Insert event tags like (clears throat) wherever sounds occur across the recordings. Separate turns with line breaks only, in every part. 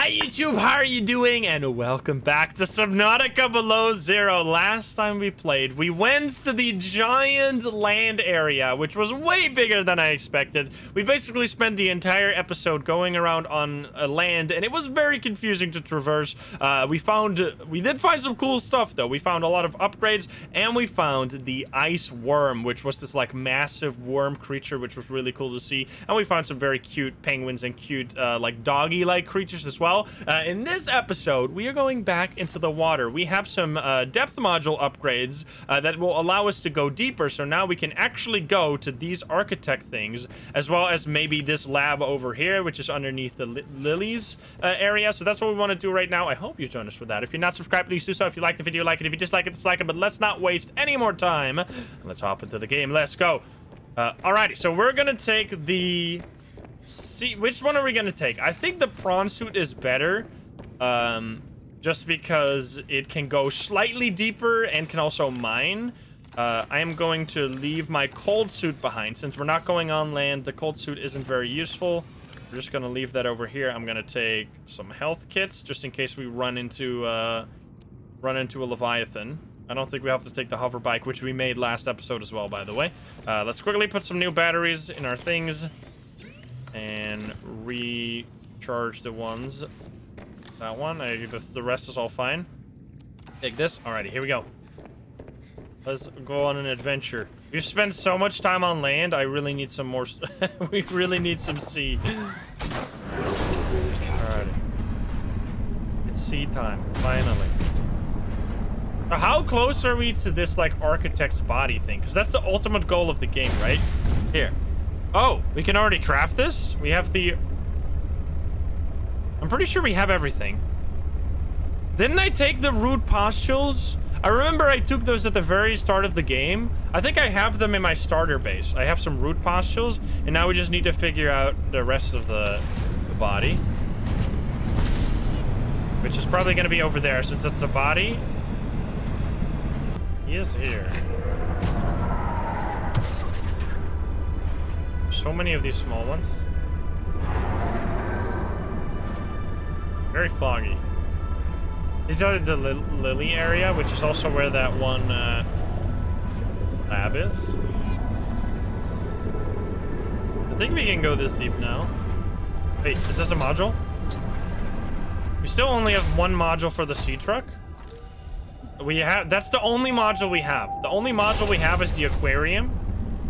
Hi YouTube, how are you doing? And welcome back to Subnautica Below Zero. Last time we played, we went to the giant land area, which was way bigger than I expected. We basically spent the entire episode going around on a land, and it was very confusing to traverse. Uh, we found, we did find some cool stuff though. We found a lot of upgrades, and we found the ice worm, which was this like massive worm creature, which was really cool to see. And we found some very cute penguins and cute uh, like doggy-like creatures as well. Uh, in this episode, we are going back into the water. We have some uh, depth module upgrades uh, that will allow us to go deeper. So now we can actually go to these architect things, as well as maybe this lab over here, which is underneath the li lilies uh, area. So that's what we want to do right now. I hope you join us for that. If you're not subscribed, please do so. If you like the video, like it. If you dislike it, dislike it. But let's not waste any more time. Let's hop into the game. Let's go. Uh, alrighty, so we're gonna take the see which one are we gonna take i think the prawn suit is better um just because it can go slightly deeper and can also mine uh, I am going to leave my cold suit behind. Since we're not going on land, the cold suit isn't very useful. We're just going to leave that over here. I'm going to take some health kits just in case we run into uh, run into a Leviathan. I don't think we have to take the hover bike, which we made last episode as well, by the way. Uh, let's quickly put some new batteries in our things and recharge the ones. That one, I, the, the rest is all fine. Take this. Alrighty, here we go. Let's go on an adventure. We've spent so much time on land, I really need some more... (laughs) we really need some sea. Alrighty. It's sea time, finally. How close are we to this, like, architect's body thing? Because that's the ultimate goal of the game, right? Here. Oh, we can already craft this? We have the... I'm pretty sure we have everything. Didn't I take the root pustules? I remember I took those at the very start of the game. I think I have them in my starter base. I have some root pustules, and now we just need to figure out the rest of the, the body. Which is probably going to be over there, since it's the body. He is here. So many of these small ones. Very foggy. These are the li lily area, which is also where that one uh, lab is. I think we can go this deep now. Wait, is this a module? We still only have one module for the sea truck. We have that's the only module we have. The only module we have is the aquarium.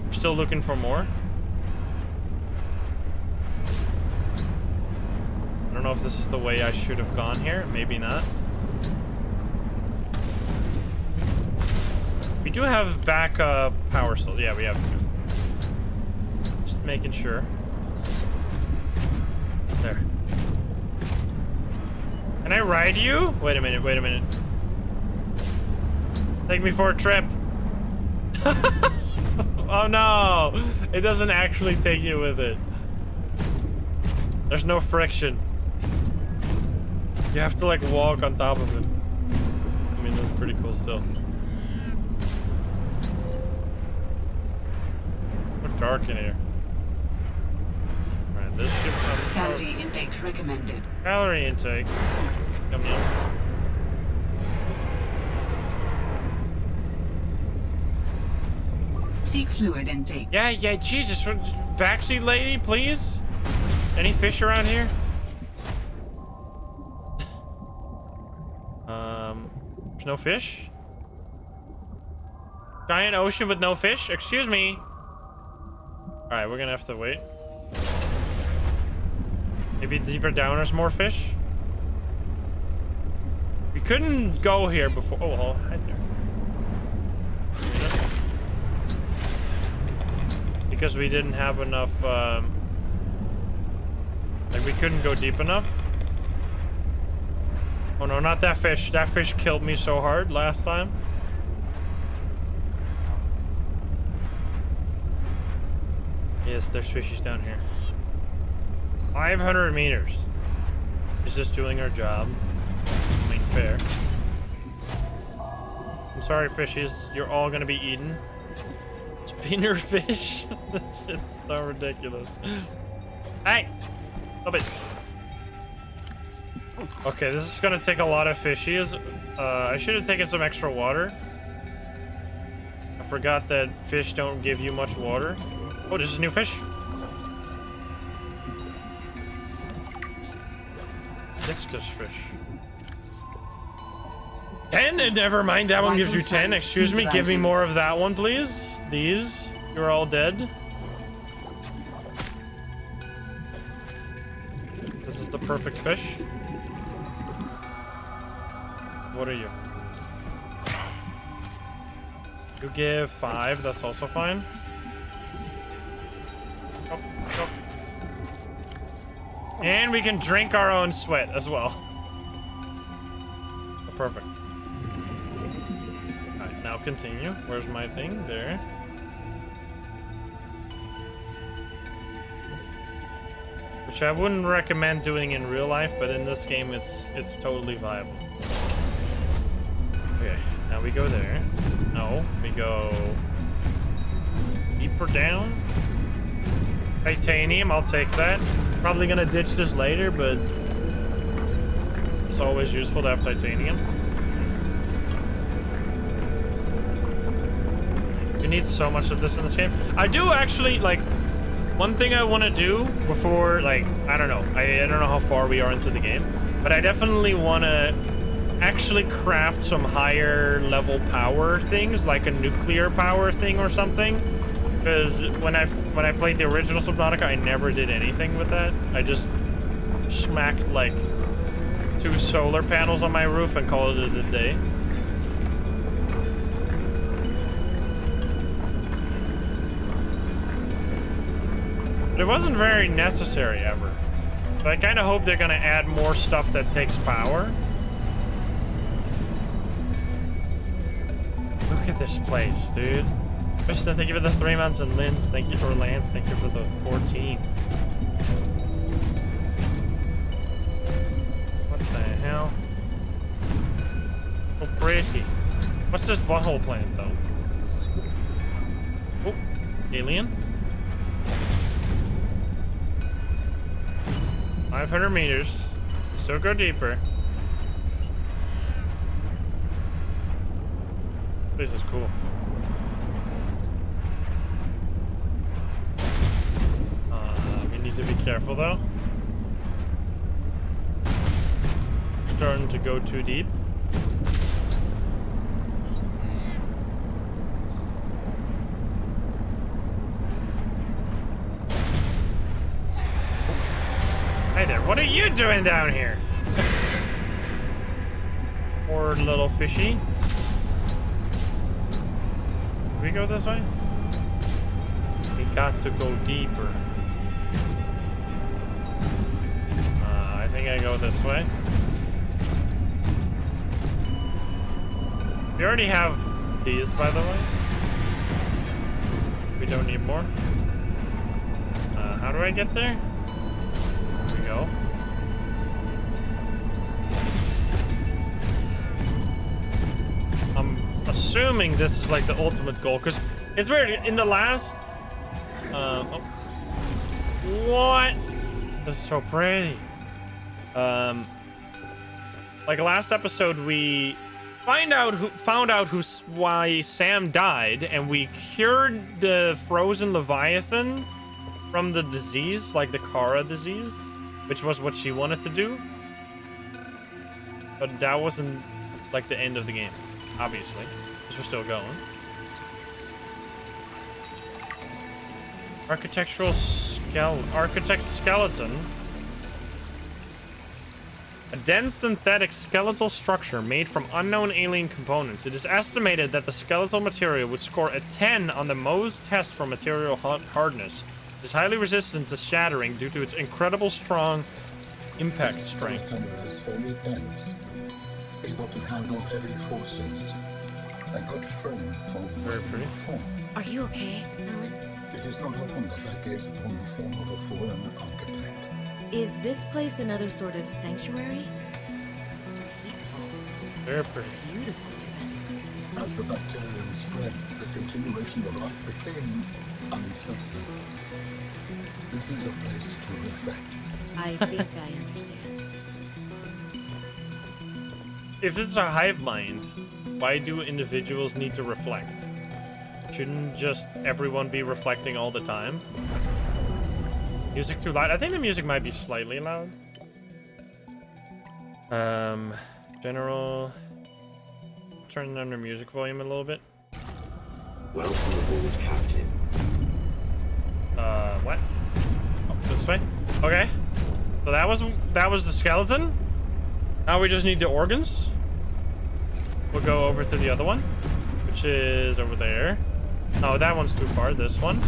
We're still looking for more. Don't know if this is the way I should have gone here. Maybe not. We do have backup power source. Yeah, we have two. Just making sure. There. Can I ride you? Wait a minute, wait a minute. Take me for a trip. (laughs) oh no! It doesn't actually take you with it. There's no friction. You have to like walk on top of it. I mean, that's pretty cool still. We're dark in here. Alright, this ship
Calorie intake recommended.
Calorie intake. Come in.
Seek fluid intake.
Yeah, yeah, Jesus. Backseat lady, please? Any fish around here? um, there's no fish? Giant ocean with no fish? Excuse me. Alright, we're gonna have to wait. Maybe deeper down there's more fish? We couldn't go here before. Oh, well, hide there. Because we didn't have enough, um, like we couldn't go deep enough. Oh no, not that fish. That fish killed me so hard last time. Yes, there's fishies down here. 500 meters. Is just doing our job. I mean, fair. I'm sorry, fishies. You're all gonna be eaten. Spinner (laughs) fish? (laughs) this shit's so ridiculous. Hey! Stop it. Okay, this is gonna take a lot of fishies. Uh, I should have taken some extra water. I forgot that fish don't give you much water. Oh, this is a new fish. This Discus fish. 10? Never mind, that one gives you 10. Excuse me, give me more of that one, please. These. You're all dead. This is the perfect fish. What are you? You give five, that's also fine. And we can drink our own sweat as well. Oh, perfect. Alright, now continue. Where's my thing? There. Which I wouldn't recommend doing in real life, but in this game it's it's totally viable. We go there. No, we go deeper down. Titanium, I'll take that. Probably gonna ditch this later, but it's always useful to have titanium. You need so much of this in this game. I do actually, like, one thing I want to do before, like, I don't know. I, I don't know how far we are into the game, but I definitely want to actually craft some higher level power things, like a nuclear power thing or something. Because when I when I played the original Subnautica, I never did anything with that. I just smacked like two solar panels on my roof and called it a day. But it wasn't very necessary ever. But I kind of hope they're gonna add more stuff that takes power. This place, dude. Kristen, thank you for the three months, and Lance, thank you for Lance, thank you for the 14. What the hell? Oh, pretty. What's this butthole plant, though? Oh, alien? 500 meters. Still go deeper. This is cool. Uh, we need to be careful though. Starting to go too deep. Hey there, what are you doing down here? (laughs) Poor little fishy. We go this way? We got to go deeper. Uh, I think I go this way. We already have these, by the way. We don't need more. Uh, how do I get? There assuming this is like the ultimate goal because it's weird in the last uh, oh. what? This is so pretty. Um like last episode we find out who found out who's why sam died and we cured the frozen leviathan from the disease like the Kharaa disease which was what she wanted to do. But that wasn't like the end of the game obviously, because we're still going. Architectural skeleton. Architect skeleton. A dense synthetic skeletal structure made from unknown alien components. It is estimated that the skeletal material would score a 10 on the Mohs test for material hardness. It is highly resistant to shattering due to its incredible strong impact strength
able to handle heavy forces. A good friend for
Very pretty.
form.
Are you okay, Al-An?
It is not often that I gaze upon the form of a fallen architect.
Is this place another sort of sanctuary? It's peaceful,
Very pretty.
beautiful even.
As the bacterium spread, the continuation of life became uncertain. This is a place to reflect.
I think I understand.
if it's a hive mind, why do individuals need to reflect? Shouldn't just everyone be reflecting all the time? Music too loud? I think the music might be slightly loud. Um, general. Turn down the music volume a little bit.
Welcome aboard, Captain.
Uh, what? Oh, this way? Okay. So that was that was the skeleton. Now we just need the organs. We'll go over to the other one, which is over there. Oh, that one's too far. This one.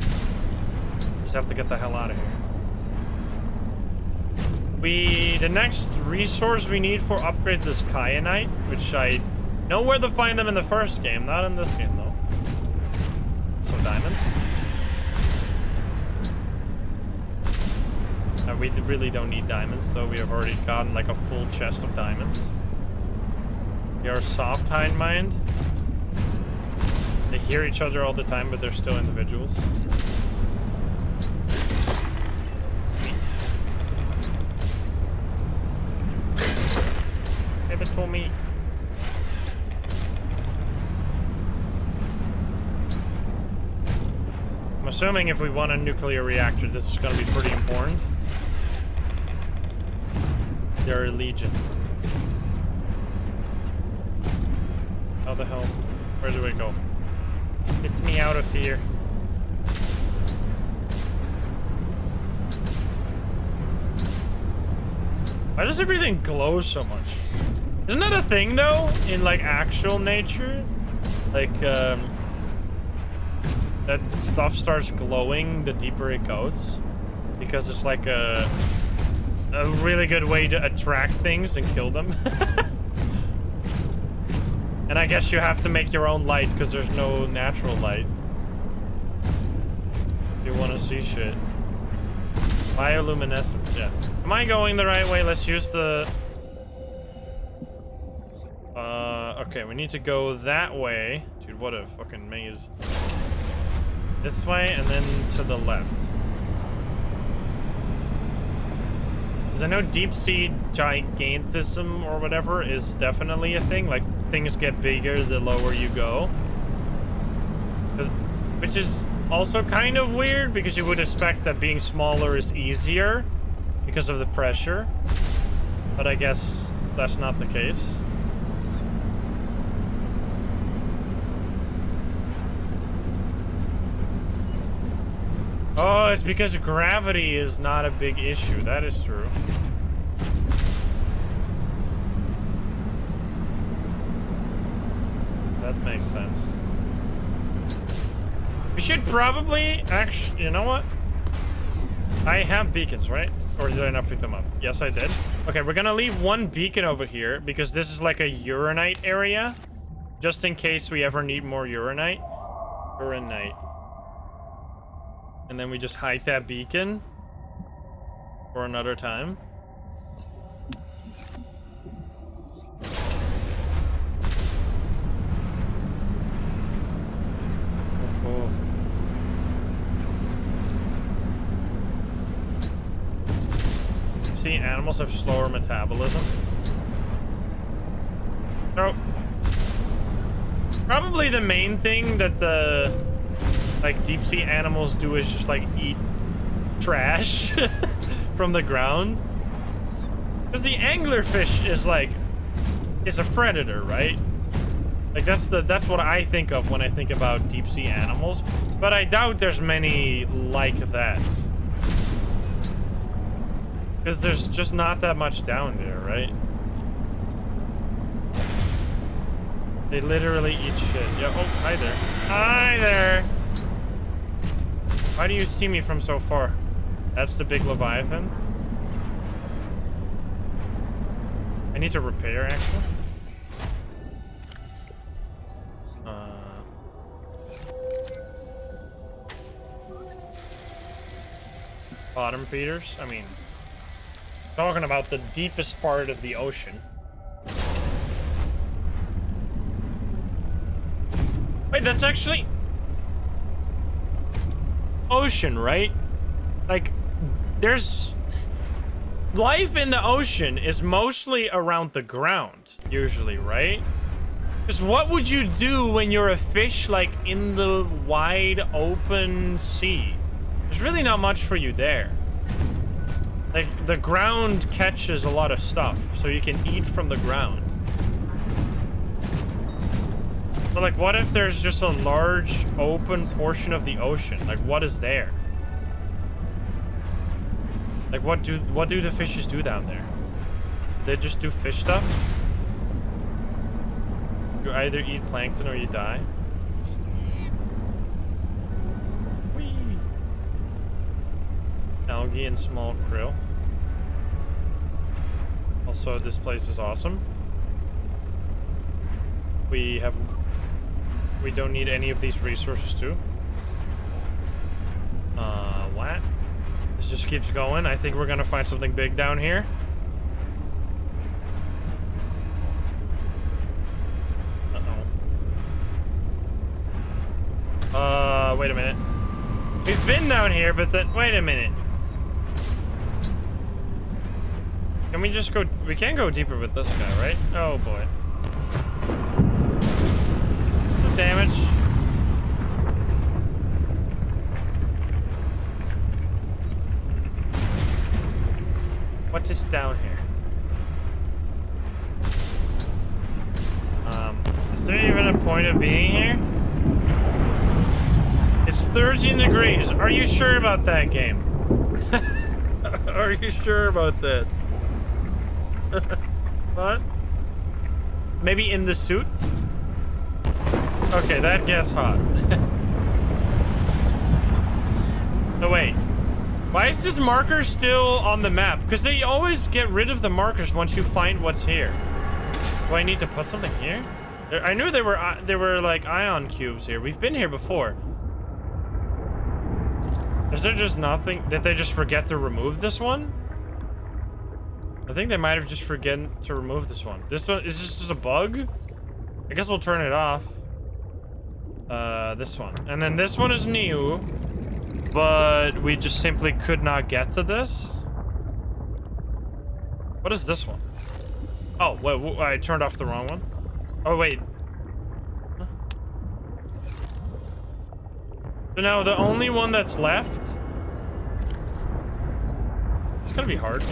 Just have to get the hell out of here. We the next resource we need for upgrades is kyanite, which I know where to find them in the first game, not in this game though. So diamond. Uh, we really don't need diamonds, though we have already gotten like a full chest of diamonds. You're soft hind mind. They hear each other all the time, but they're still individuals. Give it to me. I'm assuming if we want a nuclear reactor, this is going to be pretty important. They're a legion. How the hell? Where do we go? Get me out of here. Why does everything glow so much? Isn't that a thing though in like actual nature? Like um that stuff starts glowing the deeper it goes because it's like a a really good way to attract things and kill them. (laughs) and I guess you have to make your own light because there's no natural light. If you want to see shit. Bioluminescence, yeah. Am I going the right way? Let's use the... Uh, okay, we need to go that way. Dude, what a fucking maze. This way, and then to the left. Because I know deep sea gigantism or whatever is definitely a thing. Like, things get bigger the lower you go. Which is also kind of weird because you would expect that being smaller is easier because of the pressure. But I guess that's not the case. Oh, it's because gravity is not a big issue. That is true. Makes sense. We should probably actually, you know what? I have beacons, right? Or did I not pick them up? Yes, I did. Okay, we're gonna leave one beacon over here because this is like a uranite area. Just in case we ever need more uranite. Uranite. And then we just hide that beacon for another time. See, animals have slower metabolism. So, probably the main thing that the like deep sea animals do is just like eat trash (laughs) from the ground. Because the anglerfish is like is a predator, right? Like that's the that's what I think of when I think about deep sea animals. But I doubt there's many like that. Because there's just not that much down there, right? They literally eat shit. Yeah, oh, hi there. Hi there! Why do you see me from so far? That's the big Leviathan? I need to repair, actually. Bottom feeders? I mean... Talking about the deepest part of the ocean. Wait, that's actually... Ocean, right? Like, there's... life in the ocean is mostly around the ground, usually, right? Because what would you do when you're a fish, like, in the wide open sea? There's really not much for you there. Like, the ground catches a lot of stuff, so you can eat from the ground. But, like, what if there's just a large, open portion of the ocean? Like, what is there? Like, what do what do the fishes do down there? They just do fish stuff? You either eat plankton or you die. Algae and small krill. Also, this place is awesome. We have... We don't need any of these resources too. Uh, what? This just keeps going. I think we're gonna find something big down here. Uh-oh. Uh, wait a minute. We've been down here, but then... Wait a minute. Can we just go... We can go deeper with this guy, right? Oh, boy. What's the damage? What is down here? Um, is there even a point of being here? It's 13 degrees. Are you sure about that game? (laughs) Are you sure about that? (laughs) what? Maybe in the suit? Okay, that gets hot. (laughs) oh, wait. Why is this marker still on the map? Because they always get rid of the markers once you find what's here. Do I need to put something here? There, I knew there were uh, there were like ion cubes here. We've been here before. Is there just nothing? Did they just forget to remove this one? I think they might have just forgotten to remove this one. This one is this just a bug? I guess we'll turn it off. Uh, this one. And then this one is new. But we just simply could not get to this. What is this one? Oh, wait, I turned off the wrong one. Oh, wait. So now the only one that's left... It's gonna be hard.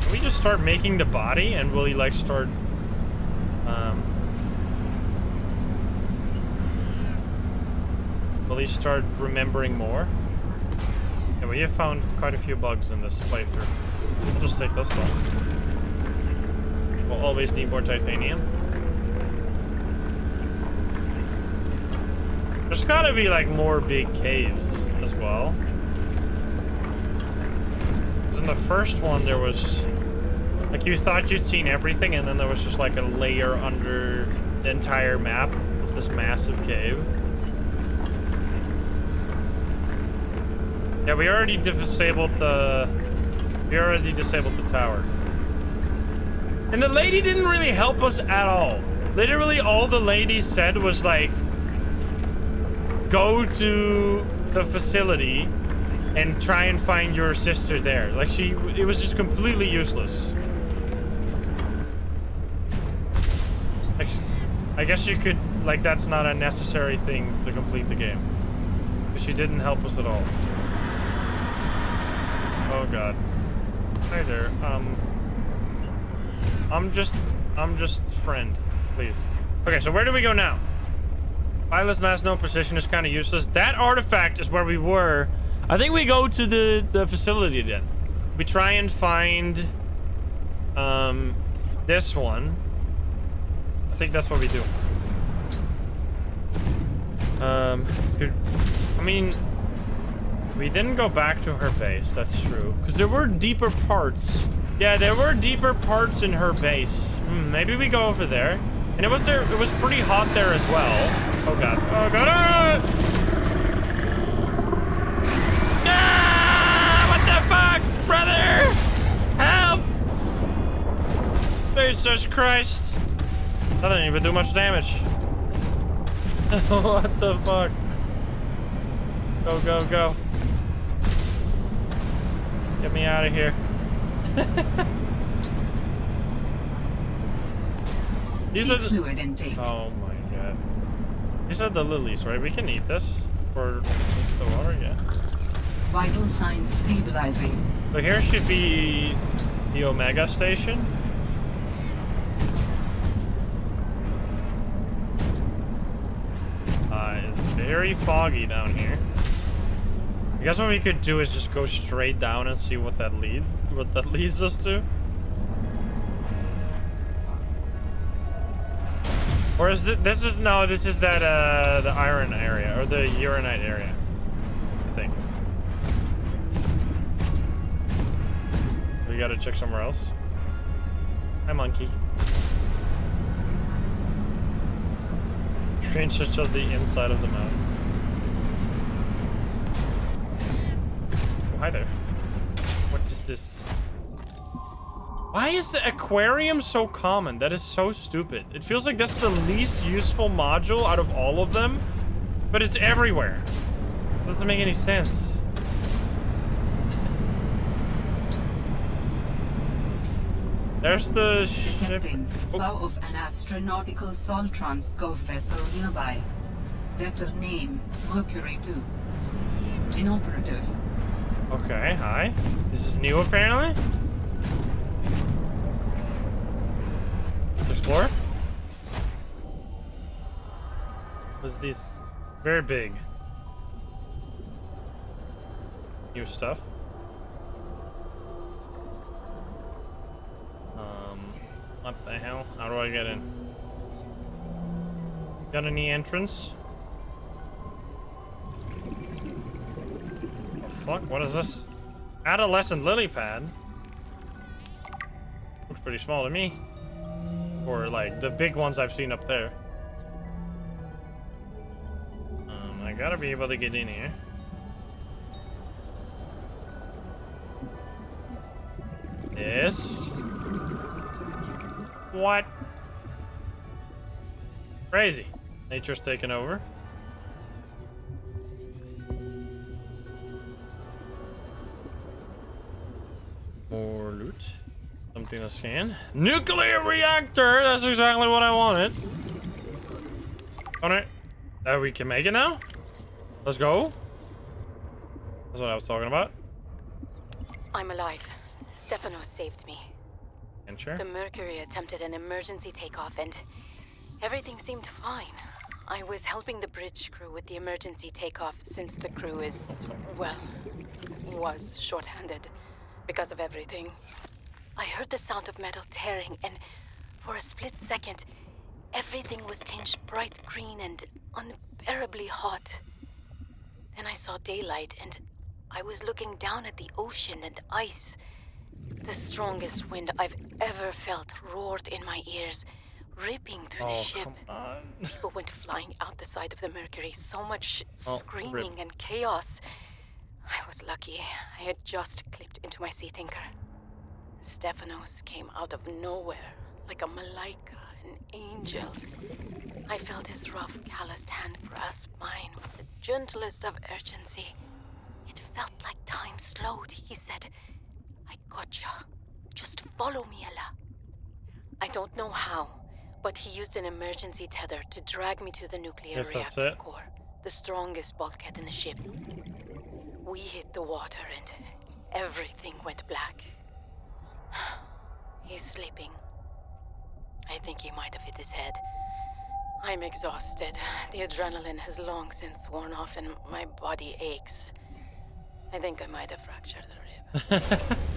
Can we just start making the body and will he like start... Um... Will he start remembering more? Yeah, we have found quite a few bugs in this playthrough. We'll just take this one. We'll always need more titanium. There's gotta be like more big caves as well. In the first one there was... Like you thought you'd seen everything and then there was just like a layer under the entire map of this massive cave. Yeah, we already disabled the... We already disabled the tower. And the lady didn't really help us at all. Literally all the lady said was like, go to the facility and try and find your sister there. Like she, it was just completely useless. Like, I guess you could, like that's not a necessary thing to complete the game. But she didn't help us at all. Oh god. Hi there. Um I'm just I'm just friend, please. Okay, so where do we go now? Pilot's last known position is kind of useless. That artifact is where we were. I think we go to the the facility then. We try and find um this one. I think that's what we do. Um could I mean we didn't go back to her base, that's true. Because there were deeper parts. Yeah, there were deeper parts in her base. Hmm, maybe we go over there. And it was there, it was pretty hot there as well. Oh god. Oh god. Ah! Brother? Help! Jesus Christ. That didn't even do much damage. (laughs) what the fuck? Go, go, go. Get me out of here. (laughs) These are the. Oh my god. These are the lilies, right? We can eat this for the water, yeah.
Vital signs stabilizing.
So here should be the Omega station. Uh, it's very foggy down here. I guess what we could do is just go straight down and see what that lead, what that (laughs) leads us to. Or is it, this is, no, this is that, uh, the iron area, or the uranite area, We gotta check somewhere else. Hi, monkey. Strange touch of the inside of the mountain. Oh, hi there. What is this? Why is the aquarium so common? That is so stupid. It feels like that's the least useful module out of all of them, but it's everywhere. Doesn't make any sense. There's the ship. Oh.
bow of an astronautical Soltrans Gov vessel nearby. Vessel name Mercury 2. Inoperative.
Okay, hi. This is new apparently. Let's explore. What's this? Very big. New stuff. Um, what the hell? How do I get in? Got any entrance? The fuck? What is this? Adolescent lily pad? Looks pretty small to me. Or like the big ones I've seen up there. Um, I gotta be able to get in here. Yes. What? Crazy. Nature's taken over. More loot. Something to scan. Nuclear reactor! That's exactly what I wanted. On it. Uh, we can make it now? Let's go. That's what I was talking about.
I'm alive. Stefano saved me. The Mercury attempted an emergency takeoff and everything seemed fine. I was helping the bridge crew with the emergency takeoff since the crew is, well, was shorthanded because of everything. I heard the sound of metal tearing and for a split second, everything was tinged bright green and unbearably hot. Then I saw daylight and I was looking down at the ocean and ice. The strongest wind I've ever felt roared in my ears, ripping through the
Oh,
ship.
come on. (laughs)
People went flying out the side of the Mercury. So much
Oh,
screaming
rip.
and chaos. I was lucky. I had just clipped into my sea tinker. Stephanos came out of nowhere, like a malaika, an angel. I felt his rough, calloused hand grasp mine with the gentlest of urgency. It felt like time slowed. He said, I gotcha. Just follow me, Ella. I don't know how, but he used an emergency tether to drag me to the nuclear
that's
reactor core, the strongest bulkhead in the ship. We hit the water and everything went black. (sighs) He's sleeping. I think he might have hit his head. I'm exhausted. The adrenaline has long since worn off and my body aches. I think I might have fractured the rib.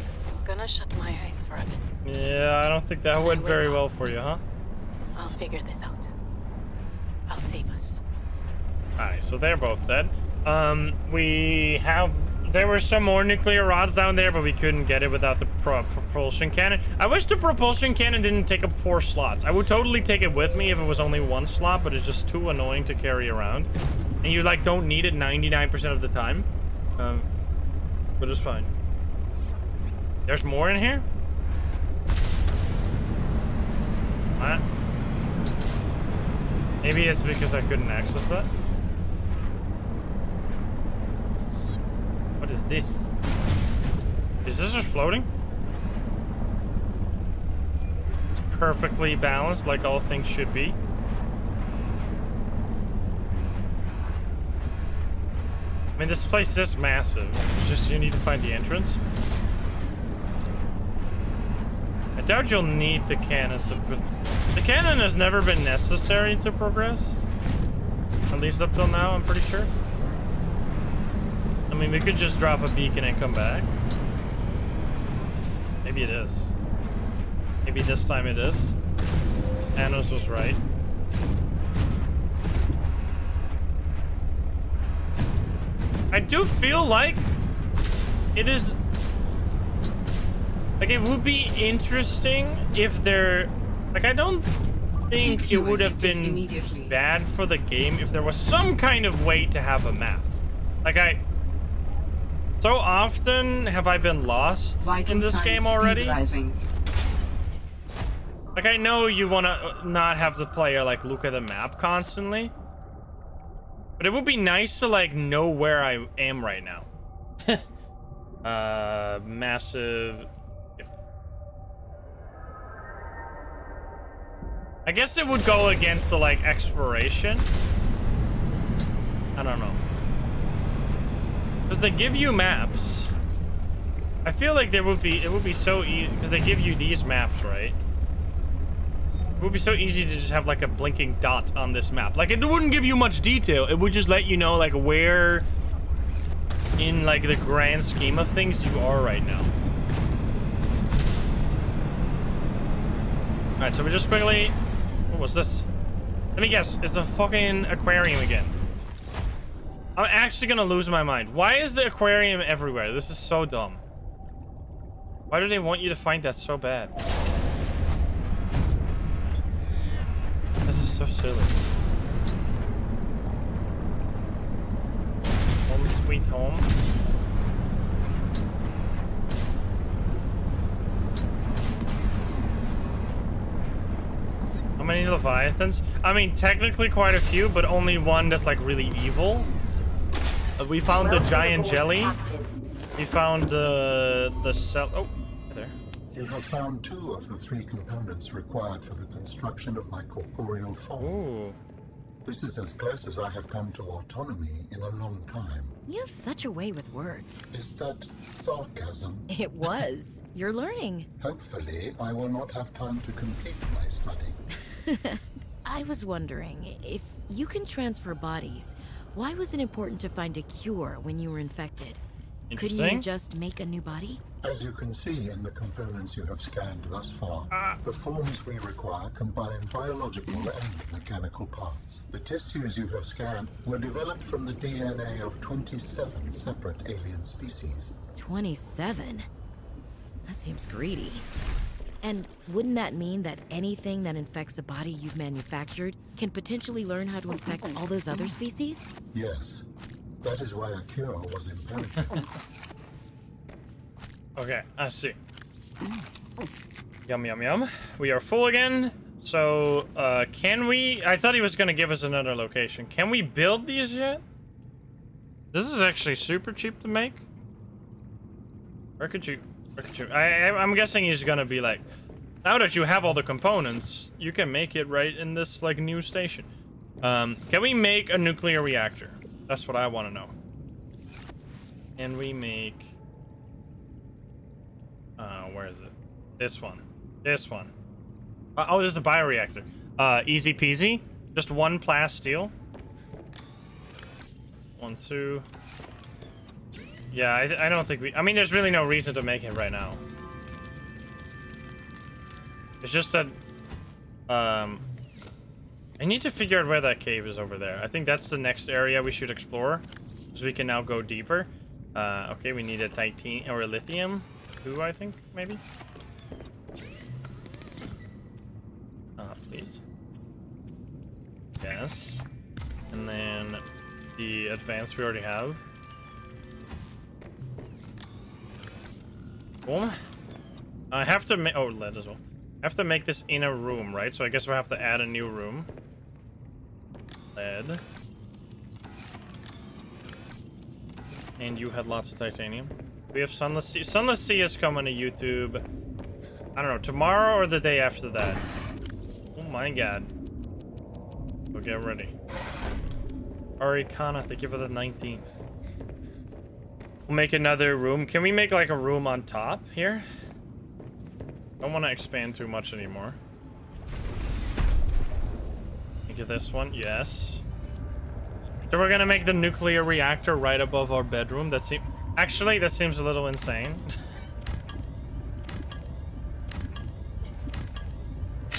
(laughs) Gonna shut my eyes for a bit.
Yeah, I don't think that went very well for you, huh?
I'll figure this out. I'll save us.
Alright, so they're both dead. Um, we have... There were some more nuclear rods down there, but we couldn't get it without the pro propulsion cannon. I wish the propulsion cannon didn't take up four slots. I would totally take it with me if it was only one slot, but it's just too annoying to carry around. And you, like, don't need it 99% of the time. Um, but it's fine. There's more in here? What? Maybe it's because I couldn't access that. What is this? Is this just floating? It's perfectly balanced, like all things should be. I mean, this place is massive. It's just you need to find the entrance. Doubt you'll need the cannon to... The cannon has never been necessary to progress. At least up till now, I'm pretty sure. I mean, we could just drop a beacon and come back. Maybe it is. Maybe this time it is. Thanos was right. I do feel like it is like it would be interesting if there like I don't think it would have been
immediately.
bad for the game if there was some kind of way to have a map. Like I so often have I been lost
Vital
in this game already. Like I know you want to not have the player like look at the map constantly. But it would be nice to like know where I am right now. (laughs) uh massive I guess it would go against the like exploration. I don't know. Cuz they give you maps. I feel like there would be it would be so easy because they give you these maps, right? It would be so easy to just have like a blinking dot on this map. Like it wouldn't give you much detail. It would just let you know like where in like the grand scheme of things you are right now. Alright, so we're just quickly what was this? Let me guess, it's a fucking aquarium again. I'm actually gonna lose my mind. Why is the aquarium everywhere? This is so dumb. Why do they want you to find that so bad? That is so silly. Home sweet home. Many Leviathans? I mean, technically quite a few, but only one that's like really evil. Uh, we found the giant jelly. We found the the cell. Oh, there.
You have found two of the three components required for the construction of my corporeal form.
Ooh.
This is as close as I have come to autonomy in a long time.
You have such a way with words.
Is that sarcasm?
It was. You're learning.
Hopefully, I will not have time to complete my study. (laughs)
I was wondering, if you can transfer bodies, why was it important to find a cure when you were infected? Couldn't you just make a new body?
As you can see in the components you have scanned thus far, ah. the forms we require combine biological and mechanical parts. The tissues you have scanned were developed from the DNA of 27 separate alien species.
27? That seems greedy. And wouldn't that mean that anything that infects a body you've manufactured can potentially learn how to infect all those other species?
Yes, that is why a cure was imperative. (laughs)
Okay, I see. Yum, yum, yum. We are full again. So, uh, can we... I thought he was going to give us another location. Can we build these yet? This is actually super cheap to make. Where could you... I, I'm guessing he's to be like... Now that you have all the components, you can make it right in this, like, new station. Um, can we make a nuclear reactor? That's what I want to know. Can we make... Uh, where is it? This one. This one. Uh, oh, this is a bioreactor. Uh, easy peasy. Just one plasteel. One, two. Yeah, I, I don't think we... I mean, there's really no reason to make it right now. It's just that... Um... I need to figure out where that cave is over there. I think that's the next area we should explore. So we can now go deeper. Uh, okay, we need a titanium or a lithium. Two, I think, maybe. Uh, please. Yes. And then the advanced we already have. I have to make. Oh, lead as well. I have to make this in a room, right? So I guess we have to add a new room. Lead. And you had lots of titanium. We have Sunless Sea. Sunless Sea is coming to YouTube I don't know, tomorrow or the day after that. Oh my god. We'll get ready. Arikana, thank you for the 19. We'll make another room. Can we make like a room on top here? Don't want to expand too much anymore. Get this one, yes. So we're gonna make the nuclear reactor right above our bedroom. That seems actually that seems a little insane. (laughs)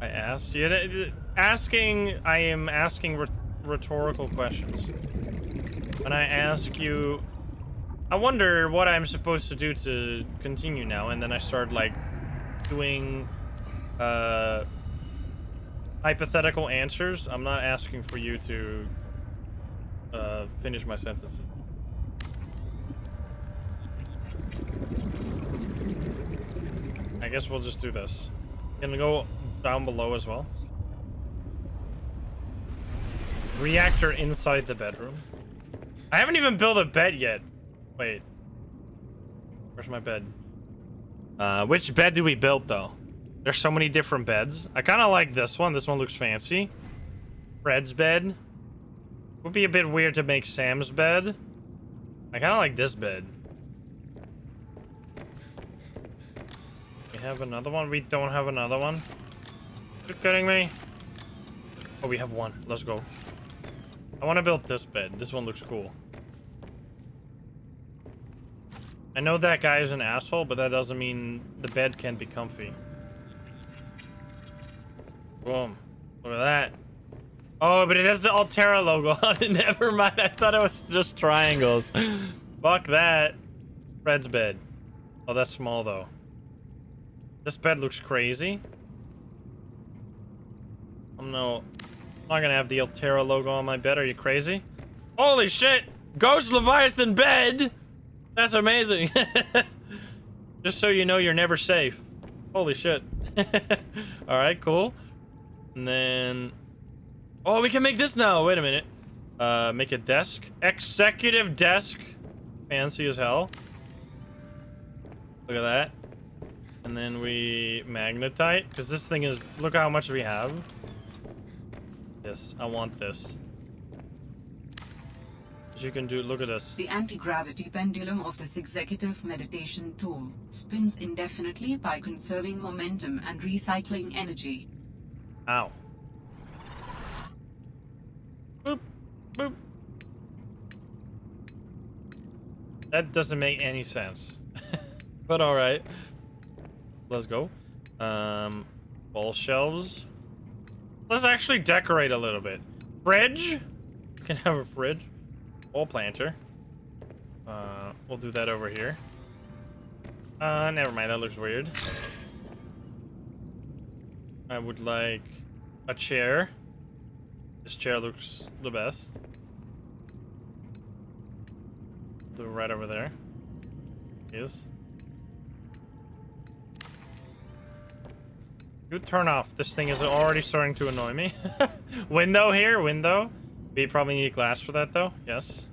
I asked you. Asking, I am asking rhetorical questions. When I ask you, I wonder what I'm supposed to do to continue now, and then I start like doing uh, hypothetical answers. I'm not asking for you to uh, finish my sentences. I guess we'll just do this. Gonna go down below as well. Reactor inside the bedroom. I haven't even built a bed yet. Wait. Where's my bed? Uh, which bed do we build, though? There's so many different beds. I kind of like this one. This one looks fancy. Fred's bed. Would be a bit weird to make Sam's bed. I kind of like this bed. We have another one? We don't have another one? Are You kidding me? Oh, we have one. Let's go. I want to build this bed. This one looks cool. I know that guy is an asshole, but that doesn't mean the bed can't be comfy. Boom. Look at that. Oh, but it has the Alterra logo on it. (laughs) Never mind. I thought it was just triangles. (laughs) Fuck that. Fred's bed. Oh, that's small, though. This bed looks crazy. I'm no, I'm not gonna have the Alterra logo on my bed. Are you crazy? Holy shit! Ghost Leviathan bed! That's amazing. (laughs) Just so you know, you're never safe. Holy shit. (laughs) Alright, cool. And then... Oh, we can make this now. Wait a minute. Uh, make a desk. Executive desk. Fancy as hell. Look at that. And then we magnetite. Because this thing is... Look how much we have. Yes, I want this. You can do, look at this.
The anti-gravity pendulum of this executive meditation tool spins indefinitely by conserving momentum and recycling energy.
Ow. Boop, boop. That doesn't make any sense. (laughs) but alright. Let's go. Um, wall shelves. Let's actually decorate a little bit. Fridge? We can have a fridge. Wall planter. Uh, we'll do that over here. Uh, never mind. That looks weird. I would like a chair. This chair looks the best. Do right over there. Yes. You turn off. This thing is already starting to annoy me. (laughs) window here, window. We probably need glass for that though. Yes.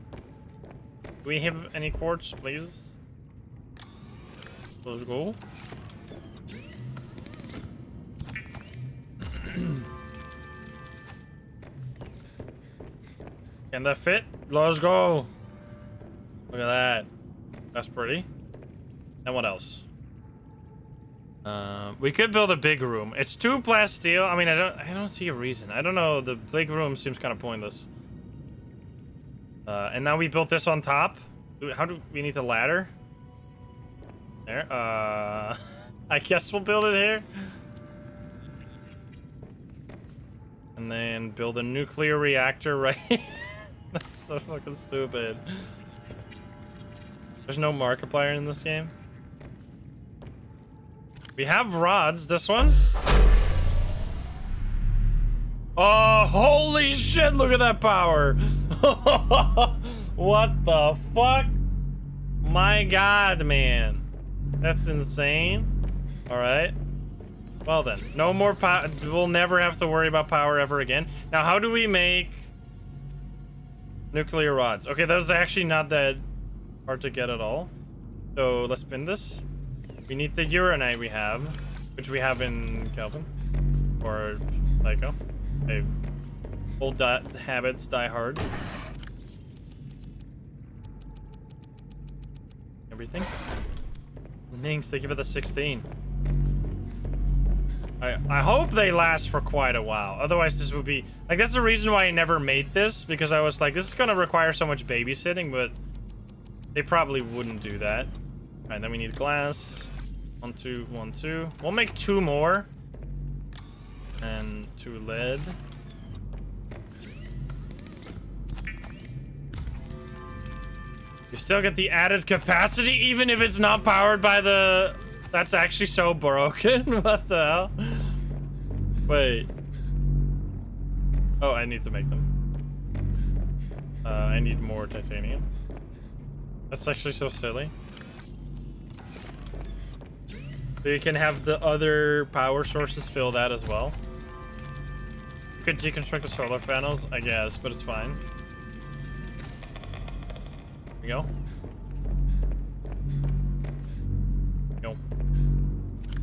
Do we have any quartz, please? Let's go. (clears throat) Can that fit? Let's go. Look at that. That's pretty. And what else? Uh, we could build a big room. It's two plasteel. I mean, I don't, I don't see a reason. I don't know. The big room seems kind of pointless. Uh, and now we built this on top. How do we need the ladder? There. Uh, (laughs) I guess we'll build it here. And then build a nuclear reactor (laughs) right. That's so fucking stupid. There's no Markiplier in this game. We have rods. This one? Oh, holy shit, look at that power. (laughs) what the fuck? My god, man. That's insane. All right. Well then, no more power. We'll never have to worry about power ever again. Now, how do we make nuclear rods? Okay, that was actually not that hard to get at all. So let's spin this. We need the uranite we have, which we have in Kelvin. Or Psycho. Oh, hey, old di habits die hard. Everything. Ninx, thank give for the 16. I, I hope they last for quite a while. Otherwise, this would be... Like, that's the reason why I never made this. Because I was like, this is going to require so much babysitting, but... They probably wouldn't do that. Alright, then we need glass. One, two, one, two. We'll make two more. And two lead. You still get the added capacity, even if it's not powered by the... That's actually so broken. (laughs) what the hell? Wait. Oh, I need to make them. Uh, I need more titanium. That's actually so silly. So you can have the other power sources fill that as well. You could deconstruct the solar panels, I guess, but it's fine. Here we go. Go.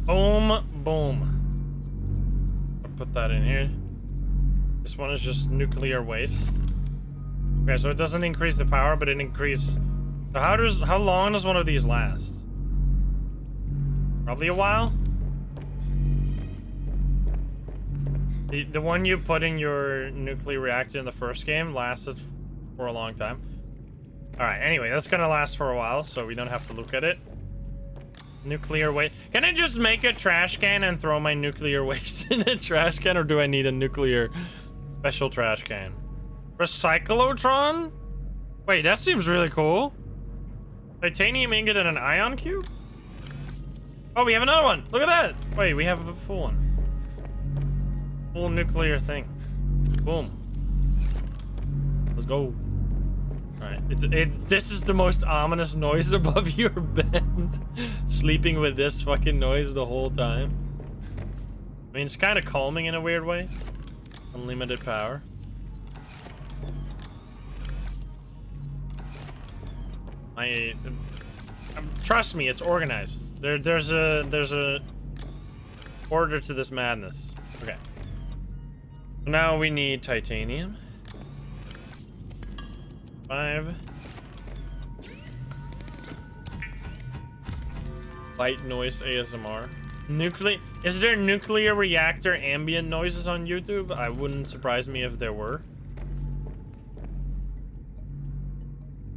Boom, boom. I'll put that in here. This one is just nuclear waste. Okay, so it doesn't increase the power, but it increases so how does how long does one of these last? Probably a while. The the one you put in your nuclear reactor in the first game lasted for a long time. All right. Anyway, that's gonna last for a while, so we don't have to look at it. Nuclear waste. Can I just make a trash can and throw my nuclear (laughs) waste in a trash can, or do I need a nuclear special trash can? Recyclotron? Wait, that seems really cool. Titanium ingot and an ion cube? Oh, we have another one. Look at that. Wait, we have a full one. Full nuclear thing. Boom. Let's go. Alright. It's, it's, this is the most ominous noise (laughs) above your bed. (laughs) Sleeping with this fucking noise the whole time. I mean, it's kind of calming in a weird way. Unlimited power. I um, trust me, it's organized. There, there's a there's a order to this madness. Okay. Now we need titanium. Five. Light noise ASMR. Nuclear. Is there nuclear reactor ambient noises on YouTube? I wouldn't surprise me if there were.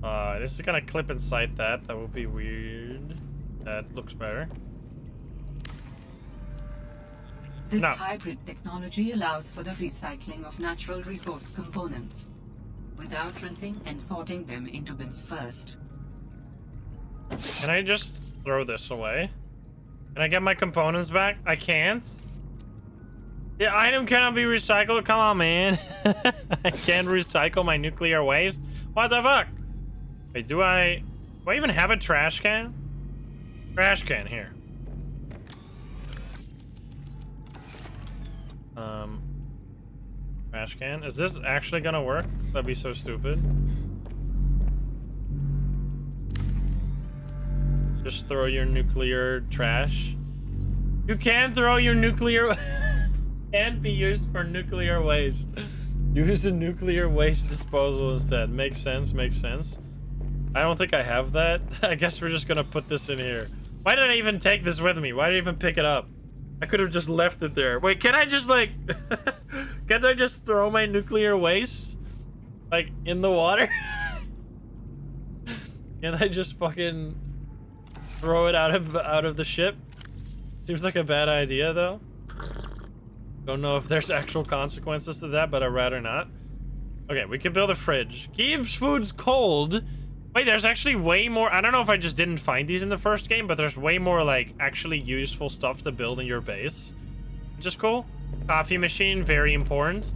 Uh, this is gonna clip inside that. That would be weird. That looks better.
This hybrid technology allows for the recycling of natural resource components without rinsing and sorting them into bins first.
Can I just throw this away? Can I get my components back? I can't. The item cannot be recycled. Come on, man. (laughs) I can't recycle my nuclear waste. What the fuck? Wait, do I... Do I even have a trash can? Trash can, here. Um... Trash can? Is this actually gonna work? That'd be so stupid. Just throw your nuclear trash. You can throw your nuclear... (laughs) and be used for nuclear waste. Use a nuclear waste disposal instead. Makes sense, makes sense. I don't think I have that. (laughs) I guess we're just gonna put this in here. Why did I even take this with me? Why did I even pick it up? I could have just left it there. Wait, can I just like... (laughs) can I just throw my nuclear waste? Like, in the water? (laughs) can I just fucking throw it out of out of the ship? Seems like a bad idea, though. Don't know if there's actual consequences to that, but I'd rather not. Okay, we can build a fridge. Keeps foods cold. Wait, there's actually way more. I don't know if I just didn't find these in the first game, but there's way more, like, actually useful stuff to build in your base. Which is cool. Coffee machine, very important.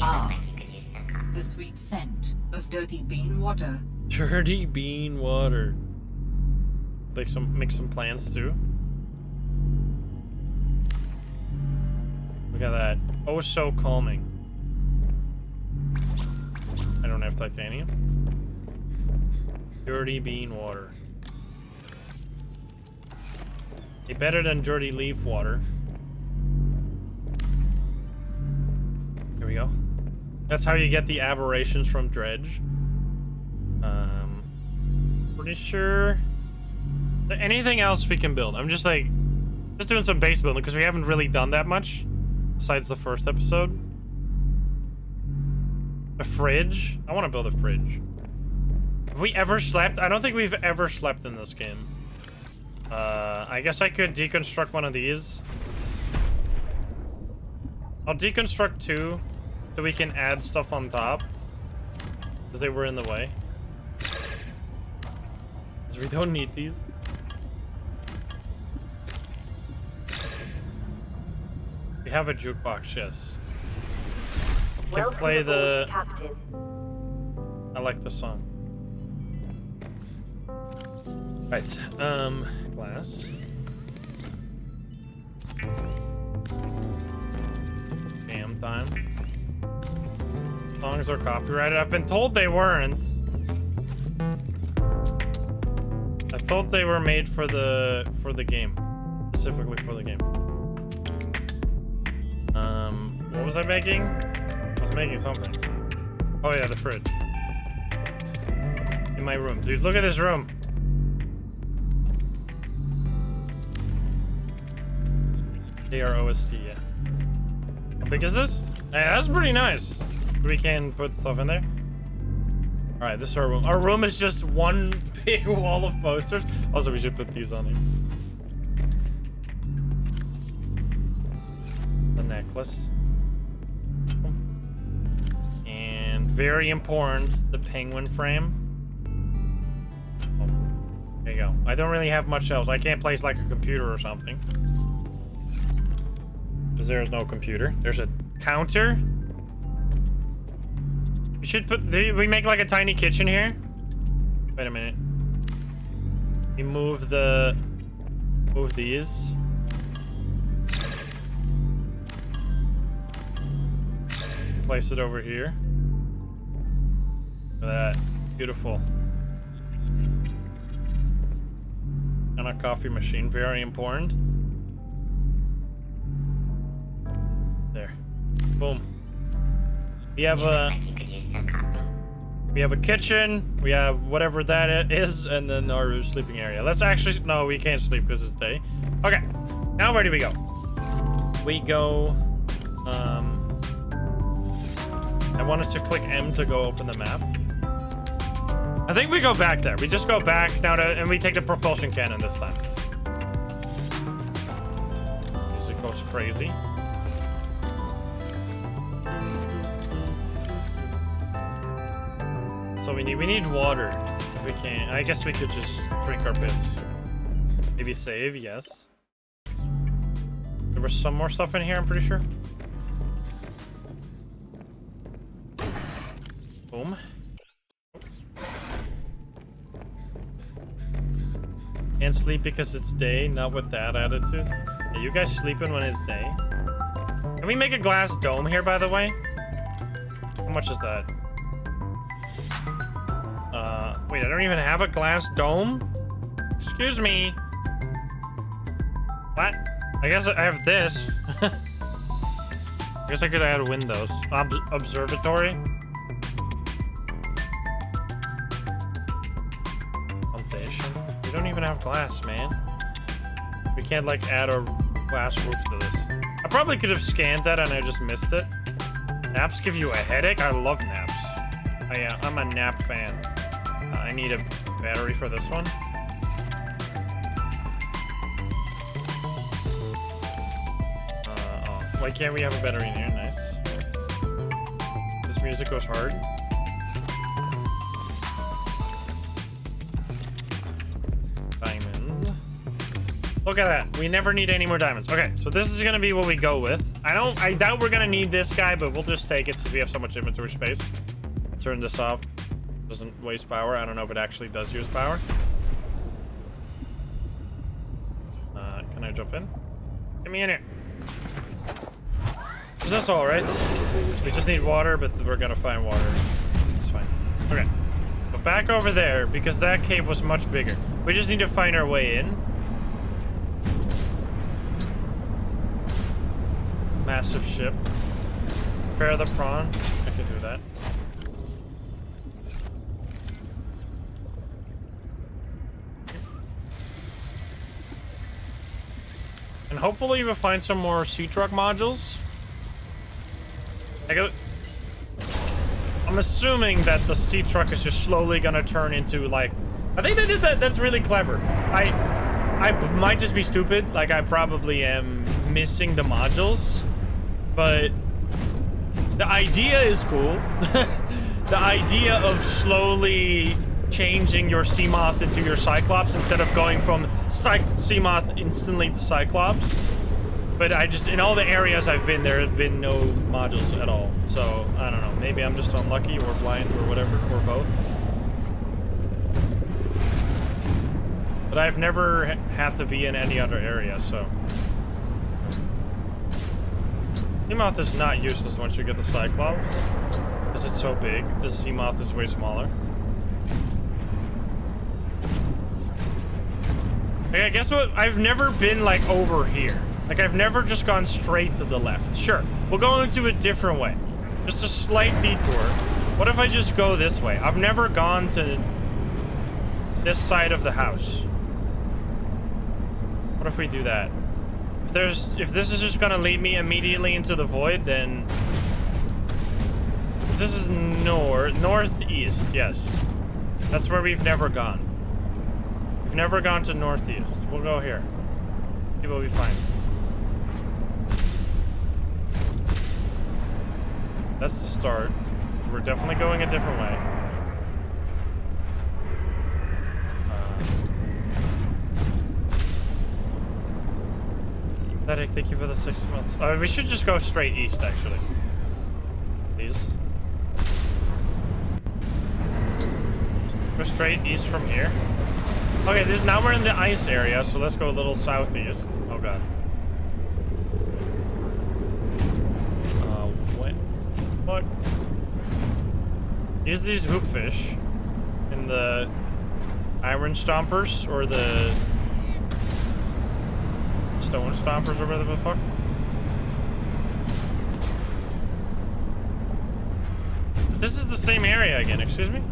Ah, the sweet scent of dirty bean water.
Dirty bean water. Make some make some plants too. Look at that. Oh, so calming. I don't have titanium. Dirty bean water. Hey, better than dirty leaf water. Here we go. That's how you get the aberrations from dredge. Um, pretty sure. Anything else we can build? I'm just like, just doing some base building because we haven't really done that much, besides the first episode. A fridge? I want to build a fridge. Have we ever slept? I don't think we've ever slept in this game. Uh, I guess I could deconstruct one of these. I'll deconstruct two, so we can add stuff on top. Because they were in the way. Because we don't need these. We have a jukebox, yes. Can play the...
Captain.
I like the song. Right, um, glass. Damn time. Songs are copyrighted. I've been told they weren't. I thought they were made for the for the game, specifically for the game. Um, what was I making? Making something. Oh yeah, the fridge. In my room, dude. Look at this room. AR OST, yeah. How big is this? Hey, that's pretty nice. We can put stuff in there. All right, this is our room. Our room is just one (laughs) big wall of posters. Also, we should put these on here. The necklace. Very important, the penguin frame. Oh, there you go. I don't really have much else. I can't place like a computer or something. Because there is no computer. There's a counter. We should put... We make like a tiny kitchen here. Wait a minute. We move the... Move these. Place it over here. Look at that. Beautiful. And a coffee machine. Very important. There. Boom. We have a... We have a kitchen, we have whatever that is, and then our sleeping area. Let's actually, no, we can't sleep because it's day. Okay, now where do we go? We go, um, I want us to click M to go open the map. I think we go back there. We just go back now to, and we take the propulsion cannon this time. Music goes crazy. So we need we need water. If we can. I guess we could just drink our piss. Maybe save, yes. There was some more stuff in here, I'm pretty sure. Boom. Can't sleep because it's day, not with that attitude. Are you guys sleeping when it's day? Can we make a glass dome here, by the way? How much is that? Uh, wait, I don't even have a glass dome? Excuse me. What? I guess I have this. (laughs) I guess I could add windows. Ob observatory. Even have glass, man. We can't, like, add a glass roof to this. I probably could have scanned that and I just missed it. Naps give you a headache? I love naps. I, uh, I'm a nap fan. Uh, I need a battery for this one. Uh, oh, why can't we have a battery in here? Nice. This music goes hard. Look at that. We never need any more diamonds. Okay, so this is gonna be what we go with. I don't. I doubt we're gonna need this guy, but we'll just take it since we have so much inventory space. Turn this off. Doesn't waste power. I don't know if it actually does use power. Uh, can I jump in? Get me in here. That's all right. We just need water, but we're gonna find water. It's fine. Okay. Boom. back over there, because that cave was much bigger. We just need to find our way in. Massive ship. Prepare the prawn. I can do that. And hopefully we'll find some more sea truck modules. I go. I'm assuming that the sea truck is just slowly gonna turn into like. I think they did that. That's really clever. I, I might just be stupid. Like I probably am missing the modules, but the idea is cool. (laughs) the idea of slowly changing your Seamoth into your Cyclops instead of going from Cy instantly to Cyclops. But I just, in all the areas I've been, there have been no modules at all. So, I don't know. Maybe I'm just unlucky or blind or whatever, or both. But I've never had to be in any other area, so... Seamoth is not useless once you get the Cyclops. Because it's so big. The Seamoth is way smaller. Okay, guess what? I've never been, like, over here. Like, I've never just gone straight to the left. Sure, we'll go into a different way. Just a slight detour. What if I just go this way? I've never gone to this side of the house. What if we do that? If there's, if this is just gonna lead me immediately into the void, then... This is north, northeast, yes. That's where we've never gone. We've never gone to northeast. We'll go here. It will be fine. That's the start. We're definitely going a different way. Uh, thank you for the six months. Uh, we should just go straight east, actually. Please. Go straight east from here. Okay, this now we're in the ice area, so let's go a little southeast. Oh god. Uh? Use these hoopfish in the iron stompers or the stone stompers or whatever the fuck. This is the same area again, excuse me?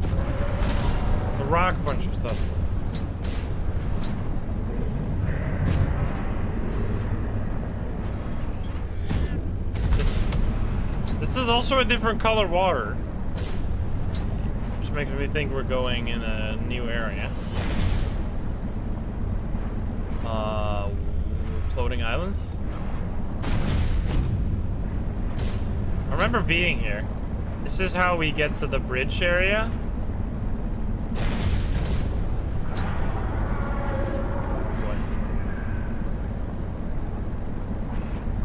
The rock punchers, that's... This, this is also a different color water. Which makes me think we're going in a new area. Uh, floating islands? I remember being here. This is how we get to the bridge area.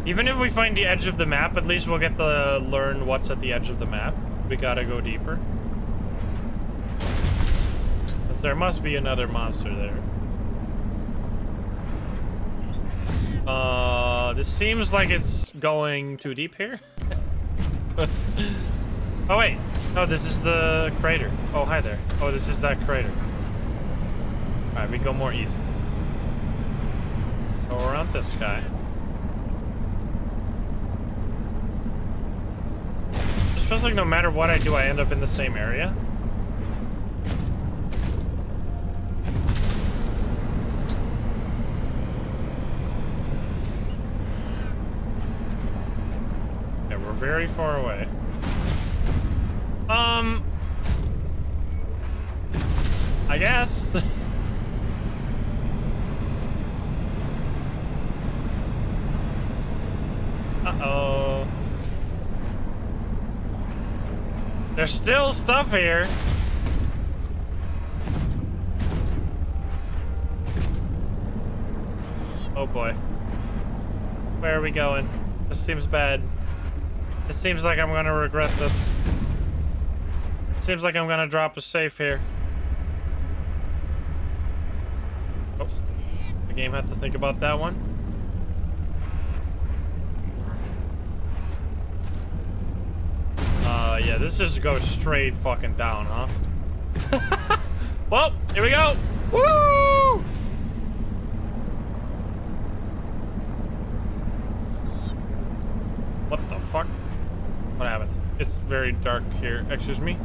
Even if we find the edge of the map, at least we'll get to learn what's at the edge of the map. We gotta go deeper. there must be another monster there. Uh, this seems like it's going too deep here. (laughs) oh wait, oh this is the crater. Oh hi there. Oh this is that crater. All right, we go more east. Go around this guy. It feels like no matter what I do, I end up in the same area. Yeah, we're very far away. Um... I guess. (laughs) Uh-oh. There's still stuff here. Oh boy. Where are we going? This seems bad. It seems like I'm gonna regret this. It seems like I'm gonna drop a safe here. Oh. The game had to think about that one. Uh, yeah, this just goes straight fucking down, huh? (laughs) well, here we go. Woo! What the fuck? What happened? It's very dark here. Excuse me.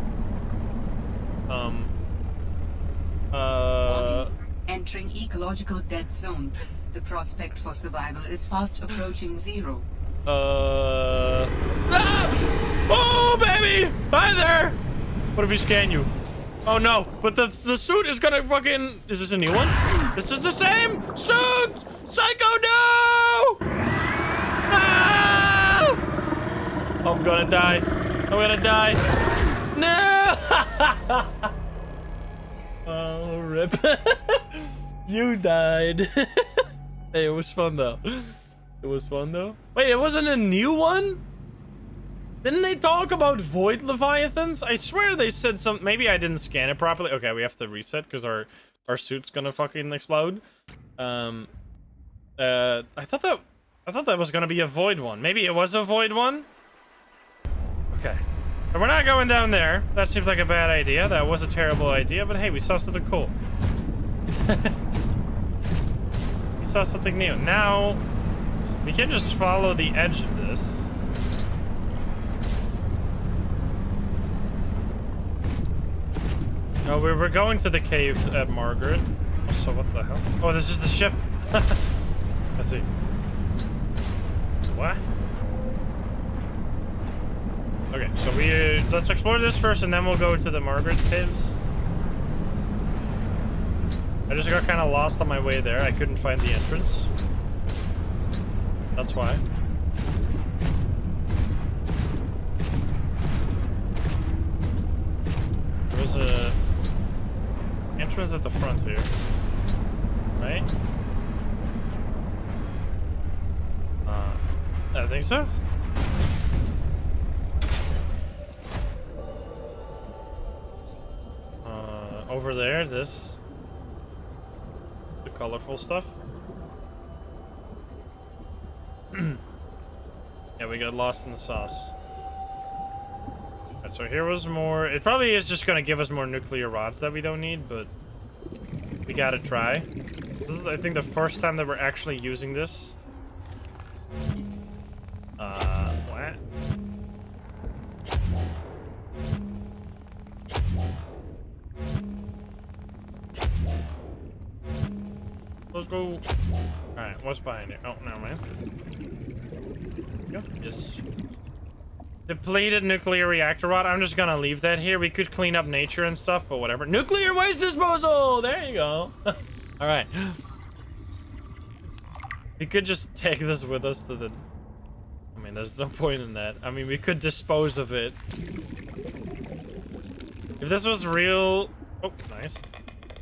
Um. Uh.
Entering ecological dead zone. The prospect for survival is fast approaching zero.
Uh. Ah! Oh, baby! Hi there! What if we scan you? Oh no, but the, the suit is gonna fucking. Is this a new one? This is the same suit! Psycho, no! I'm gonna die. I'm gonna die. No! (laughs) oh, rip. (laughs) you died. (laughs) hey, it was fun though. It was fun though. Wait, it wasn't a new one? Didn't they talk about void leviathans? I swear they said some. Maybe I didn't scan it properly. Okay, we have to reset because our our suit's gonna fucking explode. Um, uh, I thought that I thought that was gonna be a void one. Maybe it was a void one. Okay, but we're not going down there. That seems like a bad idea. That was a terrible idea. But hey, we saw something cool. (laughs) we saw something new. Now we can just follow the edge of this. No, we were going to the cave at Marguerit. So what the hell? Oh, this is the ship. (laughs) Let's see. What? Okay, so we uh, let's explore this first, and then we'll go to the Marguerit caves. I just got kind of lost on my way there. I couldn't find the entrance. That's why. There was a entrance at the front here. Right? Uh, I think so. Over there, this. The colorful stuff. (clears throat) yeah, we got lost in the sauce. So here was more... It probably is just gonna give us more nuclear rods that we don't need, but... We gotta try. This is, I think, the first time that we're actually using this. Go. Alright, what's behind it? Oh, no, man. Yep, yes. Depleted nuclear reactor rod. I'm just gonna leave that here. We could clean up nature and stuff, but whatever. Nuclear waste disposal! There you go. (laughs) Alright. We could just take this with us to the... I mean, there's no point in that. I mean, we could dispose of it. If this was real... Oh, nice.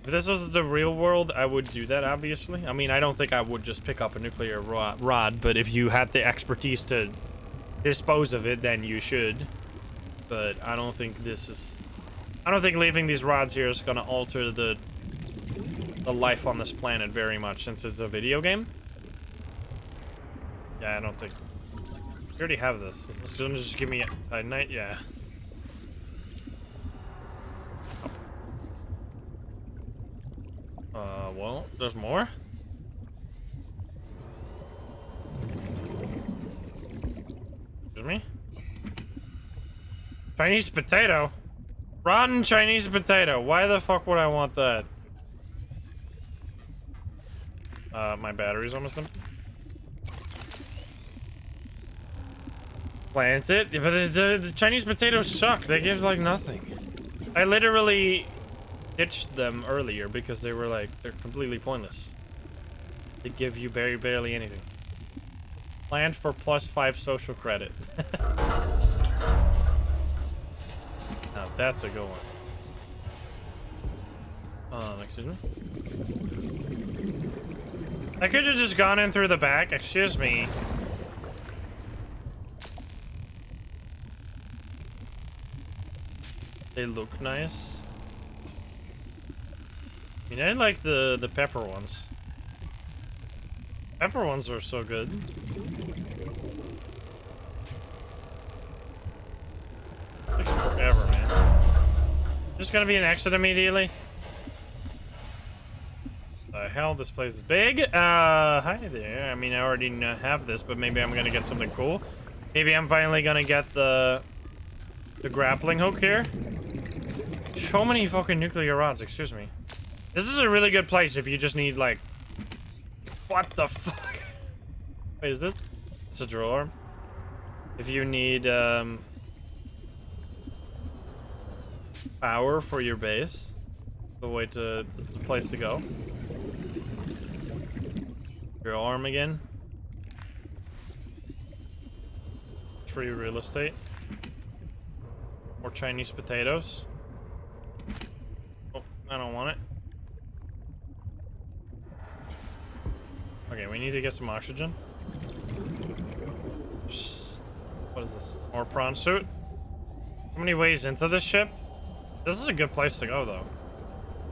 If this was the real world, I would do that, obviously. I mean, I don't think I would just pick up a nuclear rod, but if you had the expertise to dispose of it, then you should. But I don't think this is... I don't think leaving these rods here is going to alter the the life on this planet very much, since it's a video game. Yeah, I don't think... We already have this. Is this to just give me a Titanite? Yeah. Uh, well, there's more? Excuse me? Chinese potato? Rotten Chinese potato. Why the fuck would I want that? Uh, my battery's almost done. Plant it? But the, the, the Chinese potatoes suck. They give, like, nothing. I literally ditched them earlier because they were, like, they're completely pointless. They give you very barely anything. Planned for plus five social credit. (laughs) now that's a good one. Um, excuse me? I could have just gone in through the back. Excuse me. They look nice. I like the, the pepper ones. Pepper ones are so good. Extra pepper, man. Just gonna be an exit immediately. The hell, this place is big. Uh, hi there. I mean, I already have this, but maybe I'm gonna get something cool. Maybe I'm finally gonna get the the grappling hook here. So many fucking nuclear rods. Excuse me. This is a really good place if you just need like. What the (laughs) fuck? Wait, is this? It's a drawer. If you need um power for your base, the way to the place to go. Your arm again. Free real estate. More Chinese potatoes. Oh, I don't want it. Okay, we need to get some oxygen. What is this? More prawn suit? How many ways into this ship? This is a good place to go, though.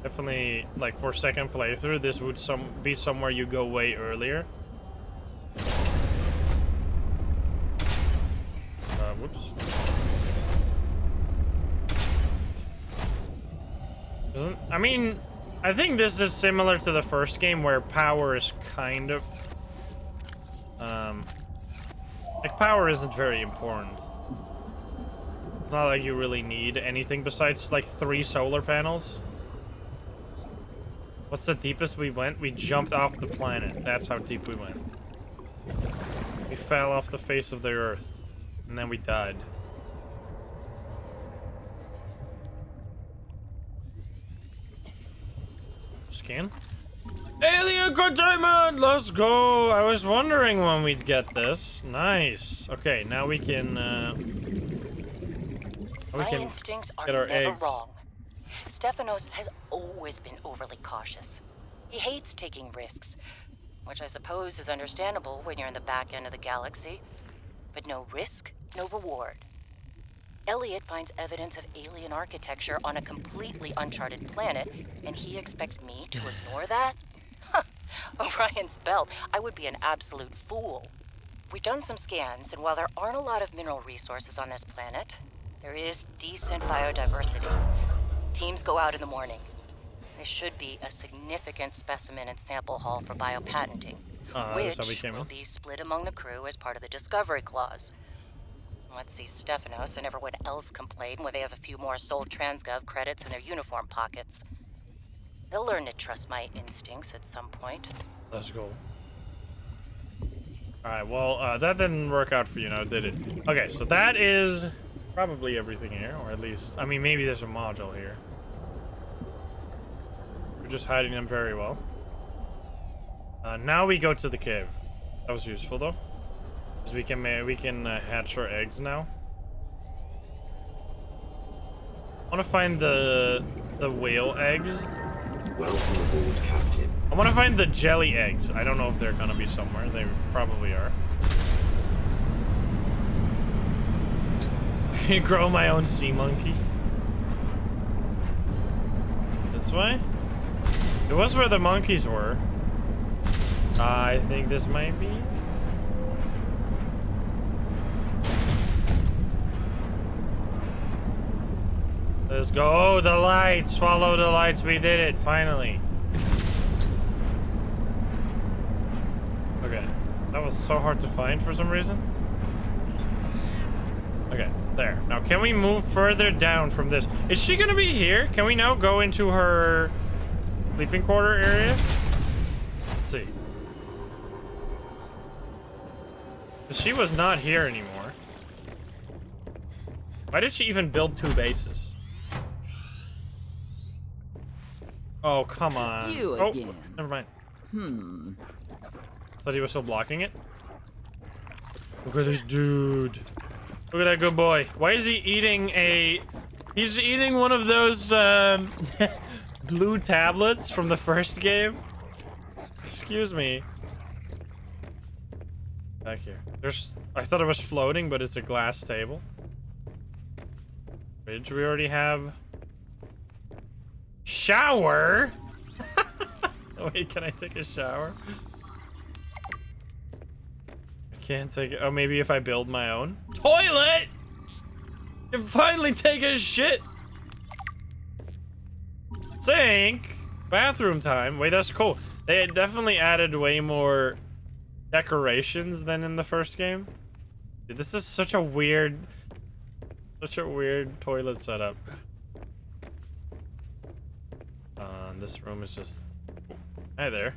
Definitely, like, for second playthrough, this would some be somewhere you go way earlier. Uh, whoops. Isn't, I mean, I think this is similar to the first game where power is kind of... Um, like, power isn't very important. It's not like you really need anything besides, like, three solar panels. What's the deepest we went? We jumped off the planet. That's how deep we went. We fell off the face of the earth. And then we died. Scan? Alien containment! Let's go! I was wondering when we'd get this. Nice. Okay, now we can, uh... We
My
can
instincts are
our
never
eggs.
wrong. Stephanos has always been overly cautious. He hates taking risks, which I suppose is understandable when you're in the back end of the galaxy. But no risk, no reward. Elliot finds evidence of alien architecture on a completely uncharted planet, and he expects me to ignore that? Huh. (laughs) Orion's belt, I would be an absolute fool. We've done some scans, and while there aren't a lot of mineral resources on this planet, there is decent biodiversity. Teams go out in the morning. There should be a significant specimen and sample haul for biopatenting,
we
which will be split among the crew as part of the discovery clause. Let's see Stephanos and everyone else complain when they have a few more Soul Transgov credits in their uniform pockets. They'll learn to trust my instincts at some point.
Let's go. Alright, well, uh, that didn't work out for you now, did it? Okay, so that is probably everything here, or at least, I mean, maybe there's a module here. We're just hiding them very well. Uh, now we go to the cave. That was useful, though. Because we can, we can uh, hatch our eggs now. I want to find the, the whale eggs.
Welcome aboard, Captain.
I want to find the jelly eggs. I don't know if they're gonna be somewhere. They probably are. (laughs) Grow my own sea monkey. This way? It was where the monkeys were. I think this might be. Let's go. Oh, the lights. Follow the lights. We did it. Finally. Okay. That was so hard to find for some reason. Okay, there. Now, can we move further down from this? Is she gonna be here? Can we now go into her sleeping quarter area? Let's see. She was not here anymore. Why did she even build two bases? Oh, come on.
You
oh,
again.
never mind.
Hmm.
Thought he was still blocking it. Look at this dude. Look at that good boy. Why is he eating a... He's eating one of those um, (laughs) blue tablets from the first game. Excuse me. Back here. There's... I thought it was floating, but it's a glass table. Fridge we already have. Shower? (laughs) Wait, can I take a shower? I can't take it. Oh, maybe if I build my own toilet. You can finally take a shit. Sink! Bathroom time. Wait, that's cool. They definitely added way more decorations than in the first game. Dude, this is such a weird, such a weird toilet setup. This room is just, hi there.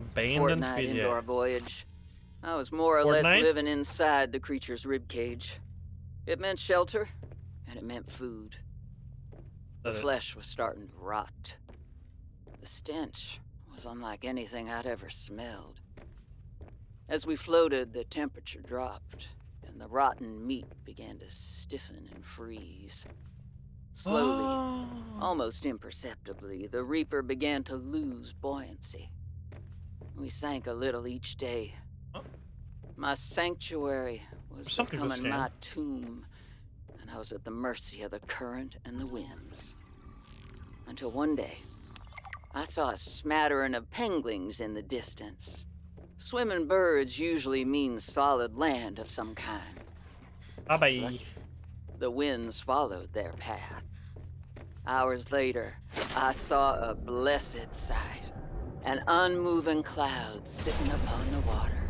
Abandoned
Fortnight
speed-
into our voyage. I was more or
Fortnight?
less living inside the creature's ribcage. It meant shelter, and it meant food. The flesh was starting to rot. The stench was unlike anything I'd ever smelled. As we floated, the temperature dropped, and the rotten meat began to stiffen and freeze. Slowly,
Oh.
almost imperceptibly, the Reaper began to lose buoyancy. We sank a little each day.
Oh.
My sanctuary was
something
becoming my tomb, and I was at the mercy of the current and the winds. Until one day, I saw a smattering of penguins in the distance. Swimming birds usually mean solid land of some kind.
Bye bye.
The winds followed their path. Hours later, I saw a blessed sight an unmoving cloud sitting upon the water.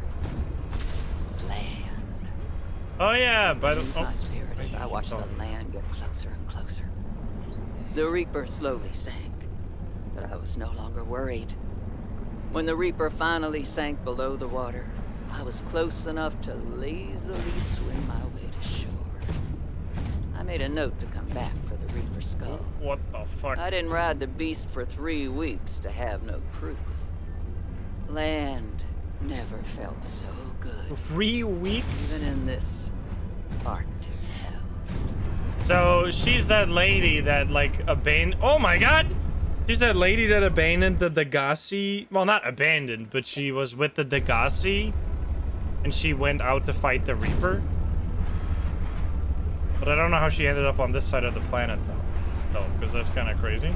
Land.
Oh yeah, by the Oh.
My spirit as I watched the land get closer and closer. The Reaper slowly sank, but I was no longer worried. When the Reaper finally sank below the water, I was close enough to lazily swim my way to shore. Made a note to come back for the Reaper skull.
what the fuck?
I didn't ride the beast for three weeks to have no proof. Land never felt so good,
Three weeks?
even in this Arctic hell.
So she's that lady that like abandoned. Oh my god! She's that lady that abandoned the Degasi. Well, not abandoned, but she was with the Degasi, and she went out to fight the Reaper. But I don't know how she ended up on this side of the planet though. So, because that's kind of crazy.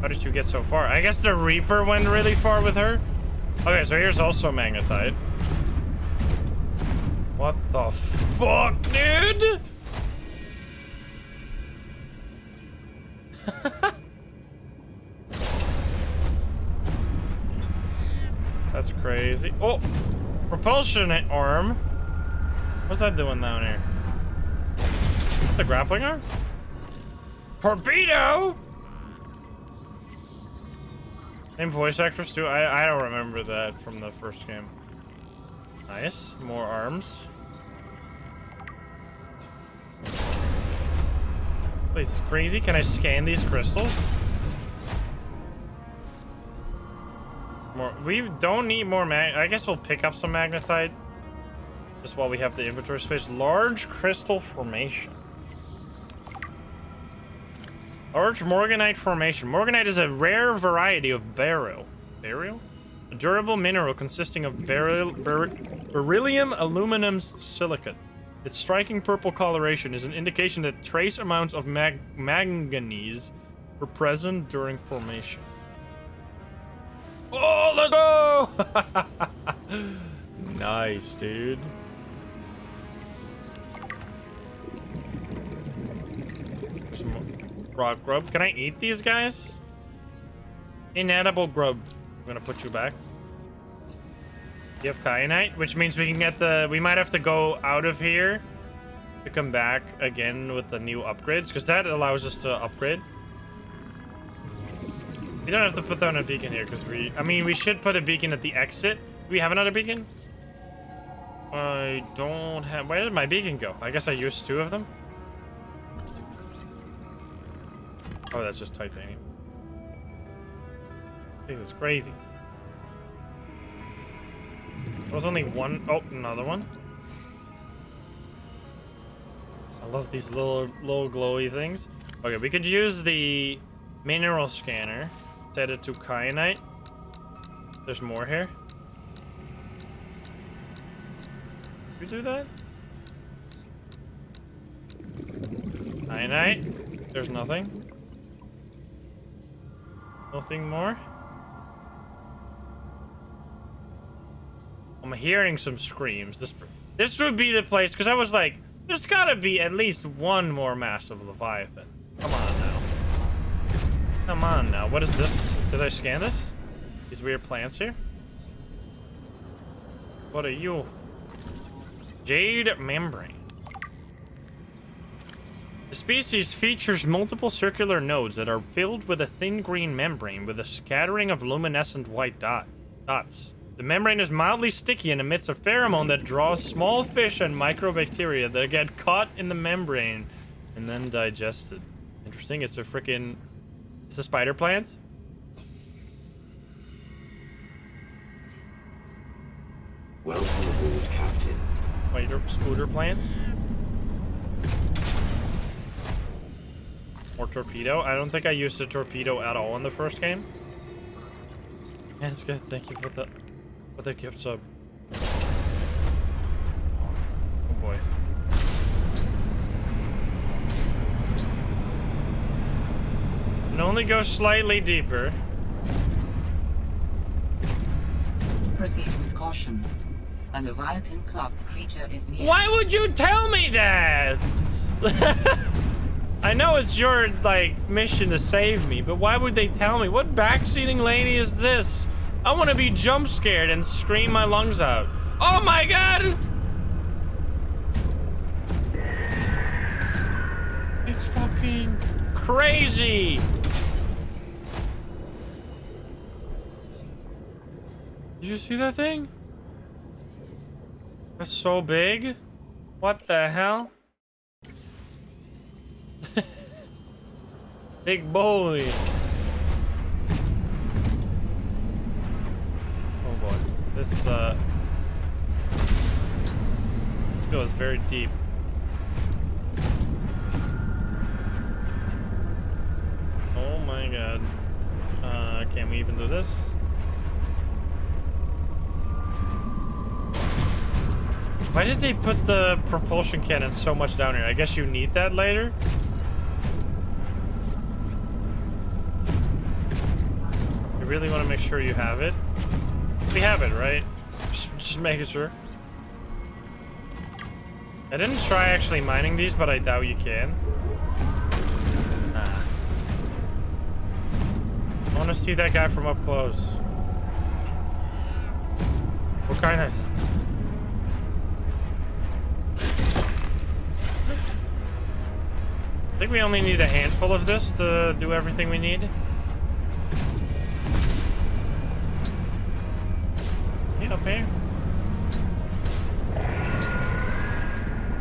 How did you get so far? I guess the Reaper went really far with her. Okay, so here's also magnetite. What the fuck, dude? (laughs) That's crazy. Oh, propulsion arm. What's that doing down here? The grappling arm? Torpedo! Same voice actors too? I, I don't remember that from the first game. Nice. More arms. Wait, is crazy? Can I scan these crystals? More. We don't need more mag. I guess we'll pick up some magnetite. Just while we have the inventory space. Large crystal formation. Large Morganite formation. Morganite is a rare variety of beryl. Beryl? A durable mineral consisting of beryl, ber, beryllium aluminum silicate. Its striking purple coloration is an indication that trace amounts of mag manganese were present during formation. Oh, let's go! (laughs) nice, dude. Raw grub. Can I eat these guys? Inedible grub. I'm gonna put you back. You have kyanite, which means we can get the. We might have to go out of here to come back again with the new upgrades, because that allows us to upgrade. We don't have to put down a beacon here, because we. I mean, we should put a beacon at the exit. We have another beacon? I don't have. Where did my beacon go? I guess I used two of them. Oh, that's just titanium. This is crazy. There was only one. Oh, another one. I love these little, little glowy things. Okay, we could use the mineral scanner. Set it to kyanite. There's more here. We do that? Kyanite. There's nothing. Nothing more. I'm hearing some screams. This this would be the place because I was like, there's got to be at least one more massive leviathan. Come on now. Come on now. What is this? Did I scan this? These weird plants here? What are you? Jade membrane. The species features multiple circular nodes that are filled with a thin green membrane with a scattering of luminescent white dot dots. The membrane is mildly sticky and emits a pheromone that draws small fish and microbacteria that get caught in the membrane and then digested. Interesting. It's a freaking. It's a spider plant.
Welcome aboard, Captain.
Spider scooter plants. Or torpedo. I don't think I used a torpedo at all in the first game. That's good. Thank you for the for the gift sub. Oh boy. And only go slightly deeper.
Proceed with caution. A Leviathan class creature is near.
Why would you tell me that? (laughs) I know it's your, like, mission to save me, but why would they tell me? What backseating lady is this? I want to be jump scared and scream my lungs out. Oh my god! It's fucking crazy! Did you see that thing? That's so big. What the hell? Big boy. Oh boy. This, uh... This goes very deep. Oh my god. Uh, can we even do this? Why did they put the propulsion cannon so much down here? I guess you need that later? Really want to make sure you have it? We have it, right? Just, just making sure. I didn't try actually mining these, but I doubt you can. Nah. I want to see that guy from up close. What kind of... I think we only need a handful of this to do everything we need. Get up here.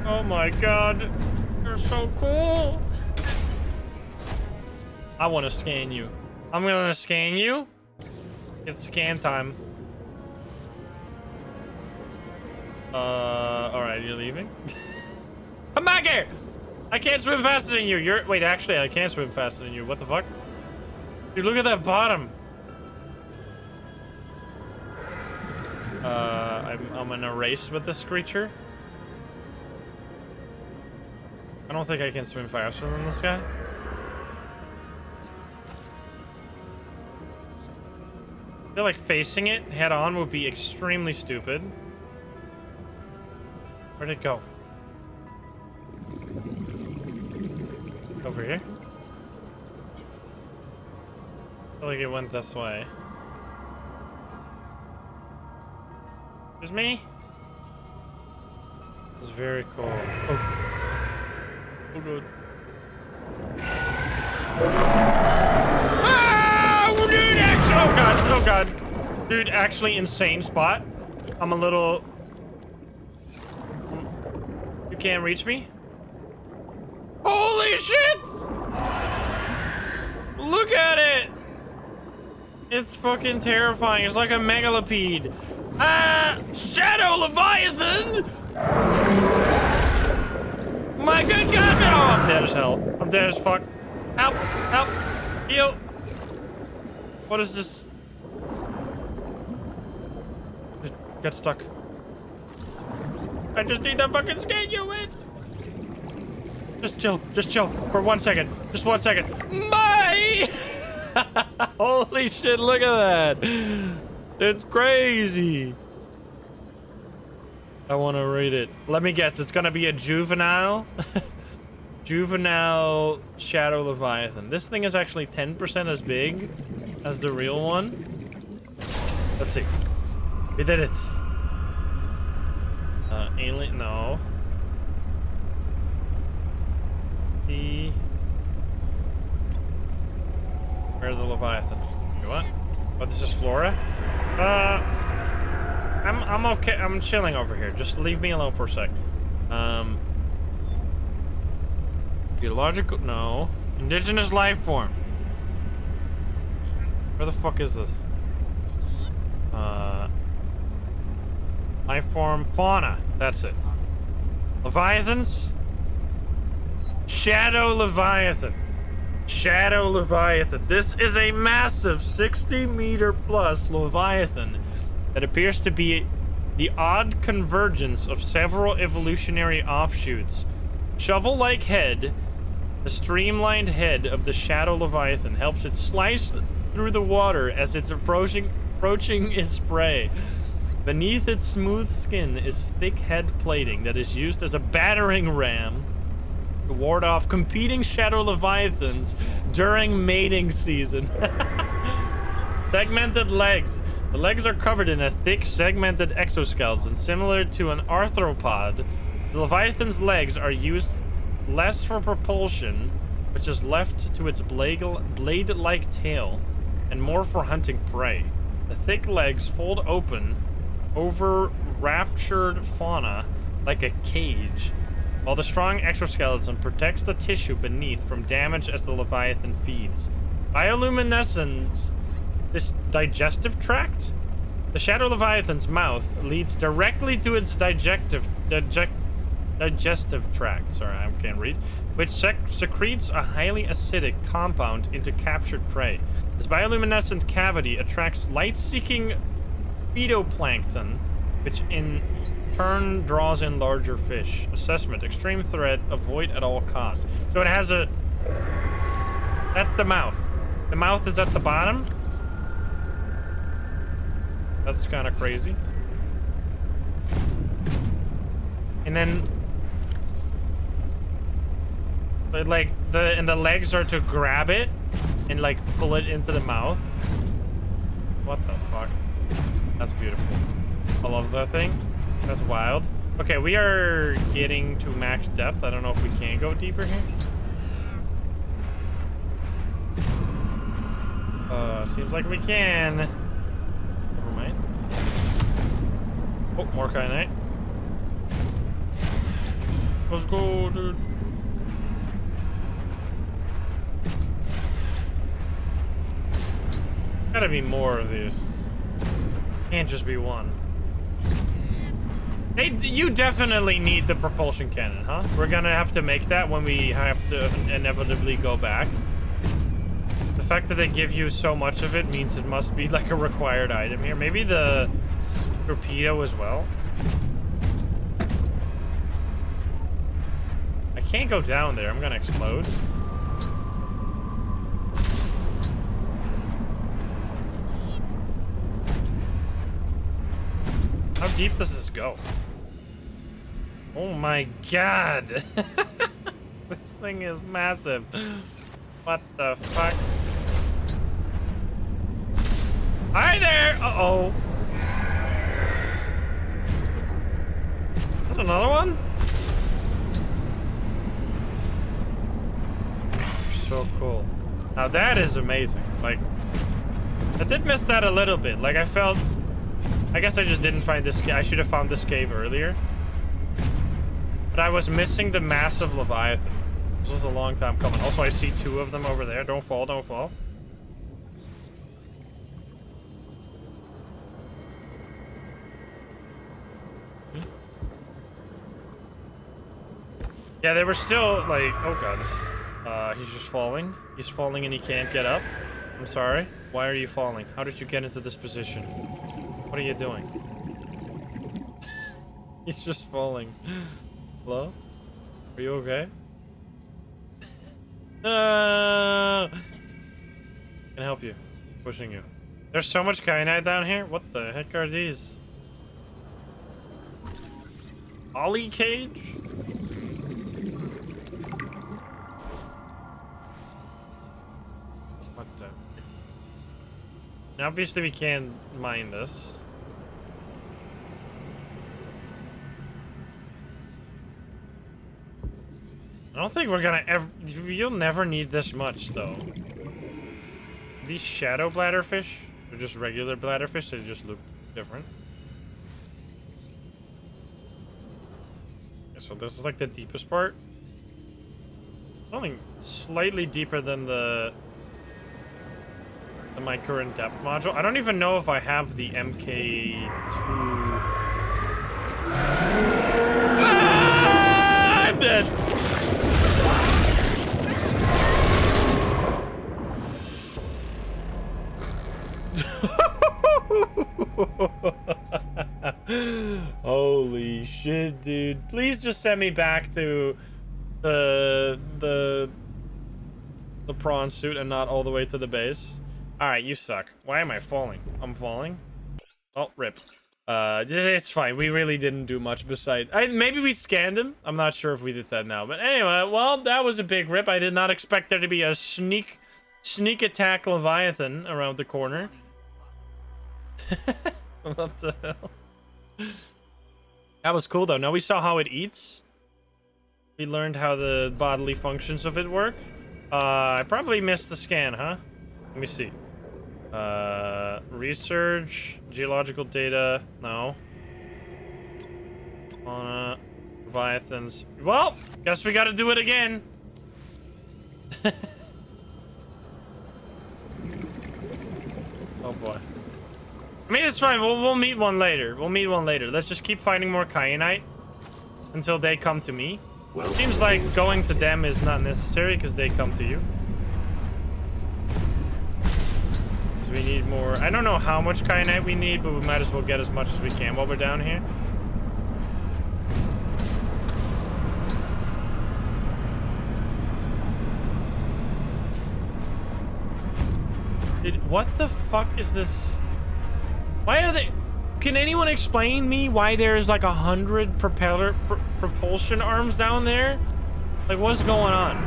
Oh my god. You're so cool. I want to scan you. I'm gonna scan you. It's scan time. Uh, alright, you're leaving? (laughs) Come back here! I can't swim faster than you. You're wait, actually, I can't swim faster than you. What the fuck? Dude, look at that bottom. Uh, I'm I'm in a race with this creature. I don't think I can swim faster than this guy. I feel like facing it head on would be extremely stupid. Where'd it go? Over here? I feel like it went this way. There's me? It's very cool. Oh. Oh good. Ah! Dude, actually, oh god, oh god. Dude, actually insane spot. I'm a little... You can't reach me? Holy shit! Look at it! It's fucking terrifying. It's like a megalopede. Shadow Leviathan! My good god, man! Oh, I'm dead as hell. I'm dead as fuck. Help! Help! Heal! What is this? Just get stuck. I just need that fucking skin, you win! Just chill. Just chill for one second. Just one second. Bye! (laughs) Holy shit, look at that. It's crazy. I want to read it. Let me guess. It's going to be a juvenile. (laughs) Juvenile Shadow Leviathan. This thing is actually 10% as big as the real one. Let's see. We did it. Uh, alien, no. The... Where's the Leviathan? What? Oh, this is Flora? Uh, I'm, I'm okay. I'm chilling over here. Just leave me alone for a sec. Um, geological, no. Indigenous life form. Where the fuck is this? Uh, life form fauna. That's it. Leviathans. Shadow Leviathan. Shadow Leviathan. This is a massive 60 meter plus Leviathan that appears to be the odd convergence of several evolutionary offshoots. Shovel-like head, the streamlined head of the Shadow Leviathan helps it slice through the water as it's approaching approaching its prey. Beneath its smooth skin is thick head plating that is used as a battering ram to ward off competing shadow leviathans during mating season. (laughs) Segmented legs. The legs are covered in a thick segmented exoskeleton similar to an arthropod. The leviathan's legs are used less for propulsion, which is left to its blade-like tail, and more for hunting prey. The thick legs fold open over raptured fauna like a cage, while the strong exoskeleton protects the tissue beneath from damage as the Leviathan feeds. Bioluminescence, this digestive tract? The Shadow Leviathan's mouth leads directly to its digestive, digest, digestive tract, sorry, I can't read, which sec secretes a highly acidic compound into captured prey. This bioluminescent cavity attracts light-seeking phytoplankton, which in turn draws in larger fish. Assessment, extreme threat, avoid at all costs. So it has a... That's the mouth. The mouth is at the bottom. That's kind of crazy. And then but like the and the legs are to grab it and like pull it into the mouth. What the fuck? That's beautiful. I love that thing. That's wild. Okay, we are getting to max depth. I don't know if we can go deeper here. Uh, seems like we can. Never mind. Oh, more kyanite. Let's go, dude. Gotta be more of these. Can't just be one. Hey, you definitely need the propulsion cannon, huh? We're gonna have to make that when we have to inevitably go back. The fact that they give you so much of it means it must be like a required item here. Maybe the torpedo as well. I can't go down there. I'm gonna explode. How deep does this go? Oh my god! (laughs) this thing is massive. What the fuck? Hi there! Uh-oh. There's another one? So cool. Now that is amazing. Like, I did miss that a little bit. Like, I felt I guess I just didn't find this I should have found this cave earlier. But I was missing the massive leviathans. This was a long time coming. Also, I see two of them over there. Don't fall, don't fall. Yeah, they were still like, oh god. Uh, he's just falling. He's falling and he can't get up. I'm sorry. Why are you falling? How did you get into this position? What are you doing? (laughs) He's just falling. Hello? Are you okay? (laughs) uh, can help you. Pushing you. There's so much kyanite down here. What the heck are these? Ollie cage? Obviously, we can't mine this. I don't think we're gonna ever... You'll never need this much, though. These shadow bladderfish are just regular bladderfish. They just look different. Okay, so this is like the deepest part. Only slightly deeper than the than my current depth module. I don't even know if I have the MK2. Ah, I'm dead. (laughs) Holy shit, dude. Please just send me back to the the the prawn suit and not all the way to the base. Alright, you suck. Why am I falling? I'm falling? Oh, rip. Uh, it's fine. We really didn't do much besides... I, maybe we scanned him. I'm not sure if we did that now. But anyway, well, that was a big rip. I did not expect there to be a sneak sneak attack Leviathan around the corner. (laughs) what the hell? That was cool, though. Now we saw how it eats. We learned how the bodily functions of it work. Uh, I probably missed the scan, huh? Let me see. Uh, research, geological data, no. Uh, Leviathans. Well, guess we gotta do it again. (laughs) oh boy. I mean, it's fine. We'll, we'll meet one later. We'll meet one later. Let's just keep finding more kyanite until they come to me. Well, it seems like going to them is not necessary because they come to you. So we need more. I don't know how much kyanite we need, but we might as well get as much as we can while we're down here. Did, what the fuck is this? Why are they... Can anyone explain me why there's like a hundred propeller pr propulsion arms down there? Like, what's going on?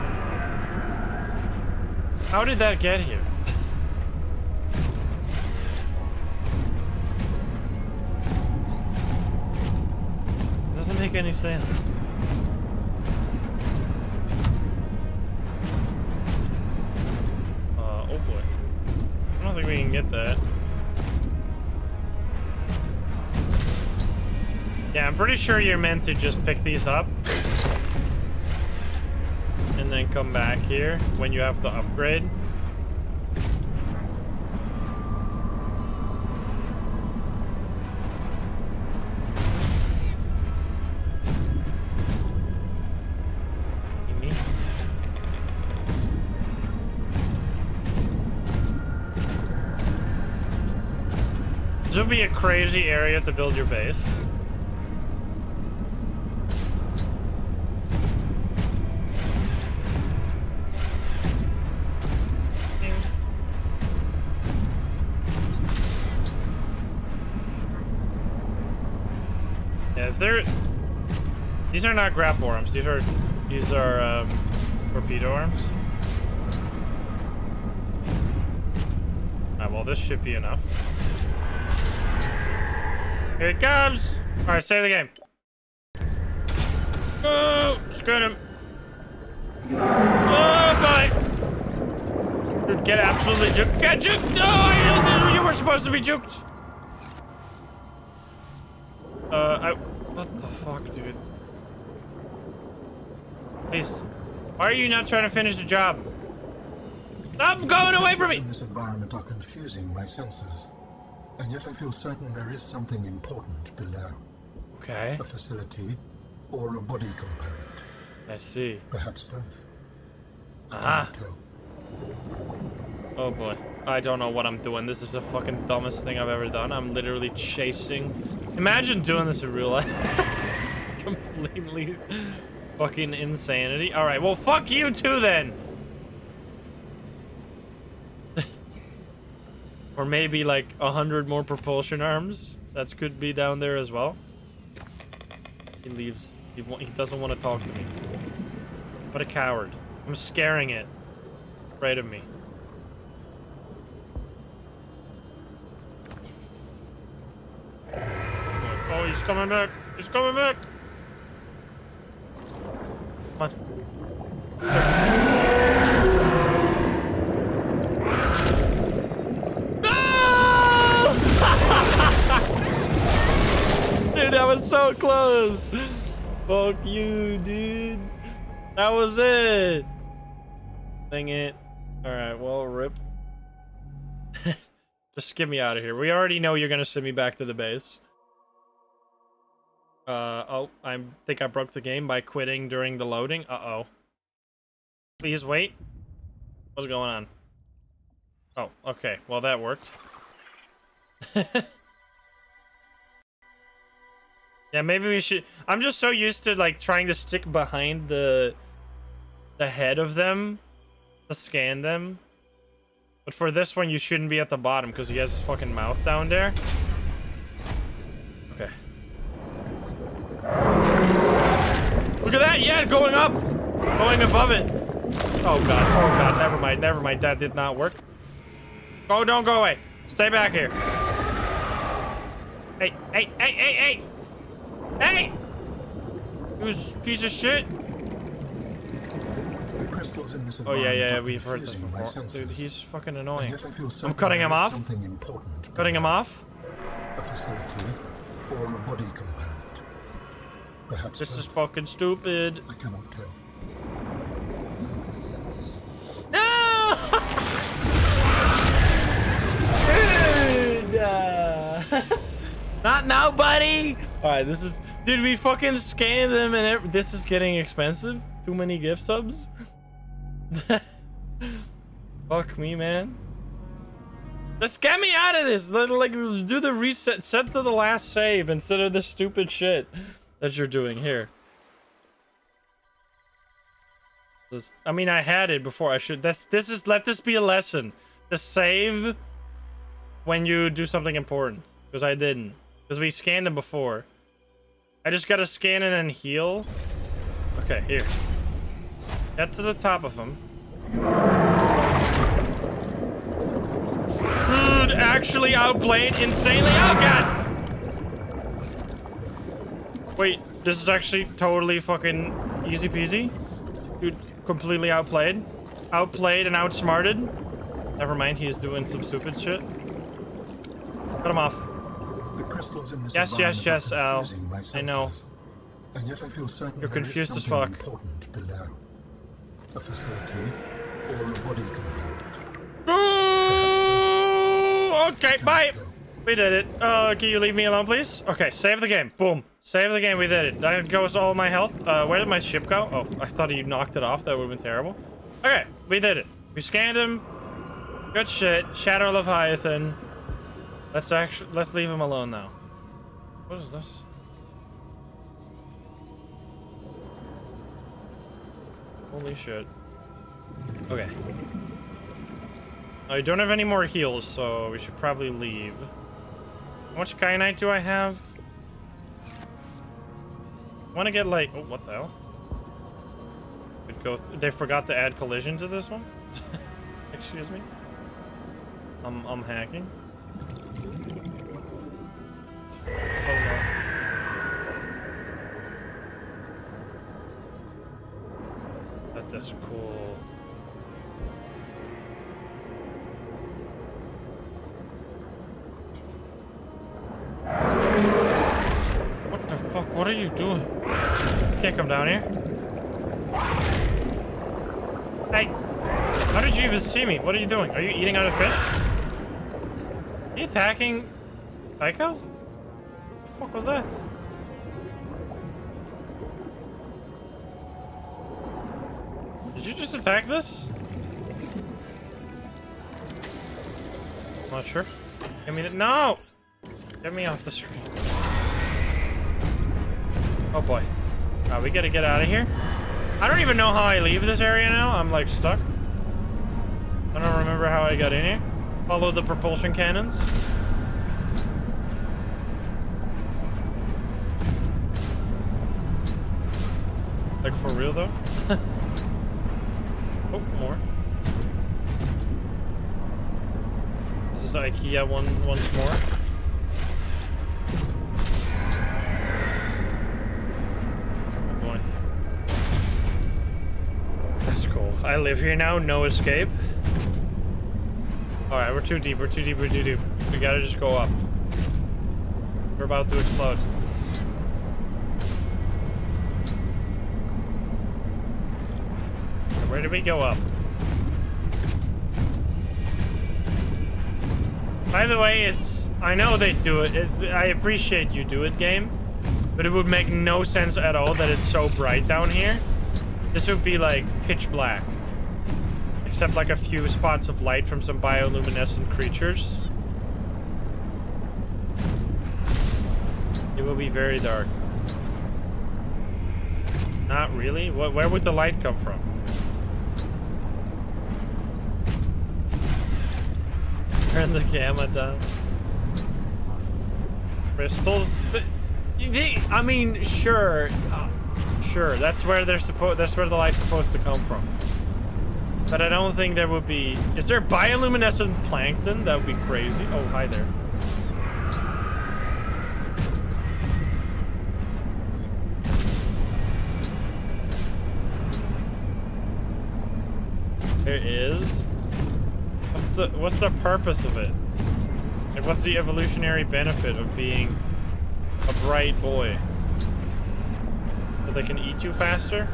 How did that get here? Make any sense. Uh, oh boy. I don't think we can get that. Yeah, I'm pretty sure you're meant to just pick these up. And then come back here when you have the upgrade. Crazy area to build your base. they're... These are not grapple arms. These are... These are, um, torpedo arms. Alright, well, this should be enough. Here it comes! Alright, save the game. Oh, screw him. Oh, bye! Get absolutely juked. Get juked! No, you were supposed to be juked. Uh, I... What the fuck, dude? Please. Why are you not trying to finish the job? Stop going away from me!
This environment are confusing my senses. And yet I feel certain there is something important below.
Okay.
A facility or a body component.
I see.
Perhaps both.
Ah. Oh boy. I don't know what I'm doing. This is the fucking dumbest thing I've ever done. I'm literally chasing Imagine doing this in real life. (laughs) Completely fucking insanity. All right, well, fuck you too then. Or maybe like a hundred more propulsion arms that could be down there as well. He leaves. He, he doesn't want to talk to me. What a coward. I'm scaring it. Afraid of me. Oh, he's coming back. He's coming back. Come on. That was so close. Fuck you, dude. That was it. Dang it. Alright, well, rip. (laughs) Just get me out of here. We already know you're gonna send me back to the base. Uh, oh, I think I broke the game by quitting during the loading. Uh-oh. Please wait. What's going on? Oh, okay. Well, that worked. (laughs) yeah, maybe we should... I'm just so used to, like, trying to stick behind the... the head of them to scan them. But for this one, you shouldn't be at the bottom because he has his fucking mouth down there. Okay. Look at that! Yeah, going up! Going above it. Oh god, oh god, never mind, never mind. That did not work. Oh, don't go away. Stay back here. Hey, hey, hey, hey, hey! Hey! You piece of shit! Oh yeah, yeah, we've heard this before. Dude, he's fucking annoying. I'm cutting him off. Cutting him off.
A facility or a body compound. Perhaps
this is fucking stupid.
I cannot tell.
No! (laughs) Dude, (laughs) not now, buddy. All right, this is. Dude, we fucking scanned them, and it, this is getting expensive. Too many gift subs. (laughs) Fuck me, man. Just get me out of this. Like, do the reset. Set to the last save instead of this stupid shit that you're doing here. This, I mean, I had it before. I should. That's. This is. Let this be a lesson. Just save when you do something important. Because I didn't. Because we scanned them before. I just gotta scan and heal. Okay, here. Get to the top of him. Dude, actually outplayed insanely. Oh, God! Wait, this is actually totally fucking easy peasy. Dude, completely outplayed. Outplayed and outsmarted. Never mind, he's doing some stupid shit. Cut him off. Yes, yes, yes, Al. I know.
And yet I feel certain
You're confused as fuck.
Below. A facility or a body
okay, bye. We did it. Uh, can you leave me alone, please? Okay, save the game. Boom. Save the game. We did it. That goes all my health. Uh, where did my ship go? Oh, I thought he knocked it off. That would have been terrible. Okay, we did it. We scanned him. Good shit. Shadow Leviathan. Let's actually let's leave him alone now. What is this? Holy shit. Okay. I don't have any more heals, so we should probably leave. How much kyanite do I have? I want to get like... Oh, what the hell? Could go they forgot to add collision to this one? (laughs) Excuse me? I'm, I'm hacking. Oh no. That is cool. What the fuck? What are you doing? Can't come down here. Hey! How did you even see me? What are you doing? Are you eating other fish? Are you attacking Psycho? Fuck was that? Did you just attack this? Not sure. Get me the- No! Get me off the screen. Oh boy. Uh, we gotta get out of here. I don't even know how I leave this area now. I'm like stuck. I don't remember how I got in here. Follow the propulsion cannons. For real though? (laughs) oh, more. This is IKEA one once more. Oh boy. That's cool. I live here now, no escape. Alright, we're too deep, we're too deep, we're too deep. We gotta just go up. We're about to explode. We go up? By the way, it's... I know they do it. it. I appreciate you do it, game. But it would make no sense at all that it's so bright down here. This would be like pitch black. Except like a few spots of light from some bioluminescent creatures. It will be very dark. Not really? Where would the light come from? The camera down. Crystals? They, I mean, sure. Uh, sure, that's where they're supposed that's where the light's supposed to come from. But I don't think there would be Is there bioluminescent plankton? That would be crazy. Oh, hi there. There is. What's the what's the purpose of it? Like what's the evolutionary benefit of being a bright boy? So they can eat you faster?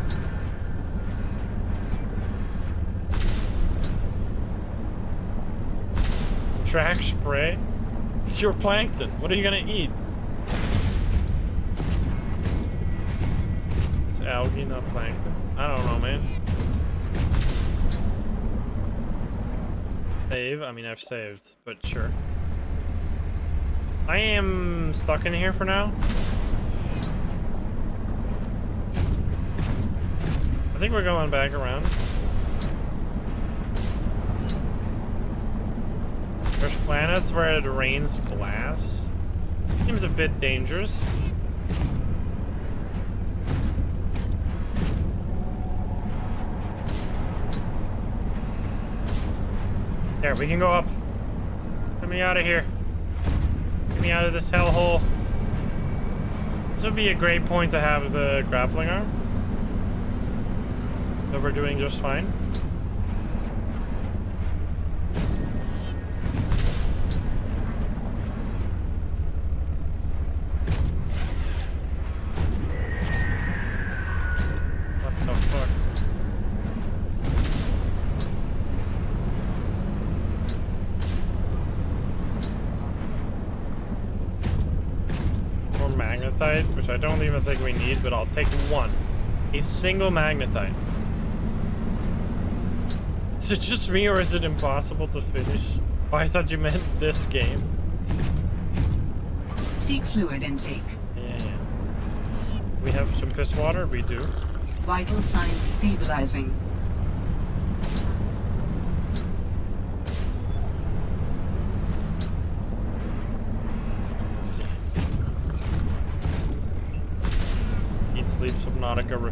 Track spray? (laughs) It's your plankton. What are you gonna eat? It's algae, not plankton. I don't know, man. Save? I mean, I've saved, but sure. I am stuck in here for now. I think we're going back around. There's planets where it rains glass. Seems a bit dangerous. There, we can go up. Get me out of here. Get me out of this hellhole. This would be a great point to have the grappling arm. So we're doing just fine. A single magnetite. Is it just me or is it impossible to finish? Oh, I thought you meant this game.
Seek fluid intake.
Yeah, yeah. We have some piss water? We do.
Vital signs stabilizing.
Sleep, Subnautica.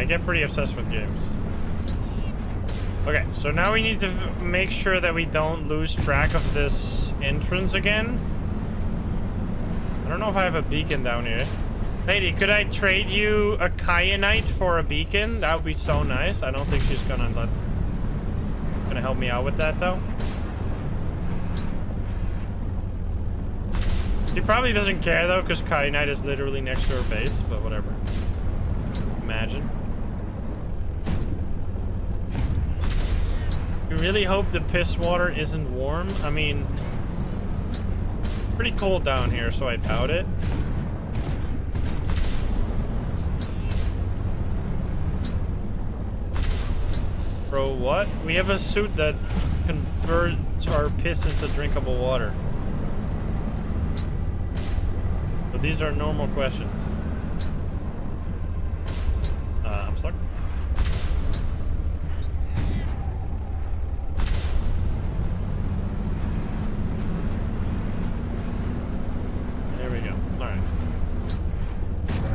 I get pretty obsessed with games. Okay, so now we need to make sure that we don't lose track of this entrance again. I don't know if I have a beacon down here. Lady, could I trade you a kyanite for a beacon? That would be so nice. I don't think she's gonna let, gonna help me out with that though. She probably doesn't care though, because kyanite is literally next to her base, but whatever. Imagine. You really hope the piss water isn't warm? I mean, pretty cold down here, so I doubt it. Bro, what? We have a suit that converts our piss into drinkable water. But these are normal questions. Uh, I'm stuck. There we go. Alright.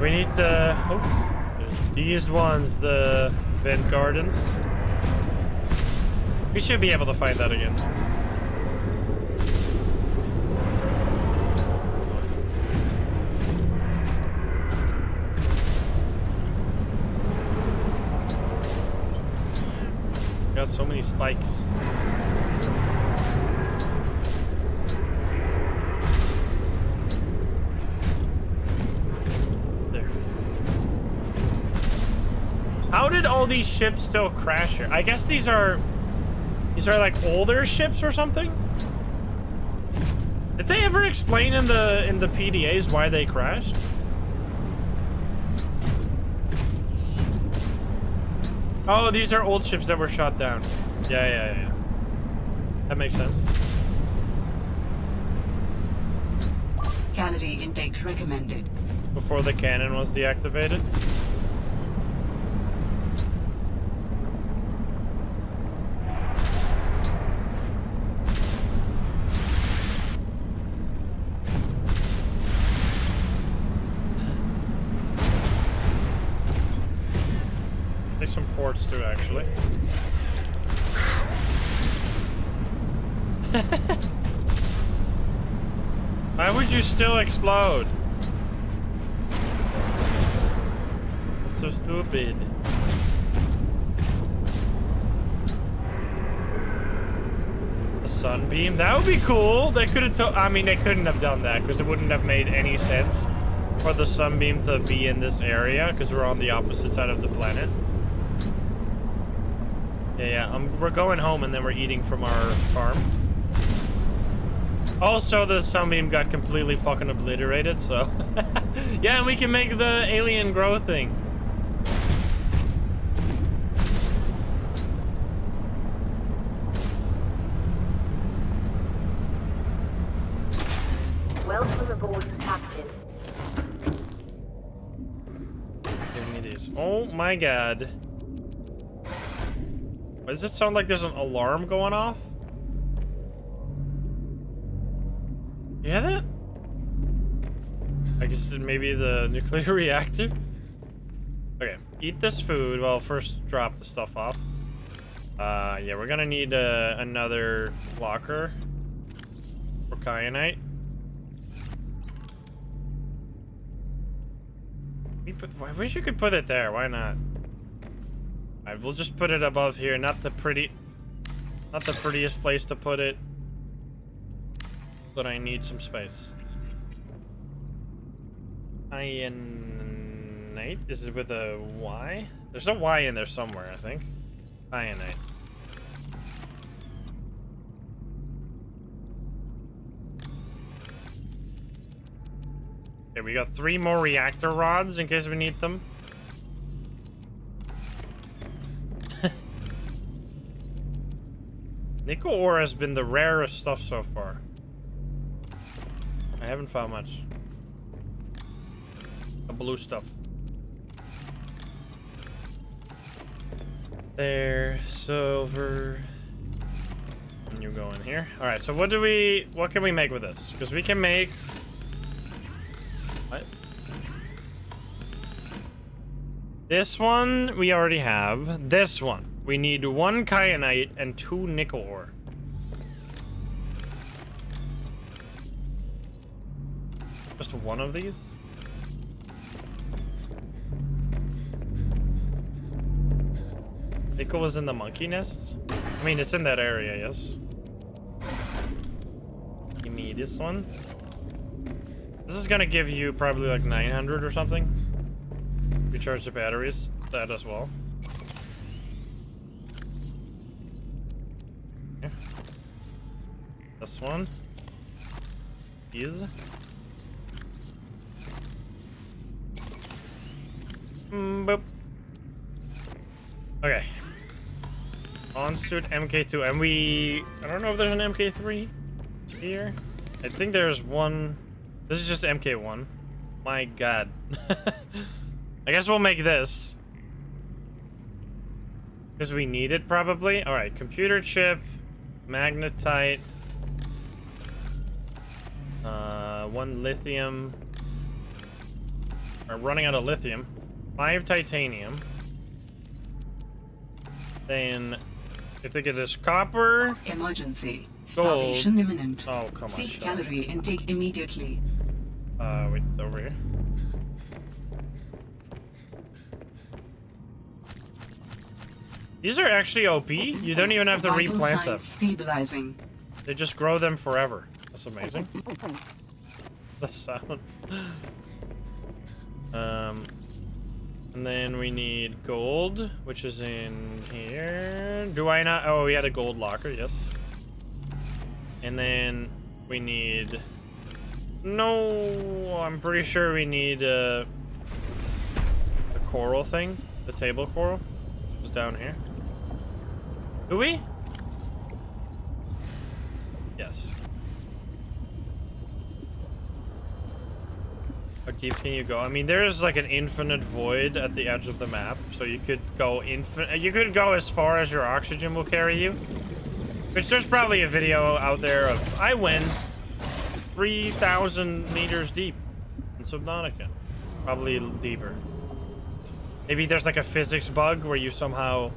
We need the... Oh, these ones, the vent gardens. We should be able to find that again. Got so many spikes. All these ships still crash here? I guess these are... These are like older ships or something? Did they ever explain in the in the PDAs why they crashed? Oh, these are old ships that were shot down. Yeah, yeah, yeah. That makes sense.
Calorie intake recommended.
Before the cannon was deactivated. Still explode? That's so stupid. A sunbeam? That would be cool. They could have. I mean, they couldn't have done that because it wouldn't have made any sense for the sunbeam to be in this area because we're on the opposite side of the planet. Yeah, yeah. Um, we're going home and then we're eating from our farm. Also, the sunbeam got completely fucking obliterated, so... (laughs) yeah, and we can make the alien grow thing.
Welcome aboard, Captain.
Give me these. Oh my god. Does it sound like there's an alarm going off? Maybe the (laughs) nuclear reactor? Okay, eat this food. Well, first drop the stuff off. Uh, yeah, we're gonna need uh, another locker for kyanite. We put, I wish you could put it there. Why not? I we'll just put it above here. Not the pretty, not the prettiest place to put it, but I need some space. Kyanite is it with a Y? There's a Y in there somewhere, I think. Kyanite. Okay, we got three more reactor rods in case we need them. (laughs) Nickel ore has been the rarest stuff so far. I haven't found much. The blue stuff. There, silver. And you go in here. All right, so what do we, what can we make with this? Because we can make, what? This one we already have. This one. We need one kyanite and two nickel ore. Just one of these? Nickel was in the monkey nest? I mean, it's in that area, yes. Give me this one. This is gonna give you probably like 900 or something. Recharge the batteries. That as well. This one. Is. Mm, boop. Okay. On suit MK2, and we... I don't know if there's an MK3 here. I think there's one... This is just MK1. My god. (laughs) I guess we'll make this. Because we need it, probably. Alright, computer chip, magnetite, uh, one lithium. We're running out of lithium. Five titanium. Then, I think it is copper.
Emergency. Starvation imminent.
Oh, come on.
Seek calorie intake immediately.
Uh, wait, over here. These are actually OP. You don't even have to replant them.
stabilizing.
They just grow them forever. That's amazing. (laughs) the sound. (laughs) Um, and then we need gold, which is in here. Do I not? Oh, we had a gold locker. Yes. And then we need. No, I'm pretty sure we need uh, a, the coral thing, the table coral, is down here. Do we? Yes. How deep can you go? I mean, there's like an infinite void at the edge of the map, so you could go infinite. You could go as far as your oxygen will carry you. Which there's probably a video out there of I went 3,000 meters deep in Subnautica. Probably deeper. Maybe there's like a physics bug where you somehow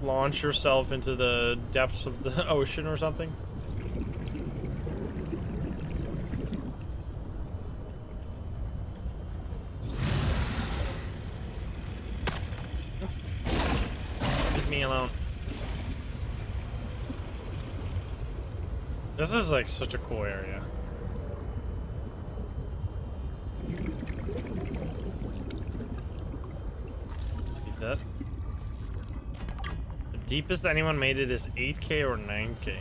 launch yourself into the depths of the (laughs) ocean or something. Alone. This is like such a cool area. See that? The deepest anyone made it is 8k or 9k.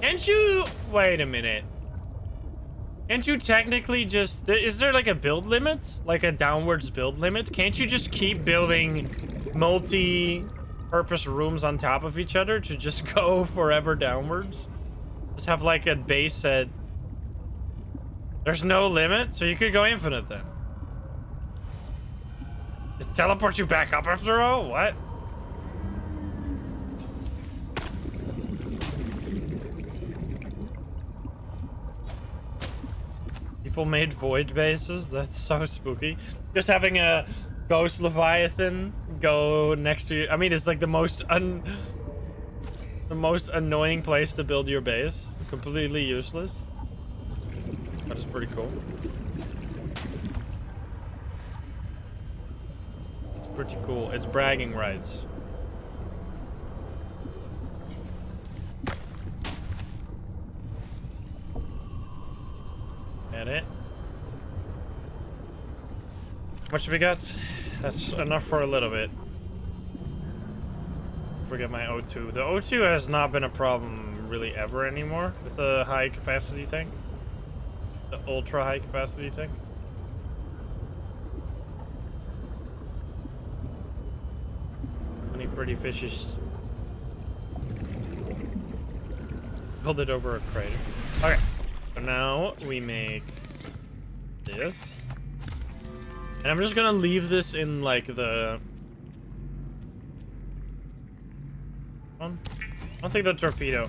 Can't you... Wait a minute. Can't you technically just... Is there like a build limit? Like a downwards build limit? Can't you just keep building multi-purpose rooms on top of each other to just (laughs) go forever downwards? Just have like a base at... There's no limit, so you could go infinite then. It teleports you back up after all? What? People made void bases? That's so spooky. Just having a ghost leviathan go next to you. I mean, it's like the most un... The most annoying place to build your base. Completely useless. That is pretty cool. It's pretty cool. It's bragging rights. Get it? Much have we got? That's enough for a little bit. Forget my O2. The O2 has not been a problem really ever anymore with the high capacity tank. The ultra high capacity tank. Any pretty fishes. Build it over a crater. Okay. So now we make this. And I'm just gonna leave this in like the. I don't think the torpedo.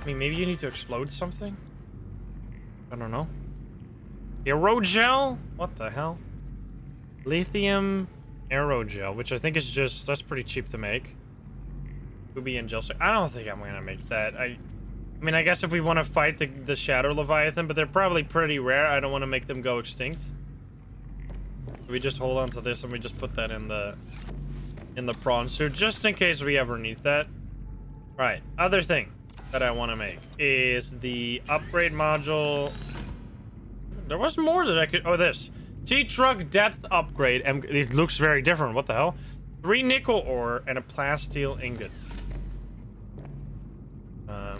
I mean, maybe you need to explode something? I don't know. Aerogel? What the hell? Lithium aerogel, which I think is just, that's pretty cheap to make. Ruby and gel. I don't think I'm gonna make that. I, I mean, I guess if we want to fight the, the Shadow Leviathan, but they're probably pretty rare. I don't want to make them go extinct. We just hold on to this and we just put that in the in the prawn suit just in case we ever need that. Right. Other thing that I want to make is the upgrade module. There was more that I could. Oh, this Seatruck depth upgrade. And it looks very different. What the hell? Three nickel ore and a plasteel ingot. Um.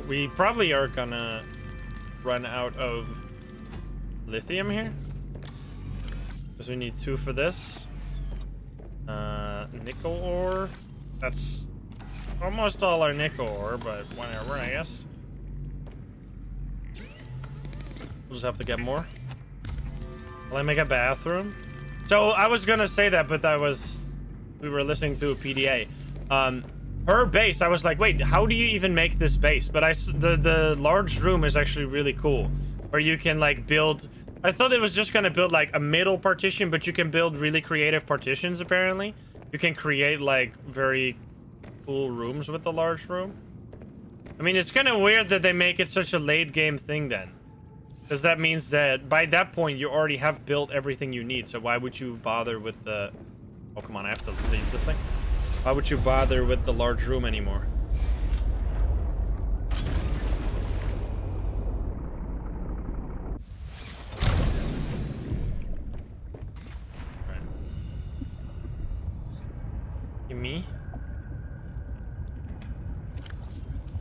We probably are gonna run out of lithium here. Because we need two for this. Uh, nickel ore. That's almost all our nickel ore, but whatever, I guess. We'll just have to get more. Will I make a bathroom? So I was gonna say that, but that was we were listening to a PDA. Um, her base, I was like, wait, how do you even make this base? But I, the the large room is actually really cool, where you can like build. I thought it was just gonna build like a middle partition, but you can build really creative partitions. Apparently, you can create like very cool rooms with the large room. I mean, it's kind of weird that they make it such a late game thing then. Because that means that by that point, you already have built everything you need. So why would you bother with the... Oh, come on, I have to leave this thing. Why would you bother with the large room anymore? Me?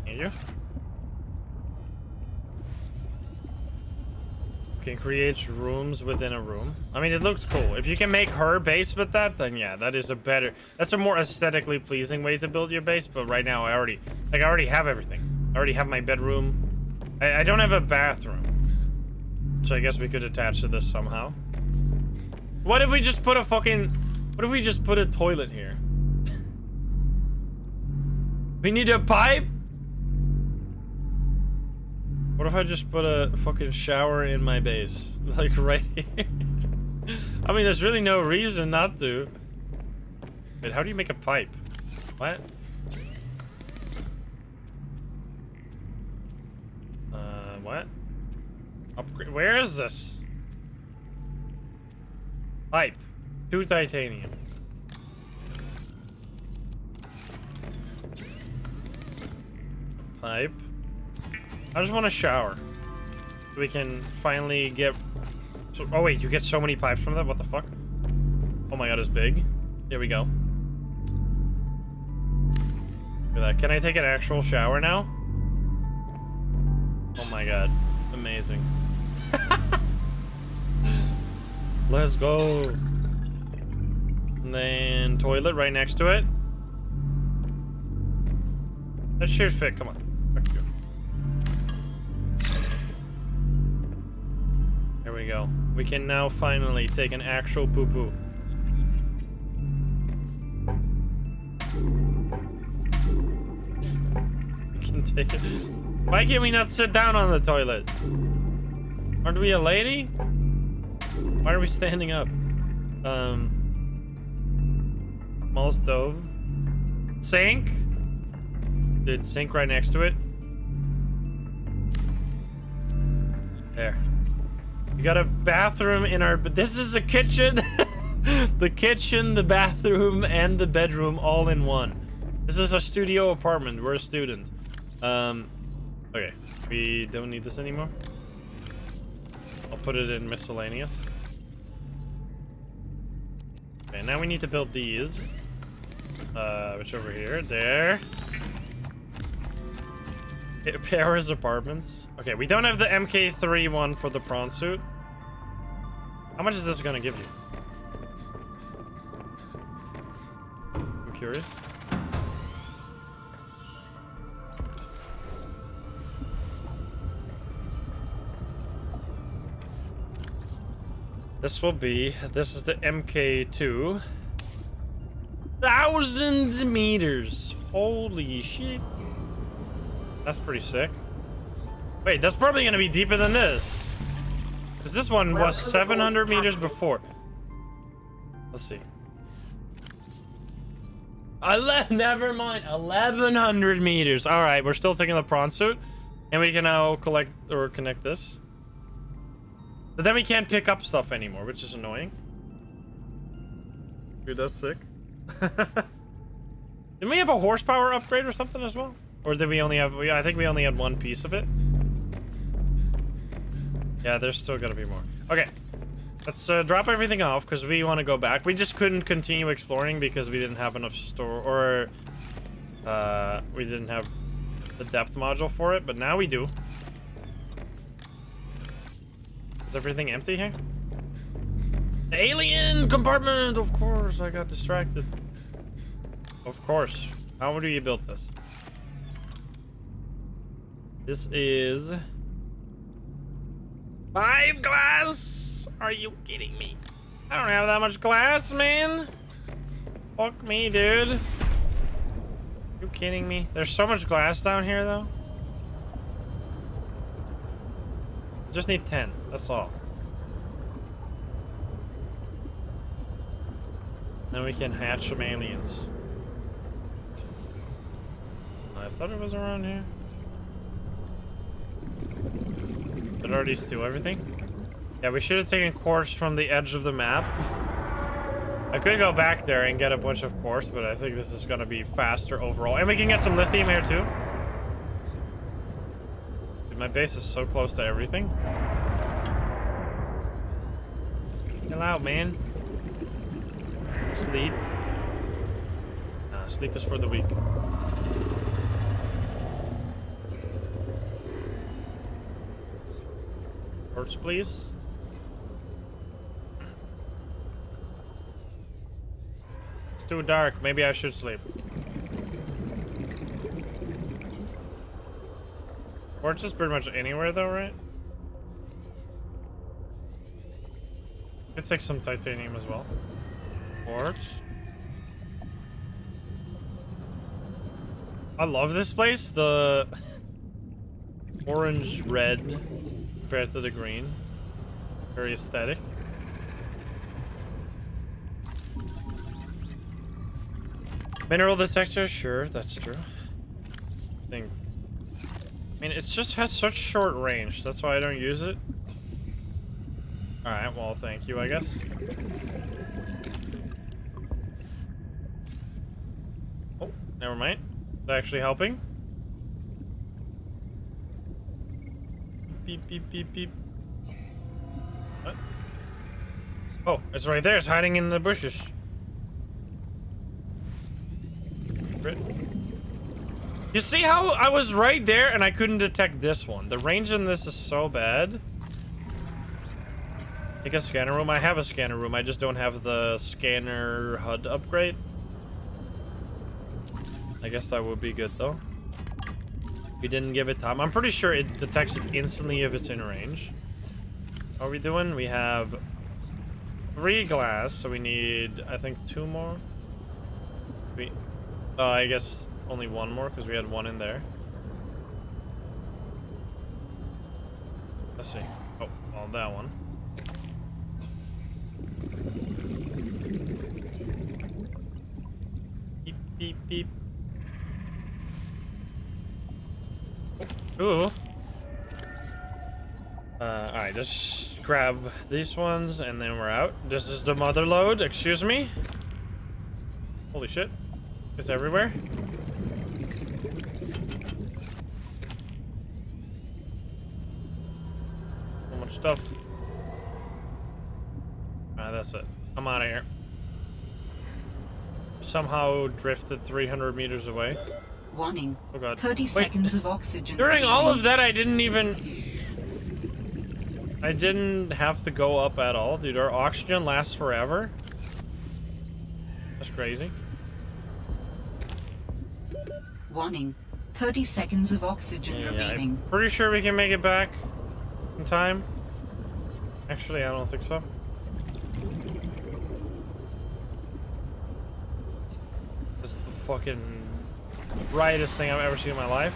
You? Can create rooms within a room. I mean, it looks cool. If you can make her base with that, then yeah, that is a better... That's a more aesthetically pleasing way to build your base, but right now I already... Like, I already have everything. I already have my bedroom. I, I don't have a bathroom. So I guess we could attach to this somehow. What if we just put a fucking... What if we just put a toilet here? (laughs) we need a pipe? What if I just put a fucking shower in my base? (laughs) Like right here? I mean, there's really no reason not to. Wait, how do you make a pipe? What? Uh, what? Upgrade. Where is this? Pipe. Two titanium. Pipe. I just want a shower. We can finally get... So, oh wait, you get so many pipes from that? What the fuck? Oh my god, it's big. Here we go. Look at that. Can I take an actual shower now? Oh my god. Amazing. (laughs) Let's go. And then toilet right next to it. That should fit. Come on. We go. We can now finally take an actual poo-poo. Can take it. Why can't we not sit down on the toilet? Aren't we a lady? Why are we standing up? Um. Small stove. Sink? Dude, sink right next to it. There. We got a bathroom in our... But this is a kitchen. (laughs) the kitchen, the bathroom, and the bedroom all in one. This is a studio apartment. We're a student. Um, okay. We don't need this anymore. I'll put it in miscellaneous. Okay, now we need to build these. Uh, which over here. There. (laughs) Paris apartments. Okay, we don't have the MK3 one for the prawn suit. How much is this gonna give you? I'm curious. This will be, this is the MK2. Thousand meters. Holy shit. That's pretty sick. Wait, that's probably gonna be deeper than this. Because this one was 700 meters before. Let's see. Ele (laughs) never mind. 1100 meters. All right, we're still taking the prawn suit. And we can now collect or connect this. But then we can't pick up stuff anymore, which is annoying. Dude, that's sick. (laughs) Didn't we have a horsepower upgrade or something as well? Or did we only have... I think we only had one piece of it. Yeah, there's still gotta be more. Okay. Let's uh, drop everything off because we want to go back. We just couldn't continue exploring because we didn't have enough store... Or... Uh, we didn't have the depth module for it, but now we do. Is everything empty here? Alien compartment! Of course, I got distracted. Of course. How do you build this? This is... Five glass? Are you kidding me? I don't have that much glass, man. Fuck me, dude. You kidding me? There's so much glass down here, though. Just need 10. That's all. Then we can hatch some aliens. I thought it was around here. Did I already steal everything? Yeah, we should have taken quartz from the edge of the map. I could go back there and get a bunch of quartz, but I think this is gonna be faster overall. And we can get some lithium here too. Dude, my base is so close to everything. Chill out, man. Sleep. Sleep is for the weak. Please. It's too dark. Maybe I should sleep. Torch is pretty much anywhere though, right? Could take some titanium as well. Torch. I love this place. The (laughs) orange red compared to the green. Very aesthetic. Mineral detector, sure, that's true. I think. I mean, it just has such short range. That's why I don't use it. Alright, well, thank you, I guess. Oh, never mind. Actually helping. Beep, beep, beep. What? Oh, it's right there. It's hiding in the bushes. You see how I was right there and I couldn't detect this one? The range in this is so bad. Take a scanner room. I have a scanner room. I just don't have the scanner HUD upgrade. I guess that would be good though. We didn't give it time. I'm pretty sure it detects it instantly if it's in range. What are we doing? We have three glass, so we need, I think, two more. We, uh, I guess only one more because we had one in there. Let's see. Oh, on that one. Beep, beep, beep. Ooh. Uh, alright, just grab these ones and then we're out. This is the mother load, excuse me. Holy shit. It's everywhere. So much stuff. Ah, that's it. I'm out of here. Somehow drifted 300 meters away.
Warning.
Oh god.
30
Wait,
seconds of oxygen.
During all of that, I didn't even... I didn't have to go up at all, dude. Our oxygen lasts forever. That's crazy.
Warning. 30 seconds of oxygen
Yeah,
remaining.
I'm pretty sure we can make it back in time. Actually, I don't think so. This is the fucking brightest thing I've ever seen in my life.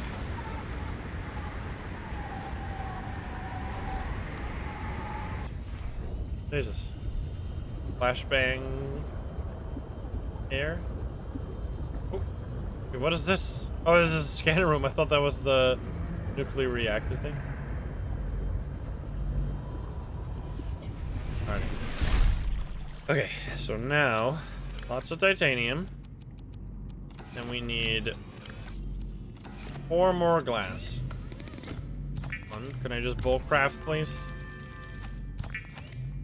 Jesus. Flashbang air. Oh. Wait, what is this? Oh, this is a scanner room. I thought that was the nuclear reactor thing. Alrighty. Okay, so now lots of titanium. And we need four more glass. One, can I just bulk craft, please?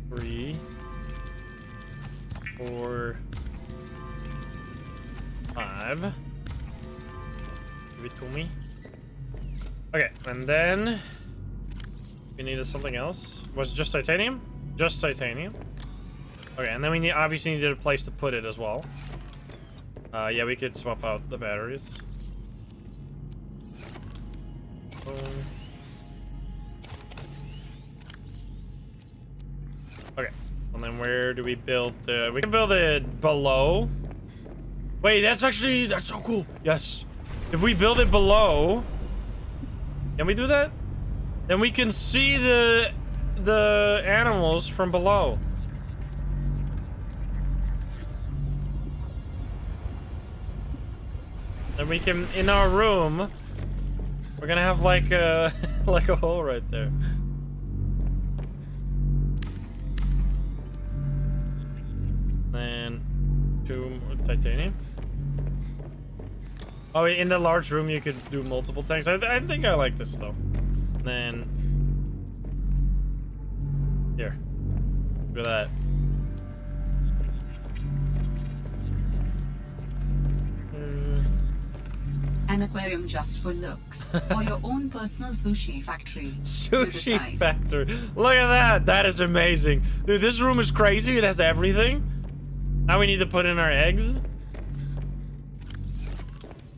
Three, four, five. Give it to me. Okay, and then we needed something else. Was it just titanium? Just titanium. Okay, and then we need obviously needed a place to put it as well. Uh, yeah, we could swap out the batteries. Okay, and then where do we build the? We can build it below. Wait, that's actually that's so cool. Yes, if we build it below, can we do that? Then we can see the the animals from below. And we can, in our room, we're gonna have like a (laughs) like a hole right there. Then two titanium. Oh, in the large room you could do multiple tanks. I, th I think I like this though. Then here, look at that.
An aquarium just for looks, or your own personal sushi factory. (laughs)
Sushi factory. Look at that. That is amazing. Dude, this room is crazy. It has everything. Now we need to put in our eggs.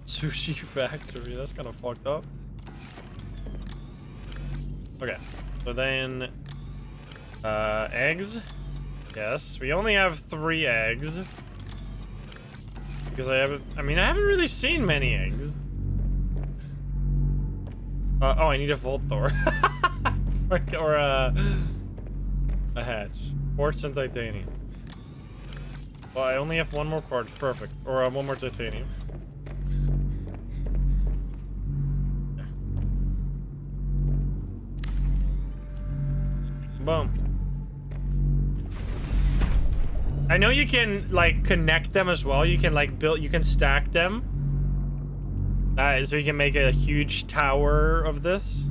Sushi factory. That's kind of fucked up. Okay. So then, uh, eggs. Yes. We only have three eggs. Because I haven't, I mean, I haven't really seen many eggs. Uh, oh, I need a vault. (laughs) Or a, a hatch. Quartz and titanium. Well, I only have one more quartz. Perfect. Or uh, one more titanium. Boom. I know you can like connect them as well. You can like build, you can stack them. Uh, so you can make a huge tower of this.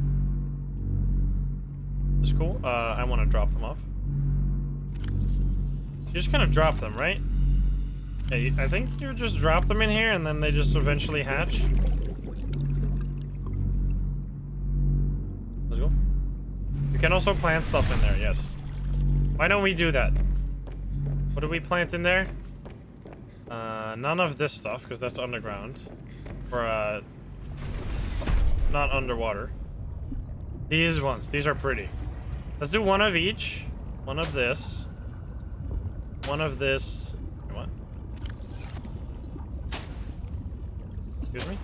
That's cool. Uh, I want to drop them off. You just kind of drop them, right? Yeah, I think you just drop them in here and then they just eventually hatch. Let's go. You can also plant stuff in there, yes. Why don't we do that? What do we plant in there? Uh, none of this stuff, because that's underground. Or, uh, not underwater. These ones, these are pretty. Let's do one of each. One of this. One of this. What? Excuse me?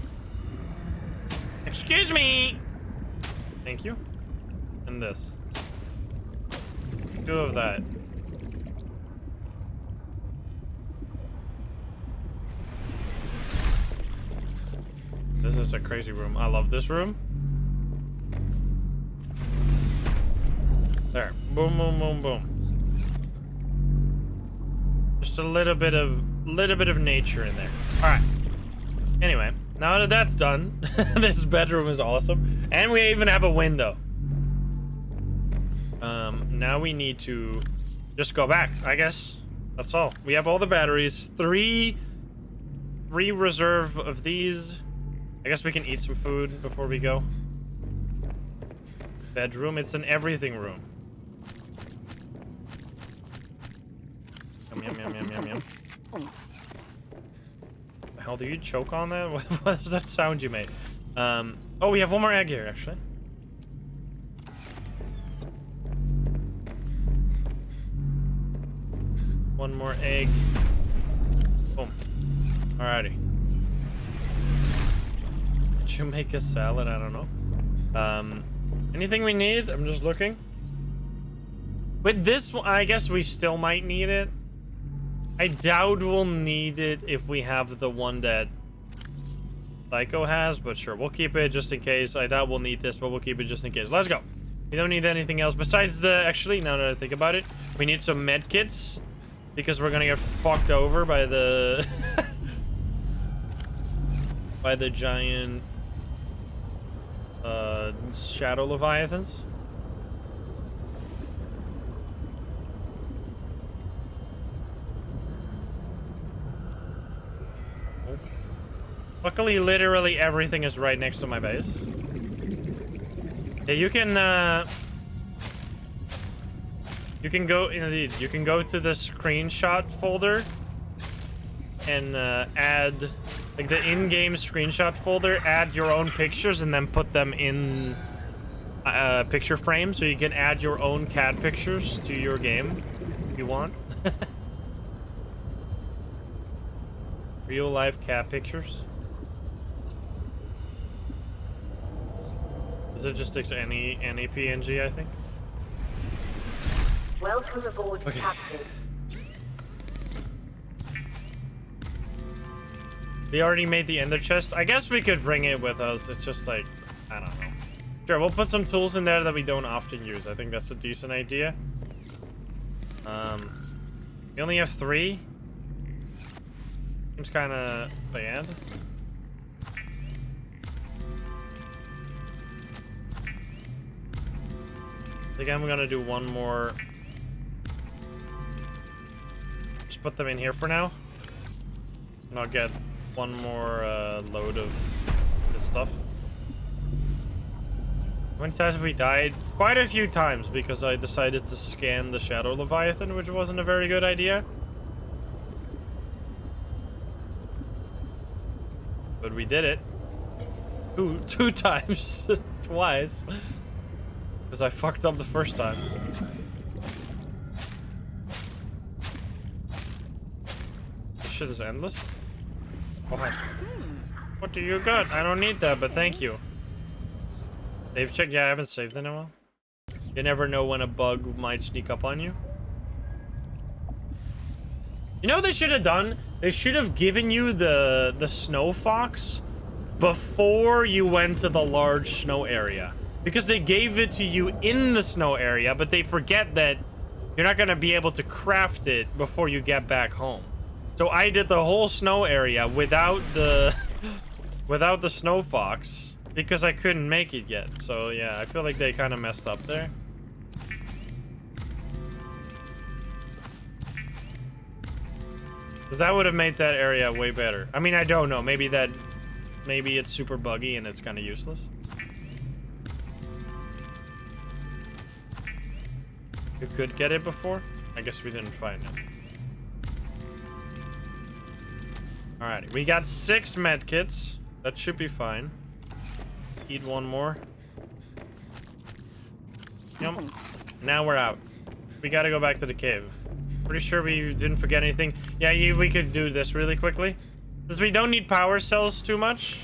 Excuse me! Thank you. And this. Two of that. This is a crazy room. I love this room. There. Boom, boom, boom, boom. Just a little bit of, little bit of nature in there. All right. Anyway, now that that's done, (laughs) this bedroom is awesome, and we even have a window. Um, now we need to just go back. I guess that's all. We have all the batteries. Three, three reserve of these. I guess we can eat some food before we go. Bedroom. It's an everything room. Yum, yum, yum, yum, yum, yum. The hell, do you choke on that? (laughs) What, is that sound you made? Um, oh, we have one more egg here, actually. One more egg. Boom. Alrighty. Make a salad? I don't know. Um, anything we need? I'm just looking. With this one, I guess we still might need it. I doubt we'll need it if we have the one that Psycho has, but sure, we'll keep it just in case. I doubt we'll need this, but we'll keep it just in case. Let's go. We don't need anything else besides the... Actually, now that I think about it, we need some med kits because we're gonna get fucked over by the... (laughs) by the giant... Uh, shadow leviathans. Luckily, literally everything is right next to my base. Yeah, you can, uh... You can go, indeed, you can go to the screenshot folder and uh, add, like the in-game screenshot folder, add your own pictures and then put them in a picture frame so you can add your own cat pictures to your game if you want. (laughs) Real life cat pictures. Does it just takes any any PNG, I think?
Welcome aboard, Captain.
We already made the ender chest. I guess we could bring it with us. It's just like, I don't know. Sure, we'll put some tools in there that we don't often use. I think that's a decent idea. Um, we only have three. Seems kind of bad. I think I'm gonna do one more. Just put them in here for now. And I'll get one more uh, load of this stuff. How many times have we died? Quite a few times because I decided to scan the Shadow Leviathan, which wasn't a very good idea. But we did it. Two, (laughs) two times. (laughs) Twice. Because I fucked up the first time. This shit is endless. Oh. What do you got? I don't need that, but thank you. Save check? Yeah, I haven't saved in a while. You never know when a bug might sneak up on you. You know what they should have done? They should have given you the the snow fox before you went to the large snow area. Because they gave it to you in the snow area, but they forget that you're not going to be able to craft it before you get back home. So I did the whole snow area without the (laughs) without the snow fox because I couldn't make it yet. So yeah, I feel like they kind of messed up there. Because that would have made that area way better. I mean, I don't know. Maybe that... Maybe it's super buggy and it's kind of useless. You could get it before? I guess we didn't find it. Alright, we got six medkits. That should be fine. Eat one more. Yep. Now we're out. We gotta go back to the cave. Pretty sure we didn't forget anything. Yeah, you, we could do this really quickly. Since we don't need power cells too much,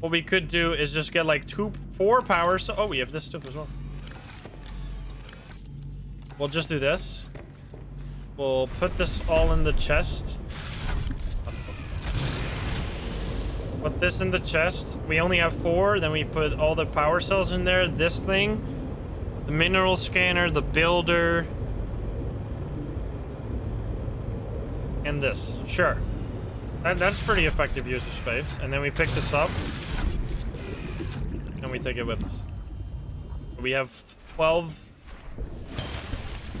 what we could do is just get like two, four power cells. Oh, we have this stuff as well. We'll just do this. We'll put this all in the chest. Put this in the chest. We only have four. Then we put all the power cells in there. This thing. The mineral scanner. The builder. And this. Sure. That, that's pretty effective use of space. And then we pick this up. And we take it with us. We have 12...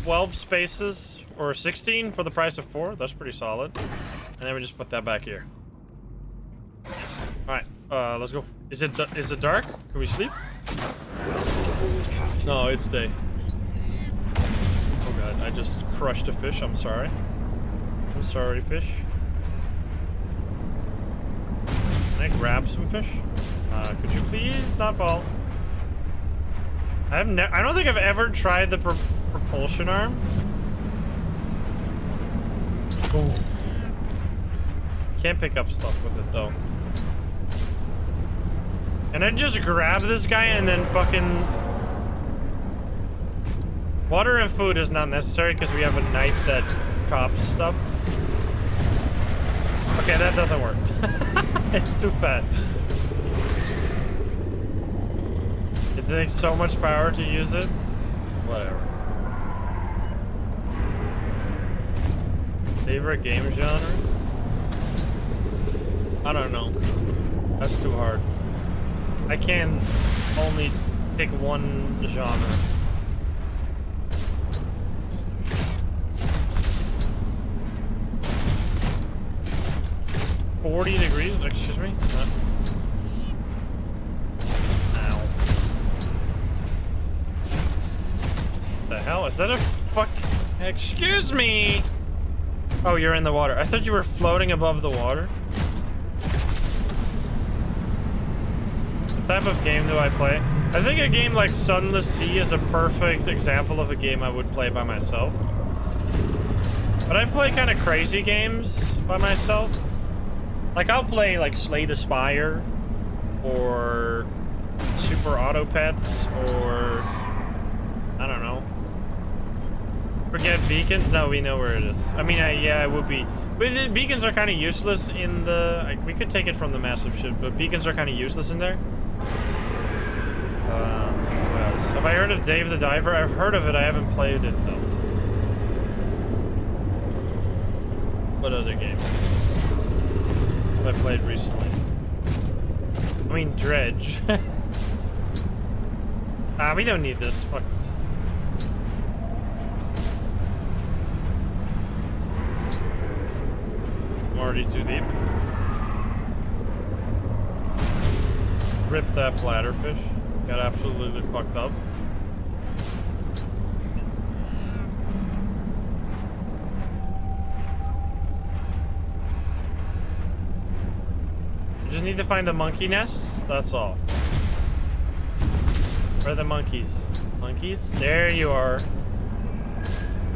12 spaces. Or 16 for the price of 4. That's pretty solid. And then we just put that back here. Alright, uh, let's go. Is it is it dark? Can we sleep? No, it's day. Oh god, I just crushed a fish. I'm sorry. I'm sorry, fish. Can I grab some fish? Uh, could you please not fall? I have ne I don't think I've ever tried the pro propulsion arm. Ooh. Can't pick up stuff with it though. And I just grab this guy and then fucking... Water and food is not necessary because we have a knife that chops stuff. Okay, that doesn't work. (laughs) it's too fat. It takes so much power to use it. Whatever. Favorite game genre? I don't know. That's too hard. I can only pick one genre. Forty degrees? Excuse me. Ow. The hell is that? A fuck? Excuse me. Oh, you're in the water. I thought you were floating above the water. Type of game do I play? I think a game like Sunless Sea is a perfect example of a game I would play by myself. But I play kind of crazy games by myself. Like, I'll play, like, Slay the Spire, or Super Auto Pets, or... I don't know. Forget beacons? No, we know where it is. I mean, I, yeah, it would be... But the beacons are kind of useless in the... I, we could take it from the massive ship, but beacons are kind of useless in there. Um, what else? Have I heard of Dave the Diver? I've heard of it. I haven't played it though. What other game? have I played recently? I mean, Dredge. (laughs) ah, we don't need this. Fuck this. I'm already too deep. Rip that bladderfish. Got absolutely fucked up. You just need to find the monkey nests, that's all. Where are the monkeys? Monkeys? There you are.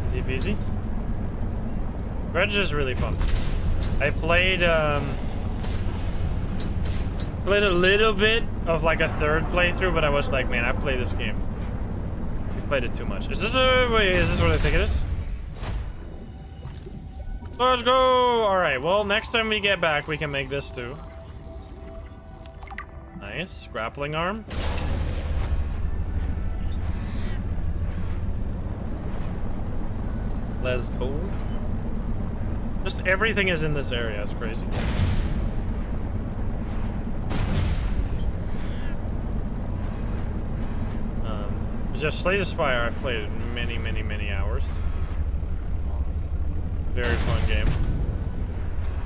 Easy peasy. Dredge is really fun. I played, um... Played a little bit of like a third playthrough, but I was like, man, I've played this game. We've played it too much. Is this a... Wait, is this what I think it is? Let's go! Alright, well, next time we get back, we can make this too. Nice. Grappling arm. Let's go. Just everything is in this area. It's crazy. Um, just Slay the Spire, I've played many, many, many hours. Very fun game.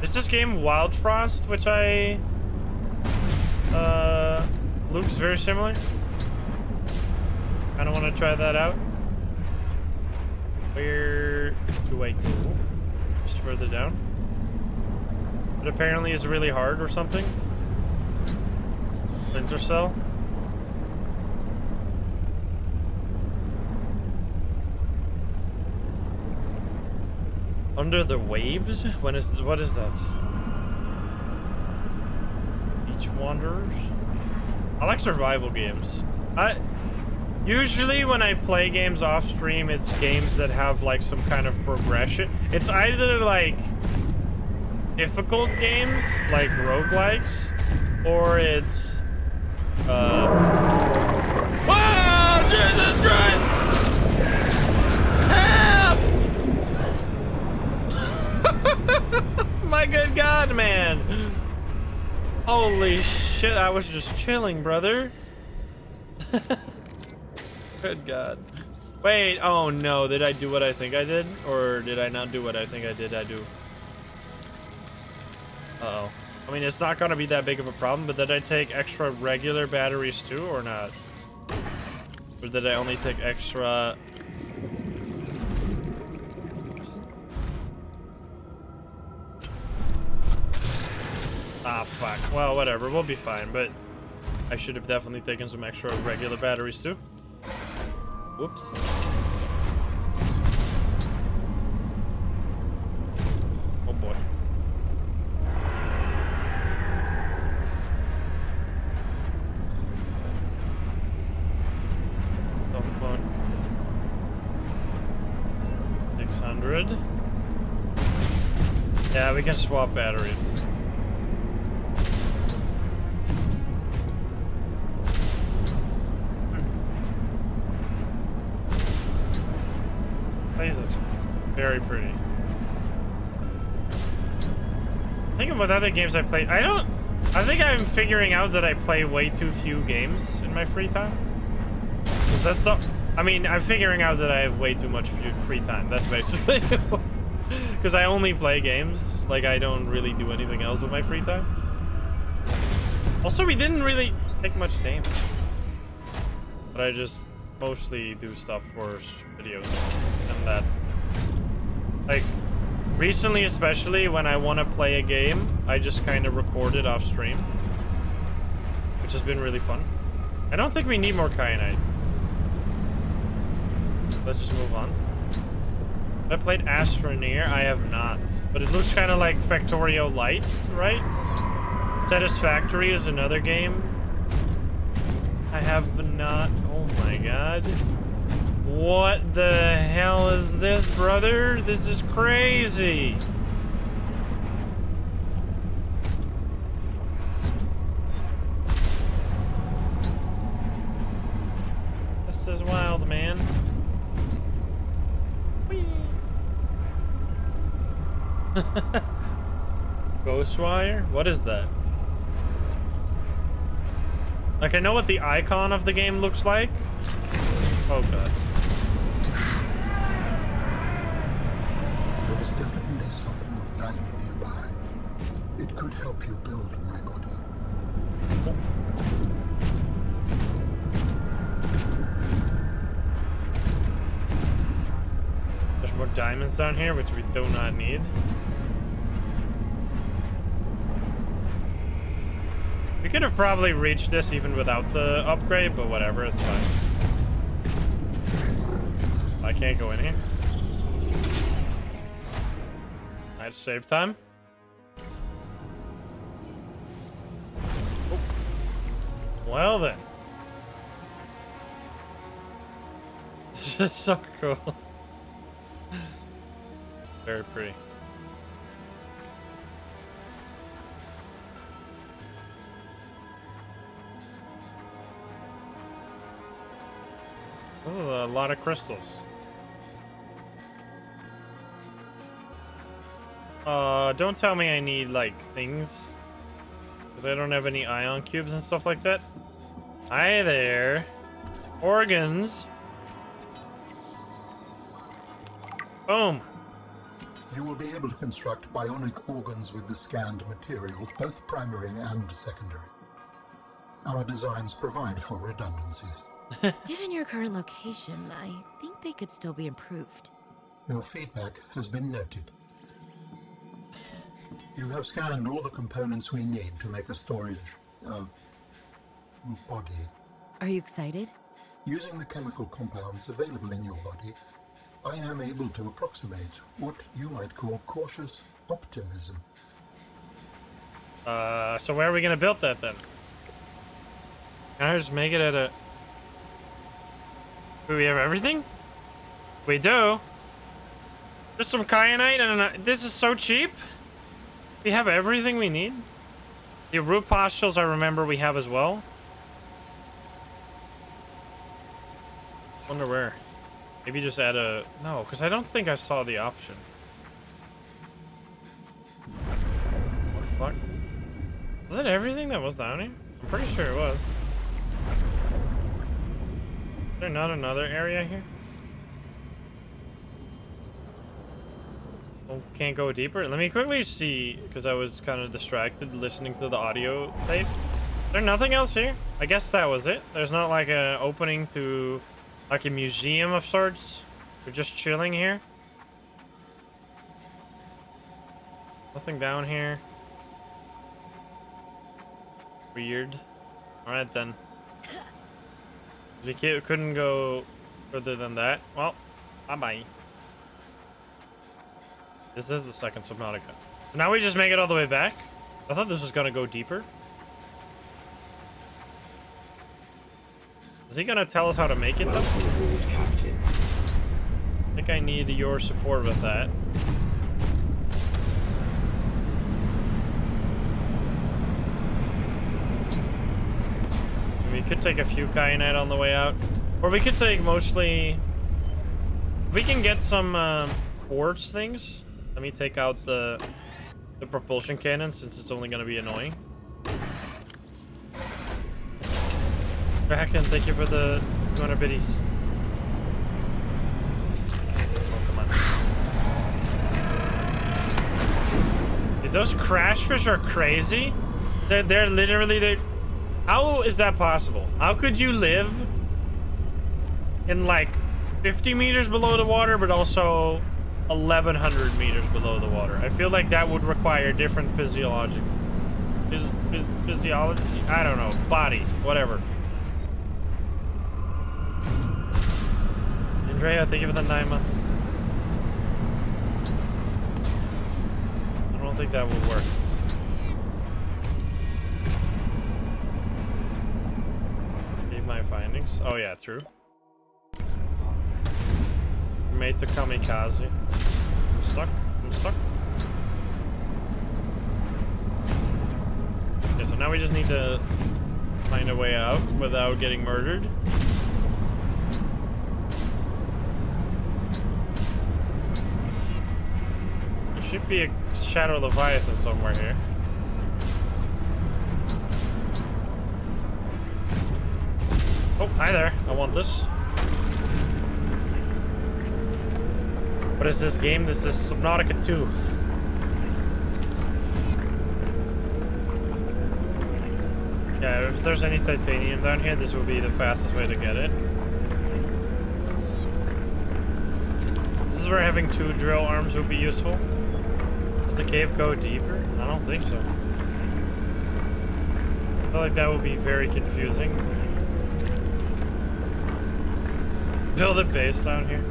Is this game Wildfrost, which I... Uh, looks very similar. I kinda wanna try that out. Where do I go? Just further down? But apparently is really hard or something. Splinter Cell. Under the waves? When is what is that? Beach Wanderers? I like survival games. I usually when I play games off stream, it's games that have like some kind of progression. It's either like difficult games like roguelikes, or it's uh Whoa! Jesus Christ! Help! My good God, man! Holy shit, I was just chilling, brother. (laughs) good God. Wait, oh no, did I do what I think I did? Or did I not do what I think I did I do? Uh-oh. I mean, it's not gonna be that big of a problem, but did I take extra regular batteries too, or not? Or did I only take extra... Ah, fuck. Well, whatever. We'll be fine, but I should have definitely taken some extra regular batteries too. Whoops. Oh boy. The fuck? 600. Yeah, we can swap batteries. Very pretty. Think about other games I played. I don't. I think I'm figuring out that I play way too few games in my free time. 'Cause That's so. I mean, I'm figuring out that I have way too much free time. That's basically. (laughs) Because I only play games. Like I don't really do anything else with my free time. Also, we didn't really take much damage. But I just mostly do stuff for videos and that. Like, recently especially, when I want to play a game, I just kind of record it off stream. Which has been really fun. I don't think we need more kyanite. Let's just move on. I played Astroneer, I have not. But it looks kind of like Factorio Light, right? Satisfactory is another game. I have not. Oh my god. What the hell is this, brother? This is crazy. This is wild, man. (laughs) Ghostwire? What is that? Like, I know what the icon of the game looks like. Oh, God. More diamonds down here, which we do not need. We could have probably reached this even without the upgrade, but whatever, it's fine. I can't go in here. I'd save time. Oh. Well then. This (laughs) is so cool. Very pretty. This is a lot of crystals. Uh, don't tell me I need, like, things. Because I don't have any ion cubes and stuff like that. Hi there. Organs. Boom.
You will be able to construct bionic organs with the scanned material, both primary and secondary. Our designs provide for redundancies. (laughs)
Given your current location, I think they could still be improved.
Your feedback has been noted. You have scanned all the components we need to make a storage uh, body.
Are you excited?
Using the chemical compounds available in your body, I am able to approximate what you might call cautious optimism.
Uh, so where are we gonna build that then? Can I just make it at a... Do we have everything? We do. Just some kyanite and an, this is so cheap. We have everything we need. The root pustules I remember we have as well. Wonder where. Maybe just add a... No, because I don't think I saw the option. What the fuck? Was that everything that was down here? I'm pretty sure it was. Is there not another area here? Oh, can't go deeper? Let me quickly see, because I was kind of distracted listening to the audio tape. Is there nothing else here? I guess that was it. There's not like a opening to like a museum of sorts. We're just chilling here. Nothing down here. Weird. Alright then. We couldn't go further than that. Well, bye-bye. This is the second Subnautica. Now we just make it all the way back? I thought this was gonna go deeper. He gonna tell us how to make it though? I think I need your support with that. We could take a few kyanite on the way out. Or we could take mostly... We can get some um, quartz things. Let me take out the, the propulsion cannon since it's only going to be annoying. Bracken, thank you for the 200 biddies. Those crashfish are crazy. They're, they're literally... They're, how is that possible? How could you live in like 50 meters below the water, but also 1100 meters below the water? I feel like that would require different physiologic... Phys phys physiology? I don't know. Body. Whatever. Andrea, thank you for the nine months. I don't think that will work. Leave my findings. Oh yeah, true. Made to kamikaze. I'm stuck. I'm stuck. Okay, so now we just need to find a way out without getting murdered. Should be a Shadow Leviathan somewhere here. Oh, hi there. I want this. What is this game? This is Subnautica 2. Yeah, if there's any titanium down here, this would be the fastest way to get it. This is where having two drill arms would be useful. The cave go deeper? I don't think so. I feel like that would be very confusing. Build a base down here.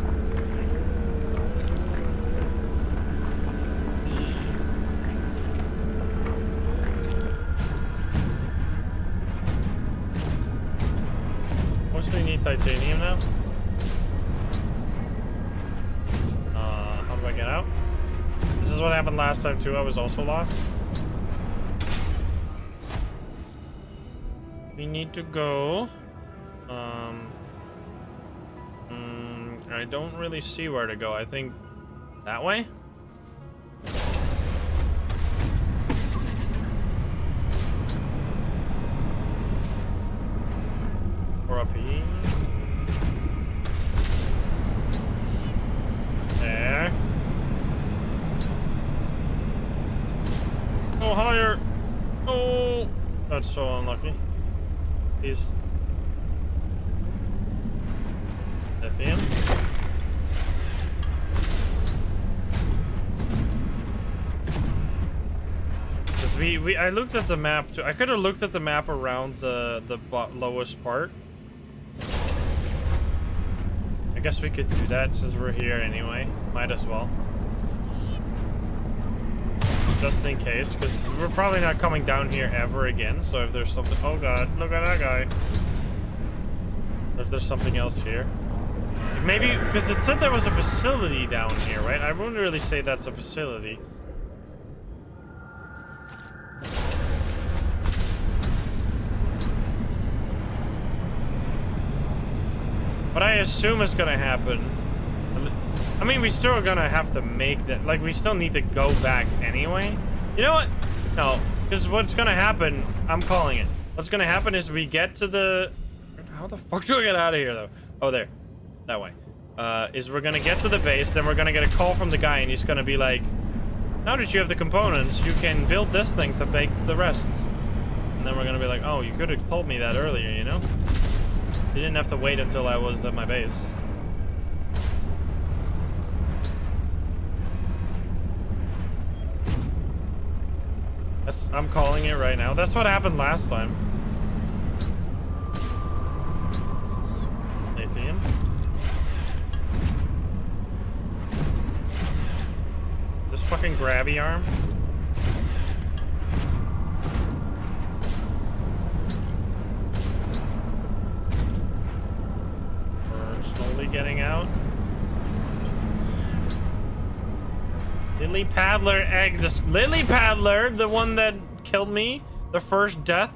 Last time too. I was also lost. We need to go. Um. mm, I don't really see where to go. I think that way. We, I looked at the map too. I could have looked at the map around the the lowest part. I guess we could do that since we're here anyway. Might as well. Just in case, because we're probably not coming down here ever again. So if there's something... Oh god, look at that guy. If there's something else here. Maybe, because it said there was a facility down here, right? I wouldn't really say that's a facility. Assume it's gonna happen. I mean, we still are gonna have to make that. Like, we still need to go back anyway. You know what? No, because what's gonna happen? I'm calling it. What's gonna happen is we get to the. How the fuck do I get out of here though? Oh, there, that way. Uh, is we're gonna get to the base, then we're gonna get a call from the guy, and he's gonna be like, "Now that you have the components, you can build this thing to make the rest." And then we're gonna be like, "Oh, you could have told me that earlier, you know? You didn't have to wait until I was at my base." That's, I'm calling it right now. That's what happened last time. Lithium. This fucking grabby arm. Getting out. Lily Paddler egg just Lily Paddler, the one that killed me, the first death.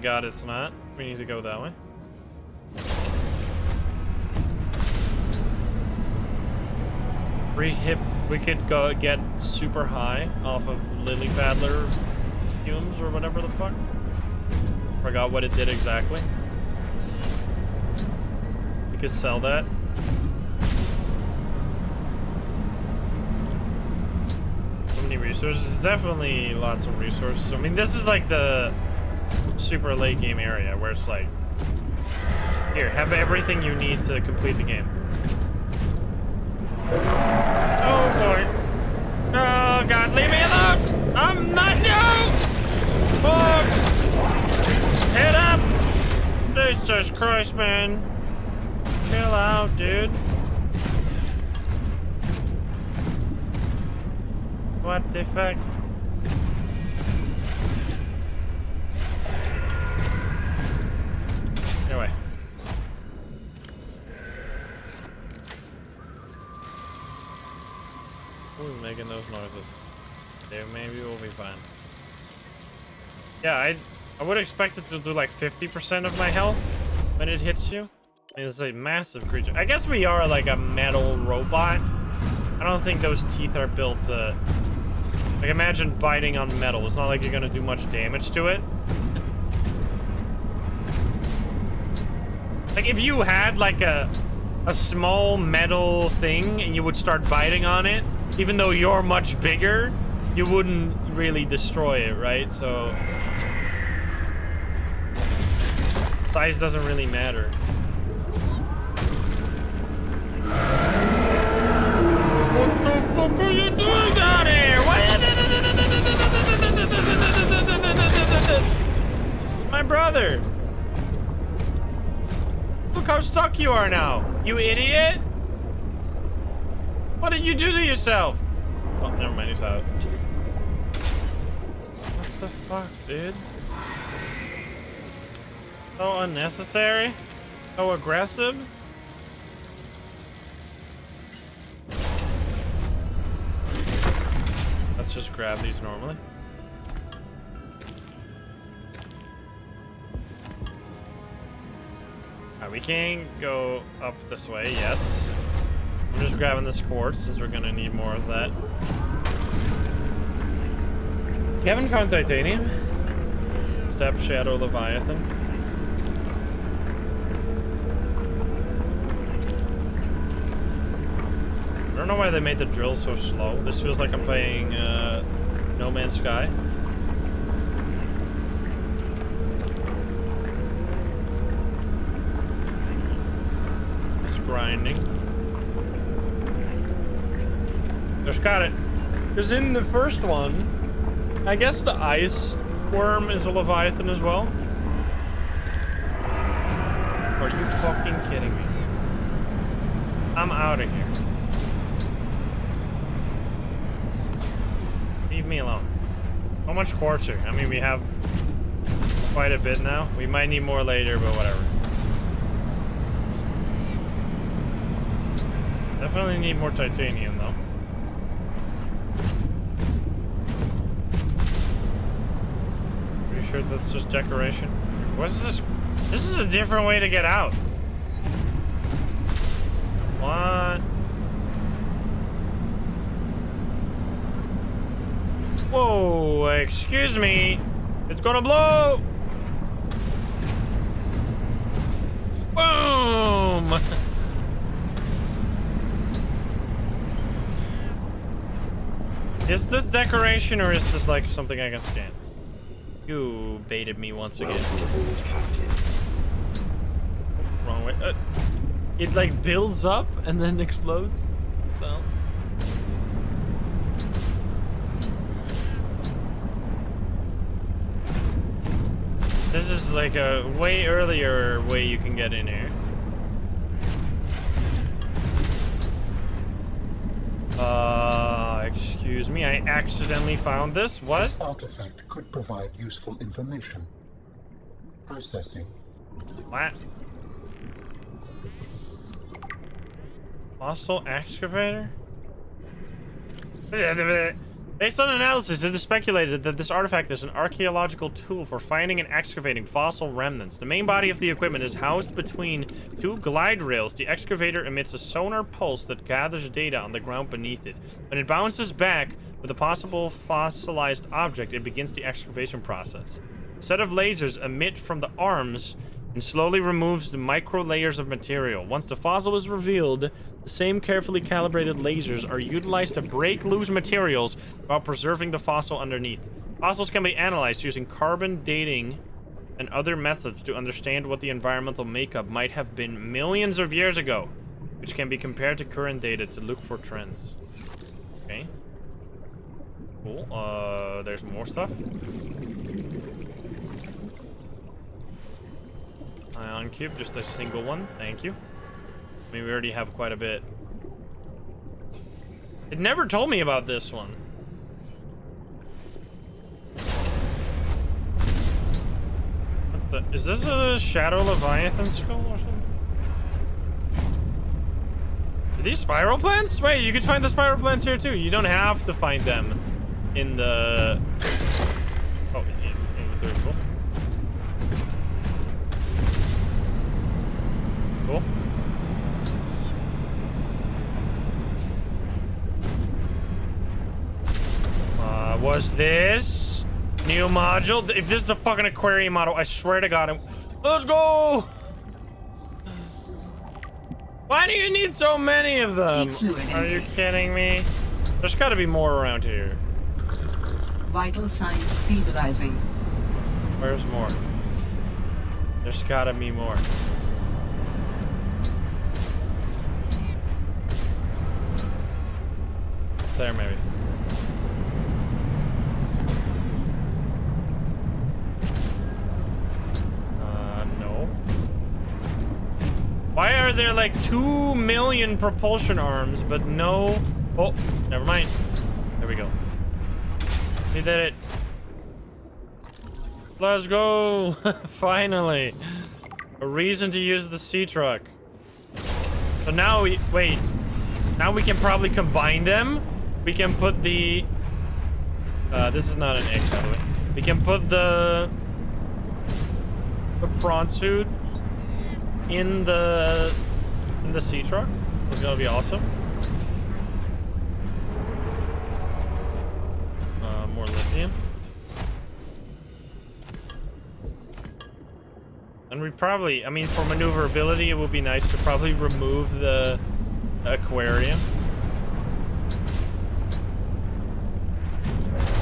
Oh god, it's not. We need to go that way. We hit. We could go get super high off of Lily Paddler fumes or whatever the fuck. Forgot what it did exactly. We could sell that. So many resources. Definitely lots of resources. I mean, this is like the super late game area where it's like, here, have everything you need to complete the game. Oh boy. Oh god, leave me alone! I'm not no! Fuck! Hit up! Jesus Christ, man. Chill out, dude. What the fuck? Fine. Yeah, I I would expect it to do like 50% of my health when it hits you. It's a massive creature. I guess we are like a metal robot. I don't think those teeth are built to... Like, imagine biting on metal. It's not like you're gonna do much damage to it. Like, if you had, like, a, a small metal thing and you would start biting on it, even though you're much bigger, you wouldn't really destroy it, right? So... Size doesn't really matter. What the fuck are you doing down here? My brother! Look how stuck you are now, you idiot! What did you do to yourself? Oh, never mind, he's out. What the fuck, dude? So unnecessary? So aggressive? Let's just grab these normally. Alright, we can go up this way, yes. I'm just grabbing this quartz since we're gonna need more of that. You haven't found titanium? Step Shadow Leviathan. I don't know why they made the drill so slow. This feels like I'm playing uh, No Man's Sky. Just grinding. Just got it. Because in the first one, I guess the ice worm is a Leviathan as well. Are you fucking kidding me? I'm out of here. Leave me alone. How much quartzer? I mean, we have quite a bit now. We might need more later, but whatever. Definitely need more titanium, though. Sure that's just decoration. What's this? This is a different way to get out. What? Whoa, excuse me. It's gonna blow. Boom. (laughs) Is this decoration or is this like something I can scan? You baited me once again. Wrong way. Uh, it like builds up and then explodes. Well. This is like a way earlier way you can get in here. Uh, excuse me, I accidentally found this. What?
This artifact could provide useful information. Processing.
What? Fossil excavator? Based on analysis, it is speculated that this artifact is an archaeological tool for finding and excavating fossil remnants. The main body of the equipment is housed between two glide rails. The excavator emits a sonar pulse that gathers data on the ground beneath it. When it bounces back with a possible fossilized object, it begins the excavation process. A set of lasers emit from the arms and slowly removes the micro layers of material. Once the fossil is revealed, the same carefully calibrated lasers are utilized to break loose materials while preserving the fossil underneath. Fossils can be analyzed using carbon dating and other methods to understand what the environmental makeup might have been millions of years ago, which can be compared to current data to look for trends. Okay. Cool. Uh, there's more stuff. Uh, ion cube, just a single one. Thank you. I mean, we already have quite a bit. It never told me about this one. What the? Is this a Shadow Leviathan skull or something? Are these spiral plants? Wait, you could find the spiral plants here too. You don't have to find them in the... Oh, in- inventory full. Cool. Uh, was this new module? If this is the fucking aquarium model, I swear to God, I'm... let's go. Why do you need so many of them? Are you kidding me? There's got to be more around here.
Vital signs stabilizing.
Where's more? There's gotta be more. There, maybe. Uh, no. Why are there like two million propulsion arms, but no... Oh, never mind. There we go. We did it. Let's go! (laughs) Finally! A reason to use the Seatruck. So now we, wait. Now we can probably combine them. We can put the, uh, this is not an egg, by the way. We can put the, the prawn suit in the, in the Seatruck. It's gonna be awesome. Uh, more lithium. And we probably, I mean, for maneuverability, it would be nice to probably remove the aquarium.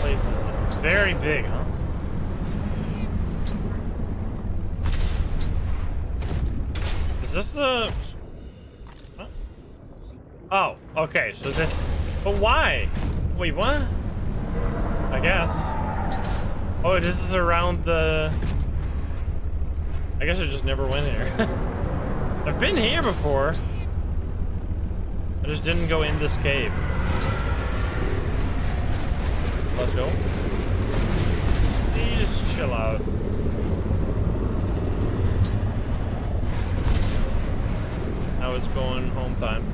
Place is very big, huh? Is this. Huh? Oh, okay, so this... But why? Wait, what? I guess. Oh, this is around the... I guess I just never went here. (laughs) I've been here before. I just didn't go in this cave. Let's go. Chill out. Now it's going home time.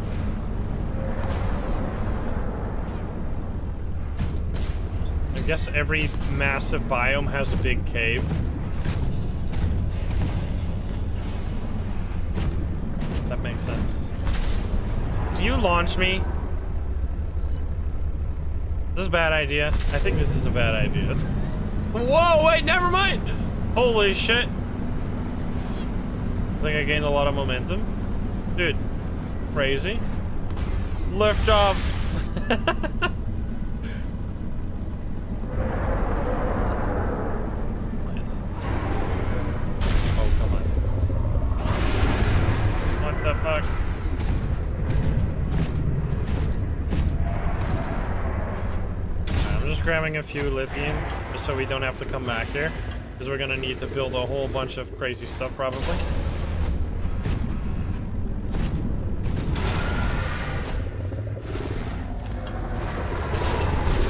I guess every massive biome has a big cave. That makes sense. You launch me. This is a bad idea. I think this is a bad idea. (laughs) Whoa, wait, never mind. Holy shit. I think I gained a lot of momentum. Dude, crazy. Lift off. (laughs) nice. Oh, come on. What the fuck? I'm just grabbing a few lithium, so we don't have to come back here. Because we're gonna need to build a whole bunch of crazy stuff, probably.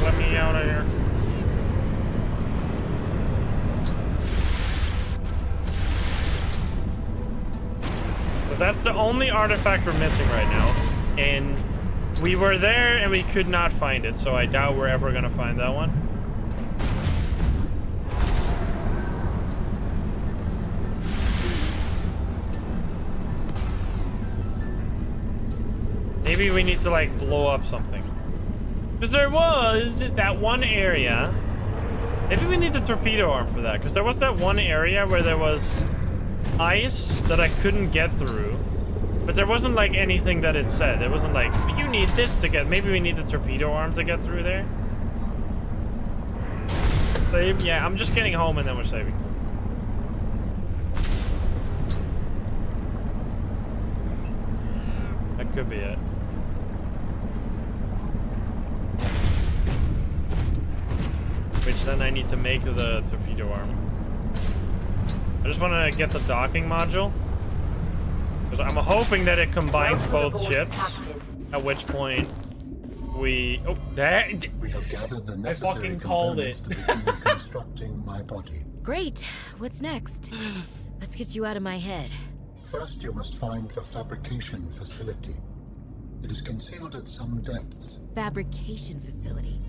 Let me out of here. But that's the only artifact we're missing right now. And we were there and we could not find it, so I doubt we're ever gonna find that one. To like blow up something. Because there was that one area. Maybe we need the torpedo arm for that. Because there was that one area where there was ice that I couldn't get through. But there wasn't like anything that it said. It wasn't like, you need this to get, maybe we need the torpedo arm to get through there. Save, yeah, I'm just getting home and then we're saving. That could be it. To make the torpedo arm. I just want to get the docking module. Because I'm hoping that it combines both ships. At which point we... Oh, that...
We have gathered the
I fucking called it.
constructing my body.
Great. What's next? Let's get you out of my head.
First, you must find the fabrication facility. It is concealed at some depths.
Fabrication facility.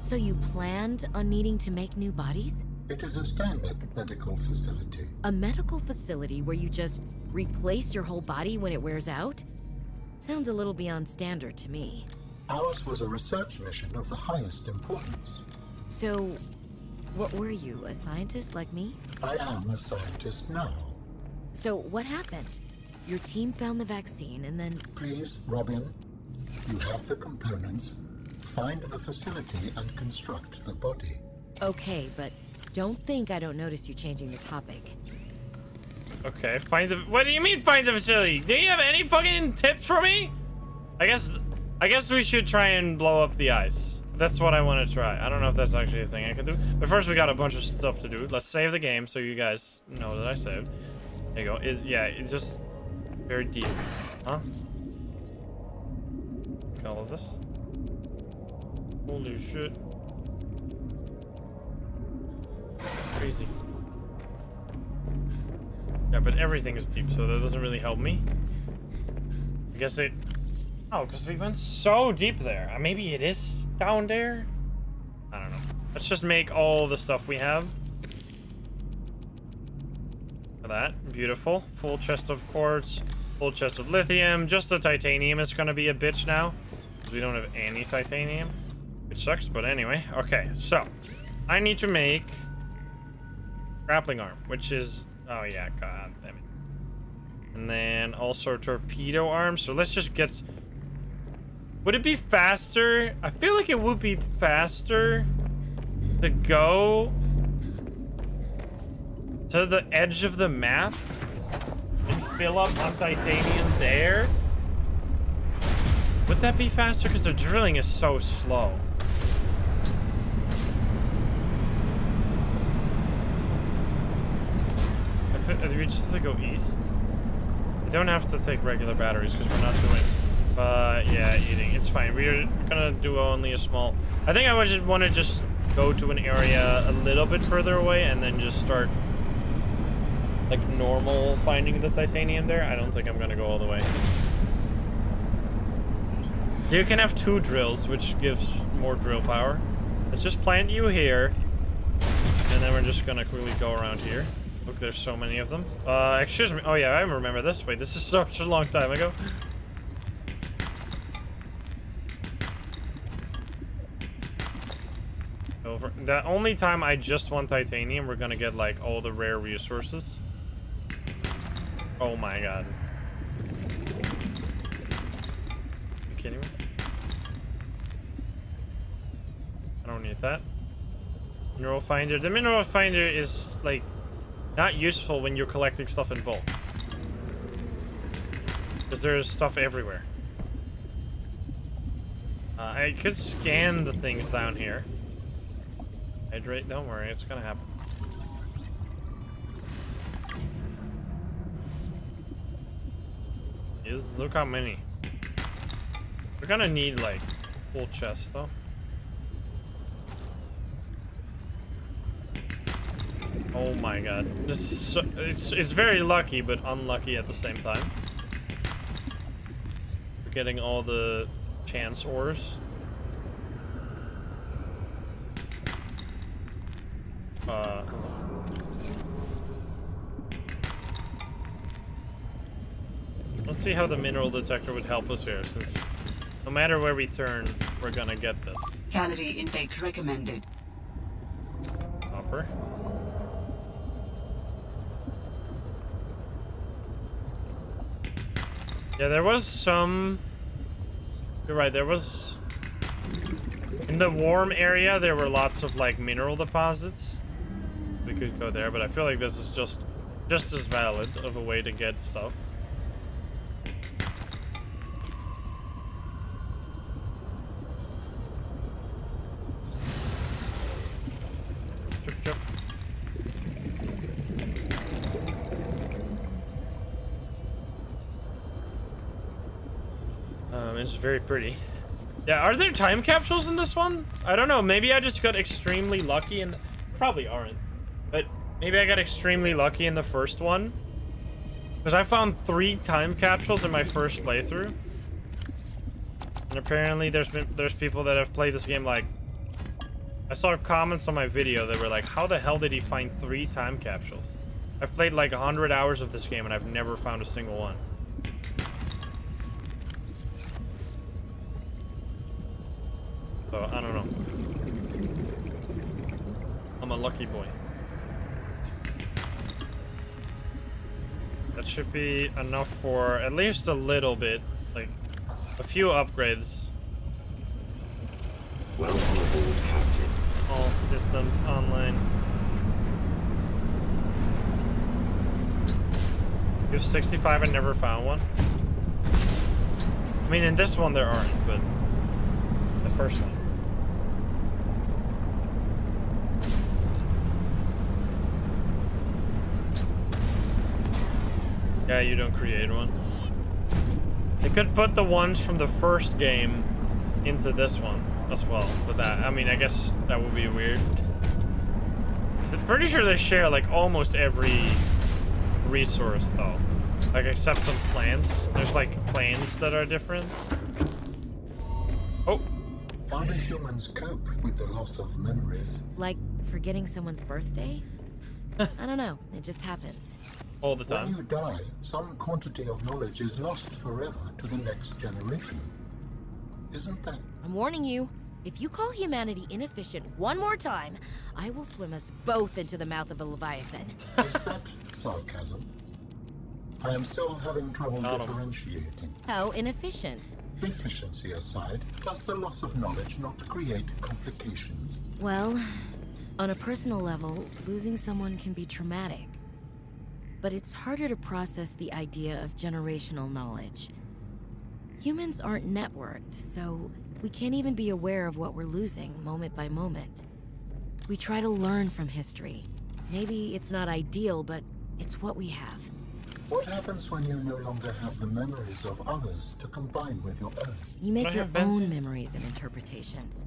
So you planned on needing to make new bodies?
It is a standard medical facility.
A medical facility where you just replace your whole body when it wears out? Sounds a little beyond standard to me.
Ours was a research mission of the highest importance.
So, what were you, a scientist like me?
I am a scientist now.
So, what happened? Your team found the vaccine and then.
Please, Robin, you have the components. Find the facility and construct the body.
Okay, but don't think I don't notice you changing the topic.
Okay, find the... What do you mean find the facility? Do you have any fucking tips for me? I guess... I guess we should try and blow up the ice. That's what I want to try. I don't know if that's actually a thing I can do. But first we got a bunch of stuff to do. Let's save the game so you guys know that I saved. There you go. Is Yeah, it's just very deep. Huh? Look at all of this. Holy shit. Crazy. Yeah, but everything is deep, so that doesn't really help me. I guess it... Oh, because we went so deep there. Uh, Maybe it is down there? I don't know. Let's just make all the stuff we have. That. Beautiful. Full chest of quartz. Full chest of lithium. Just the titanium is going to be a bitch now. We don't have any titanium. Which sucks, but anyway. Okay, so. I need to make... Grappling arm, which is... Oh, yeah, god damn it. And then also torpedo arm. So let's just get... Would it be faster? I feel like it would be faster to go to the edge of the map and fill up on titanium there. Would that be faster? Because the drilling is so slow. I fe- we just have to go east? We don't have to take regular batteries because we're not doing. But yeah, eating. It's fine. We're gonna do only a small. I think I would just want to just go to an area a little bit further away and then just start like normal finding the titanium there. I don't think I'm gonna go all the way. You can have two drills, which gives more drill power. Let's just plant you here. And then we're just gonna quickly go around here. Look, there's so many of them. Uh, excuse me. Oh yeah, I remember this. Wait, this is such a long time ago. Over. The only time I just want titanium, we're gonna get like all the rare resources. Oh my god. You kidding me? I don't need that. Mineral finder. The mineral finder is like not useful when you're collecting stuff in bulk. Because there's stuff everywhere. Uh, I could scan the things down here. Hydrate, don't worry, it's gonna happen. Is look how many. We're gonna need like full chest though. Oh my god. This is so, it's it's very lucky but unlucky at the same time. We're getting all the chance ores. Uh Let's see how the mineral detector would help us here, since no matter where we turn, we're gonna get this.
Calorie intake recommended.
Copper. Yeah, there was some... You're right, there was... In the warm area, there were lots of, like, mineral deposits. We could go there, but I feel like this is just just as valid of a way to get stuff. It's very pretty. Yeah, are there time capsules in this one? I don't know. Maybe I just got extremely lucky and probably aren't. But maybe I got extremely lucky in the first one. Because I found three time capsules in my first playthrough. And apparently there's been there's people that have played this game like I saw comments on my video that were like, how the hell did he find three time capsules? I've played like 100 hours of this game and I've never found a single one. So, I don't know. I'm a lucky boy. That should be enough for at least a little bit. Like, a few upgrades.
Welcome aboard, Captain.
All systems online. You're 65 and never found one? I mean, in this one there aren't, but the first one. Yeah, you don't create one. They could put the ones from the first game into this one as well. But that, I mean, I guess that would be weird. I'm pretty sure they share like almost every resource though. Like except some plants. There's like plants that are different. Oh,
How do humans cope with the loss of memories?
Like forgetting someone's birthday? (laughs) I don't know. It just happens.
All the time.
When you die, some quantity of knowledge is lost forever to the next generation. Isn't that
I'm warning you. If you call humanity inefficient one more time, I will swim us both into the mouth of a leviathan.
is that sarcasm? I am still having trouble
Got 'em.
differentiating.
How inefficient?
Efficiency aside, does the loss of knowledge not create complications?
Well, on a personal level, losing someone can be traumatic. But it's harder to process the idea of generational knowledge. Humans aren't networked, so we can't even be aware of what we're losing moment by moment. We try to learn from history. Maybe it's not ideal, but it's what we have.
What happens when you no longer have the memories of others to combine with your own?
You make your
have benzene?
own memories and interpretations.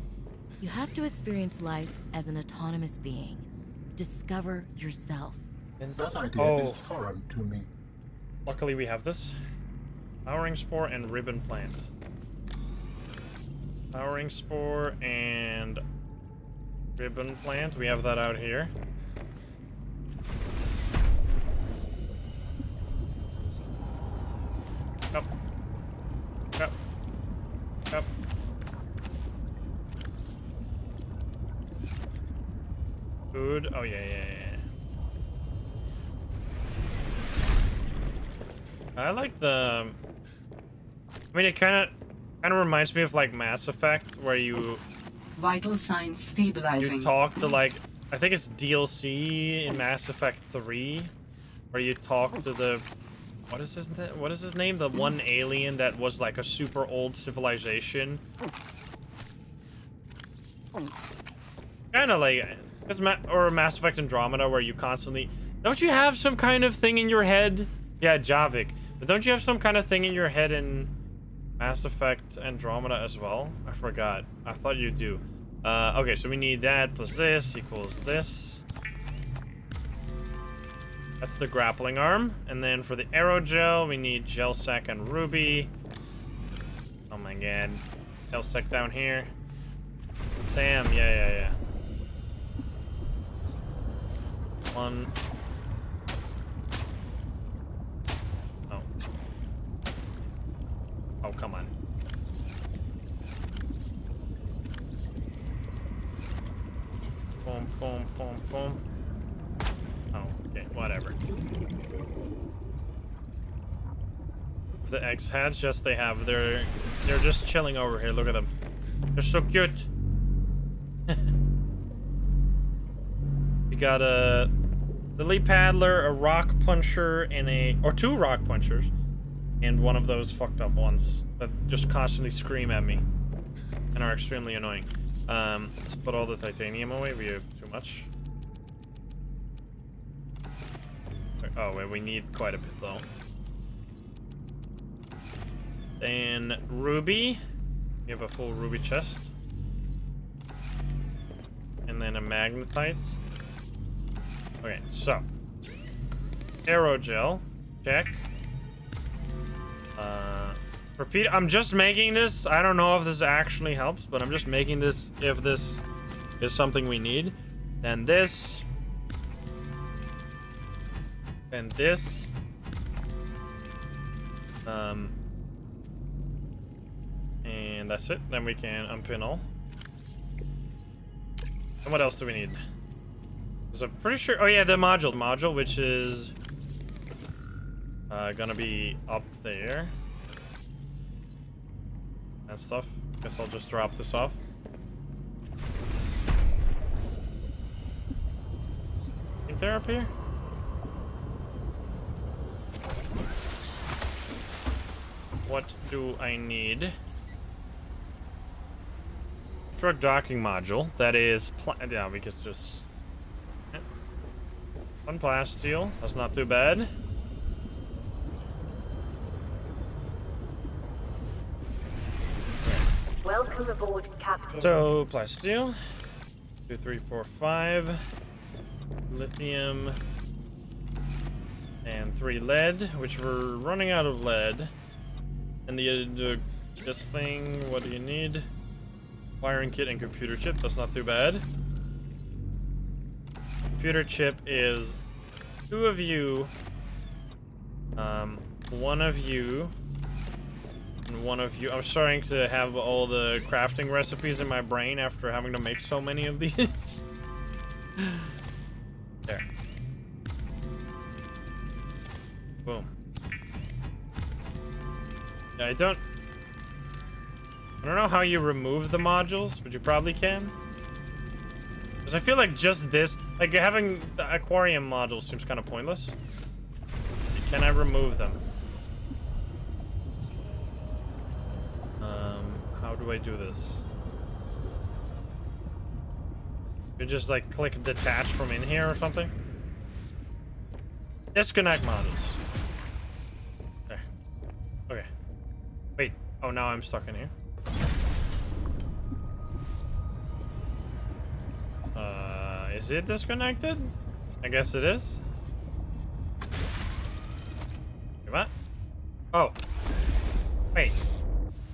You have to experience life as an autonomous being. Discover yourself.
That idea
Oh,
is foreign to me.
luckily we have this. Powering spore and ribbon plant. Powering spore and ribbon plant. We have that out here. Up. Up. Up. Food. Oh yeah, yeah, yeah. I like the. I mean, it kind of kind of reminds me of like Mass Effect, where you
Vital signs stabilizing.
you talk to like I think it's DLC in Mass Effect 3, where you talk to the what is his na- what is his name? The one alien that was like a super old civilization. Kind of like Ma- or Mass Effect Andromeda, where you constantly don't you have some kind of thing in your head? Yeah, Javik. But don't you have some kind of thing in your head in Mass Effect Andromeda as well? I forgot. I thought you do. Uh, okay, so we need that plus this equals this. That's the grappling arm. And then for the aerogel, we need gel sack and ruby. Oh my god. Gel sack down here. Sam, yeah, yeah, yeah. One. Oh. Oh, come on. Boom, boom, boom, boom. Oh, okay, whatever. The eggs hatch, yes they have. They're they're just chilling over here. Look at them. They're so cute. (laughs) we got a lily paddler, a rock puncher, and a or two rock punchers, and one of those fucked up ones that just constantly scream at me and are extremely annoying. Um, let's put all the titanium away. We have too much. Oh, we need quite a bit though. Then ruby. We have a full ruby chest. And then a magnetite. Okay, so. Aerogel. Check. Uh, repeat. I'm just making this. I don't know if this actually helps, but I'm just making this if this is something we need. Then this. And this. Um. And that's it. Then we can unpin all. And what else do we need? So I'm pretty sure. Oh yeah, the module, module, which is uh, gonna be up there. And stuff. Guess I'll just drop this off. Think they're up here? What do I need? Truck docking module. That is, yeah, we could just one plasteel. That's not too bad.
Welcome aboard, Captain.
So, plasteel. Two, three, four, five. Lithium. And three lead, which we're running out of lead. And the, uh, this thing, what do you need? Wiring kit and computer chip, that's not too bad. Computer chip is two of you, um, one of you, and one of you. I'm starting to have all the crafting recipes in my brain after having to make so many of these. (laughs) there. Boom. I don't... I don't know how you remove the modules, but you probably can. Because I feel like just this... Like, having the aquarium module seems kind of pointless. Can I remove them? Um, how do I do this? You just, like, click detach from in here or something? Disconnect models. There. Okay. Wait. Oh, now I'm stuck in here. Uh, is it disconnected? I guess it is. What? Oh. Wait.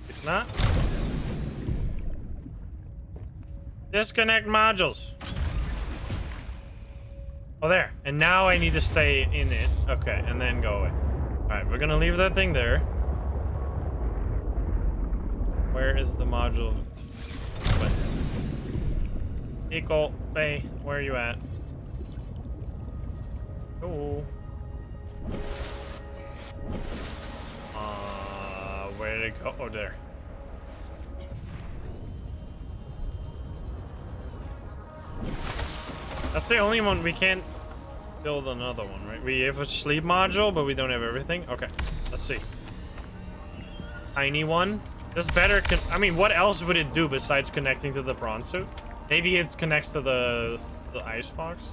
It's not? Disconnect modules. Oh, there. And now I need to stay in it. Okay, and then go away. Alright, we're gonna leave that thing there. Where is the module? Eagle, Bay, where are you at? Oh. Uh, where did it go? Oh, there. That's the only one we can't build another one, right? We have a sleep module, but we don't have everything. Okay, let's see. Tiny one. This better. I mean, what else would it do besides connecting to the prawn suit? Maybe it connects to the the ice fox.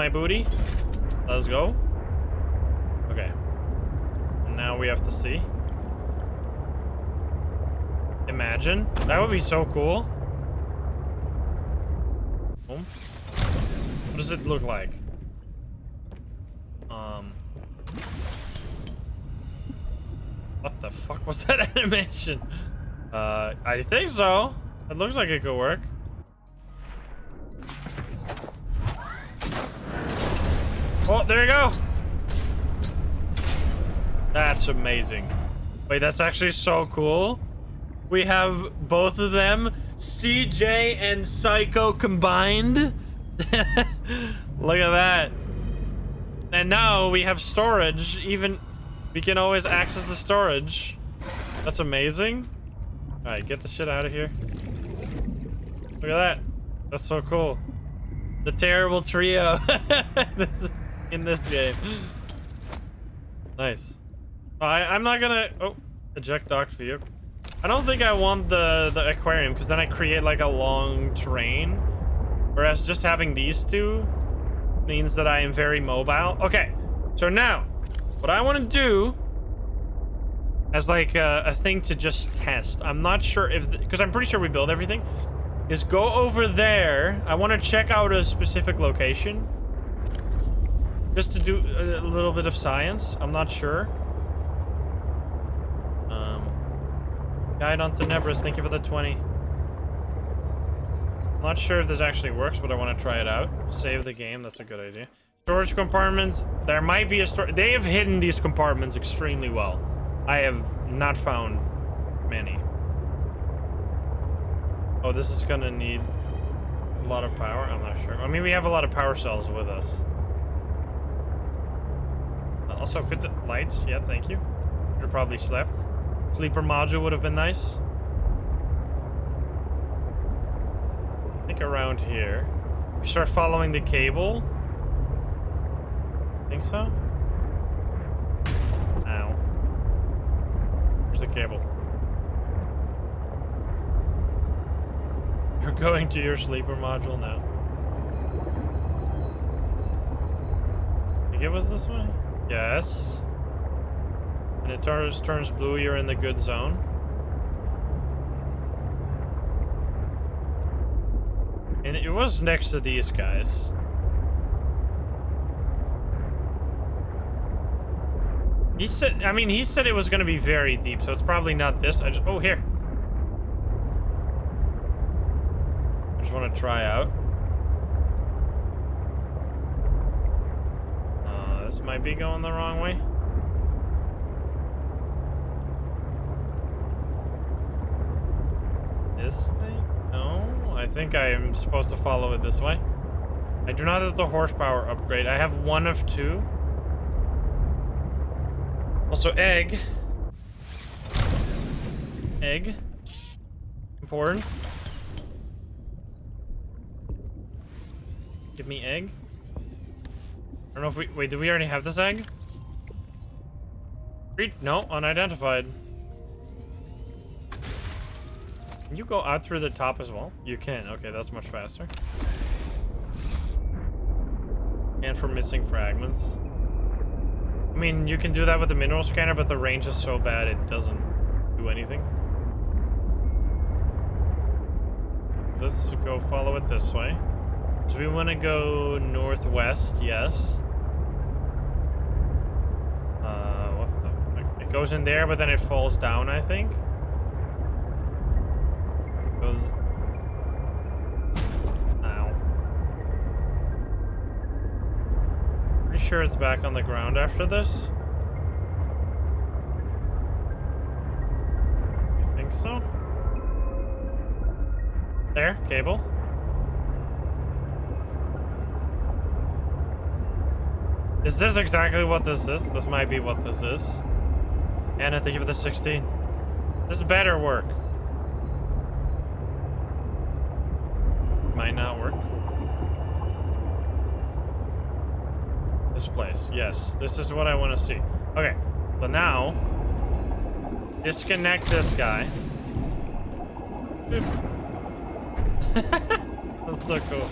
My booty. Let's go. Okay. Now we have to see. Imagine. That would be so cool. Boom. What does it look like? Um. What the fuck was that (laughs) animation? Uh, I think so. It looks like it could work. Oh, there you go. That's amazing. Wait, that's actually so cool. We have both of them, CJ and Psycho combined. (laughs) Look at that. And now we have storage. Even we can always access the storage. That's amazing. All right, get the shit out of here. Look at that. That's so cool. The terrible trio. (laughs) this in this game. Nice. I, I'm not gonna... Oh, eject docked vehicle. I don't think I want the, the aquarium because then I create like a long train. Whereas just having these two means that I am very mobile. Okay, so now what I want to do as like a, a, thing to just test. I'm not sure if, because I'm pretty sure we build everything, is go over there. I want to check out a specific location. Just to do a little bit of science. I'm not sure. Um, guide on Tenebris, thank you for the 20. Not sure if this actually works, but I want to try it out. Save the game, that's a good idea. Storage compartments, there might be a store. They have hidden these compartments extremely well. I have not found many. Oh, this is gonna need a lot of power? I'm not sure. I mean, we have a lot of power cells with us. Also, the lights? Yeah, thank you. Should have probably slept. Sleeper module would have been nice. I think around here. We start following the cable. Think so? Ow. Where's the cable? You're going to your sleeper module now. Think it was this way? Yes. And it turns turns blue, you're in the good zone. And it was next to these guys. He said, I mean, he said it was going to be very deep, so it's probably not this. I just, oh, here. I just want to try out. Uh, this might be going the wrong way. This thing? No, I think I am supposed to follow it this way. I do not have the horsepower upgrade. I have one of two. Also, egg. Egg. Important. Give me egg. Don't know if we... Wait, did we already have this egg? No, unidentified. Can you go out through the top as well? You can. Okay, that's much faster. And for missing fragments. I mean, you can do that with the mineral scanner, but the range is so bad it doesn't do anything. Let's go follow it this way. So we want to go northwest, yes. Uh, what the? It goes in there, but then it falls down, I think. Goes Pretty sure it's back on the ground after this. You think so? There, cable. Is this exactly what this is? This might be what this is. And I think of the 16. This better work. Might not work. This place. Yes, this is what I want to see. Okay, so now, disconnect this guy. (laughs) That's so cool.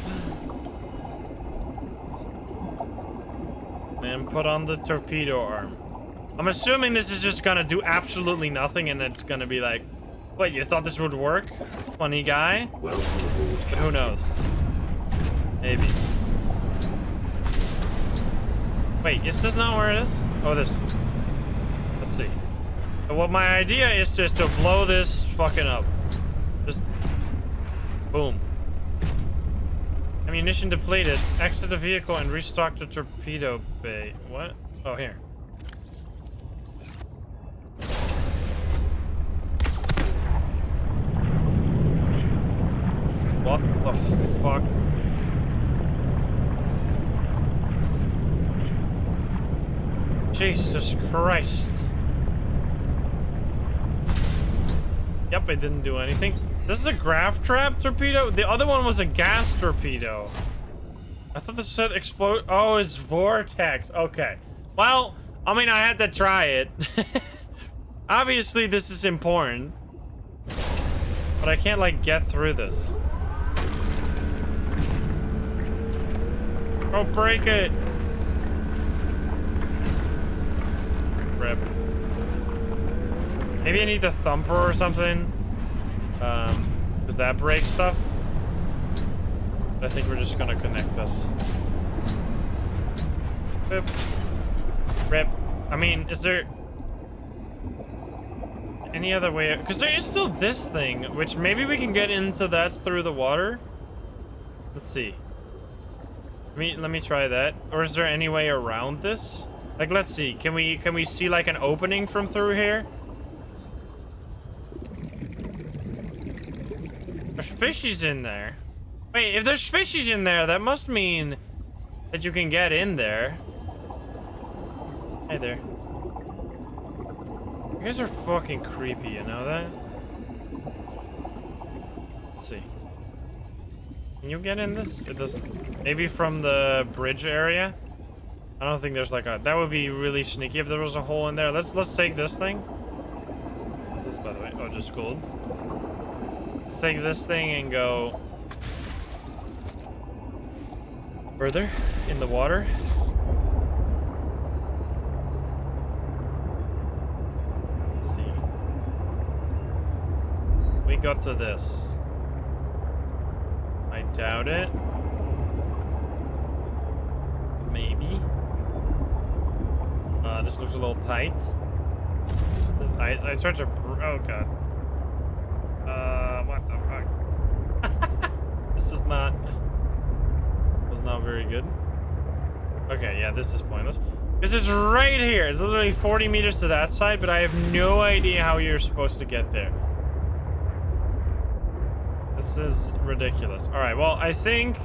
And put on the torpedo arm. I'm assuming this is just gonna do absolutely nothing and it's gonna be like, wait, you thought this would work? Funny guy? But who knows? Maybe. Wait, is this not where it is? Oh, this. Let's see. So what my idea is just to blow this fucking up. Just... Boom. Ammunition depleted. Exit the vehicle and restock the torpedo bay. What? Oh, here. What the fuck? Jesus Christ. Yep, it didn't do anything. This is a graph trap torpedo? The other one was a gas torpedo. I thought this said explode. Oh, it's vortex. Okay. Well, I mean, I had to try it. (laughs) Obviously, this is important. But I can't, like, get through this. Oh, break it! Rip. Maybe I need the thumper or something. Um, does that break stuff? I think we're just gonna connect this. Rip. Rip. I mean, is there any other way? Because there is still this thing, which maybe we can get into that through the water. Let's see. Let me let me try that. Or is there any way around this? Like, let's see. Can we can we see like an opening from through here? There's fishies in there. Wait, if there's fishies in there, that must mean that you can get in there. Hey there. You guys are fucking creepy, you know that? Let's see. Can you get in this? It does maybe from the bridge area? I don't think there's like a that would be really sneaky if there was a hole in there. Let's let's take this thing. What's this by the way? Oh just gold. Let's take this thing and go further in the water. Let's see. We got to this. I doubt it. Maybe. Uh, this looks a little tight. I, I tried to... Oh, God. Uh, what the fuck? (laughs) this is not... was not very good. Okay, yeah, this is pointless. This is right here. It's literally 40 meters to that side, but I have no idea how you're supposed to get there. This is ridiculous. All right, well, I think...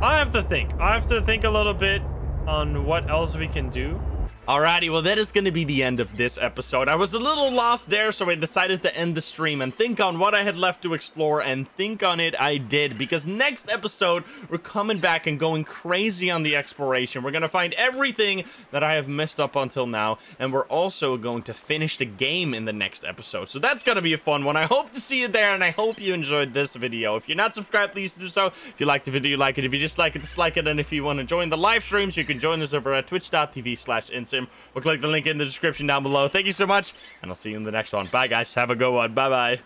I have to think. I have to think a little bit on what else we can do.
Alrighty, well that is going to be the end of this episode. I was a little lost there, so I decided to end the stream and think on what I had left to explore, and think on it I did, because next episode, we're coming back and going crazy on the exploration. We're going to find everything that I have missed up until now, and we're also going to finish the game in the next episode. So that's going to be a fun one. I hope to see you there, and I hope you enjoyed this video. If you're not subscribed, please do so. If you liked the video, you like it. If you dislike it, dislike it. And if you want to join the live streams, you can join us over at twitch.tv slash or click the link in the description down below. Thank you so much, and I'll see you in the next one. Bye, guys. Have a good one. Bye-bye.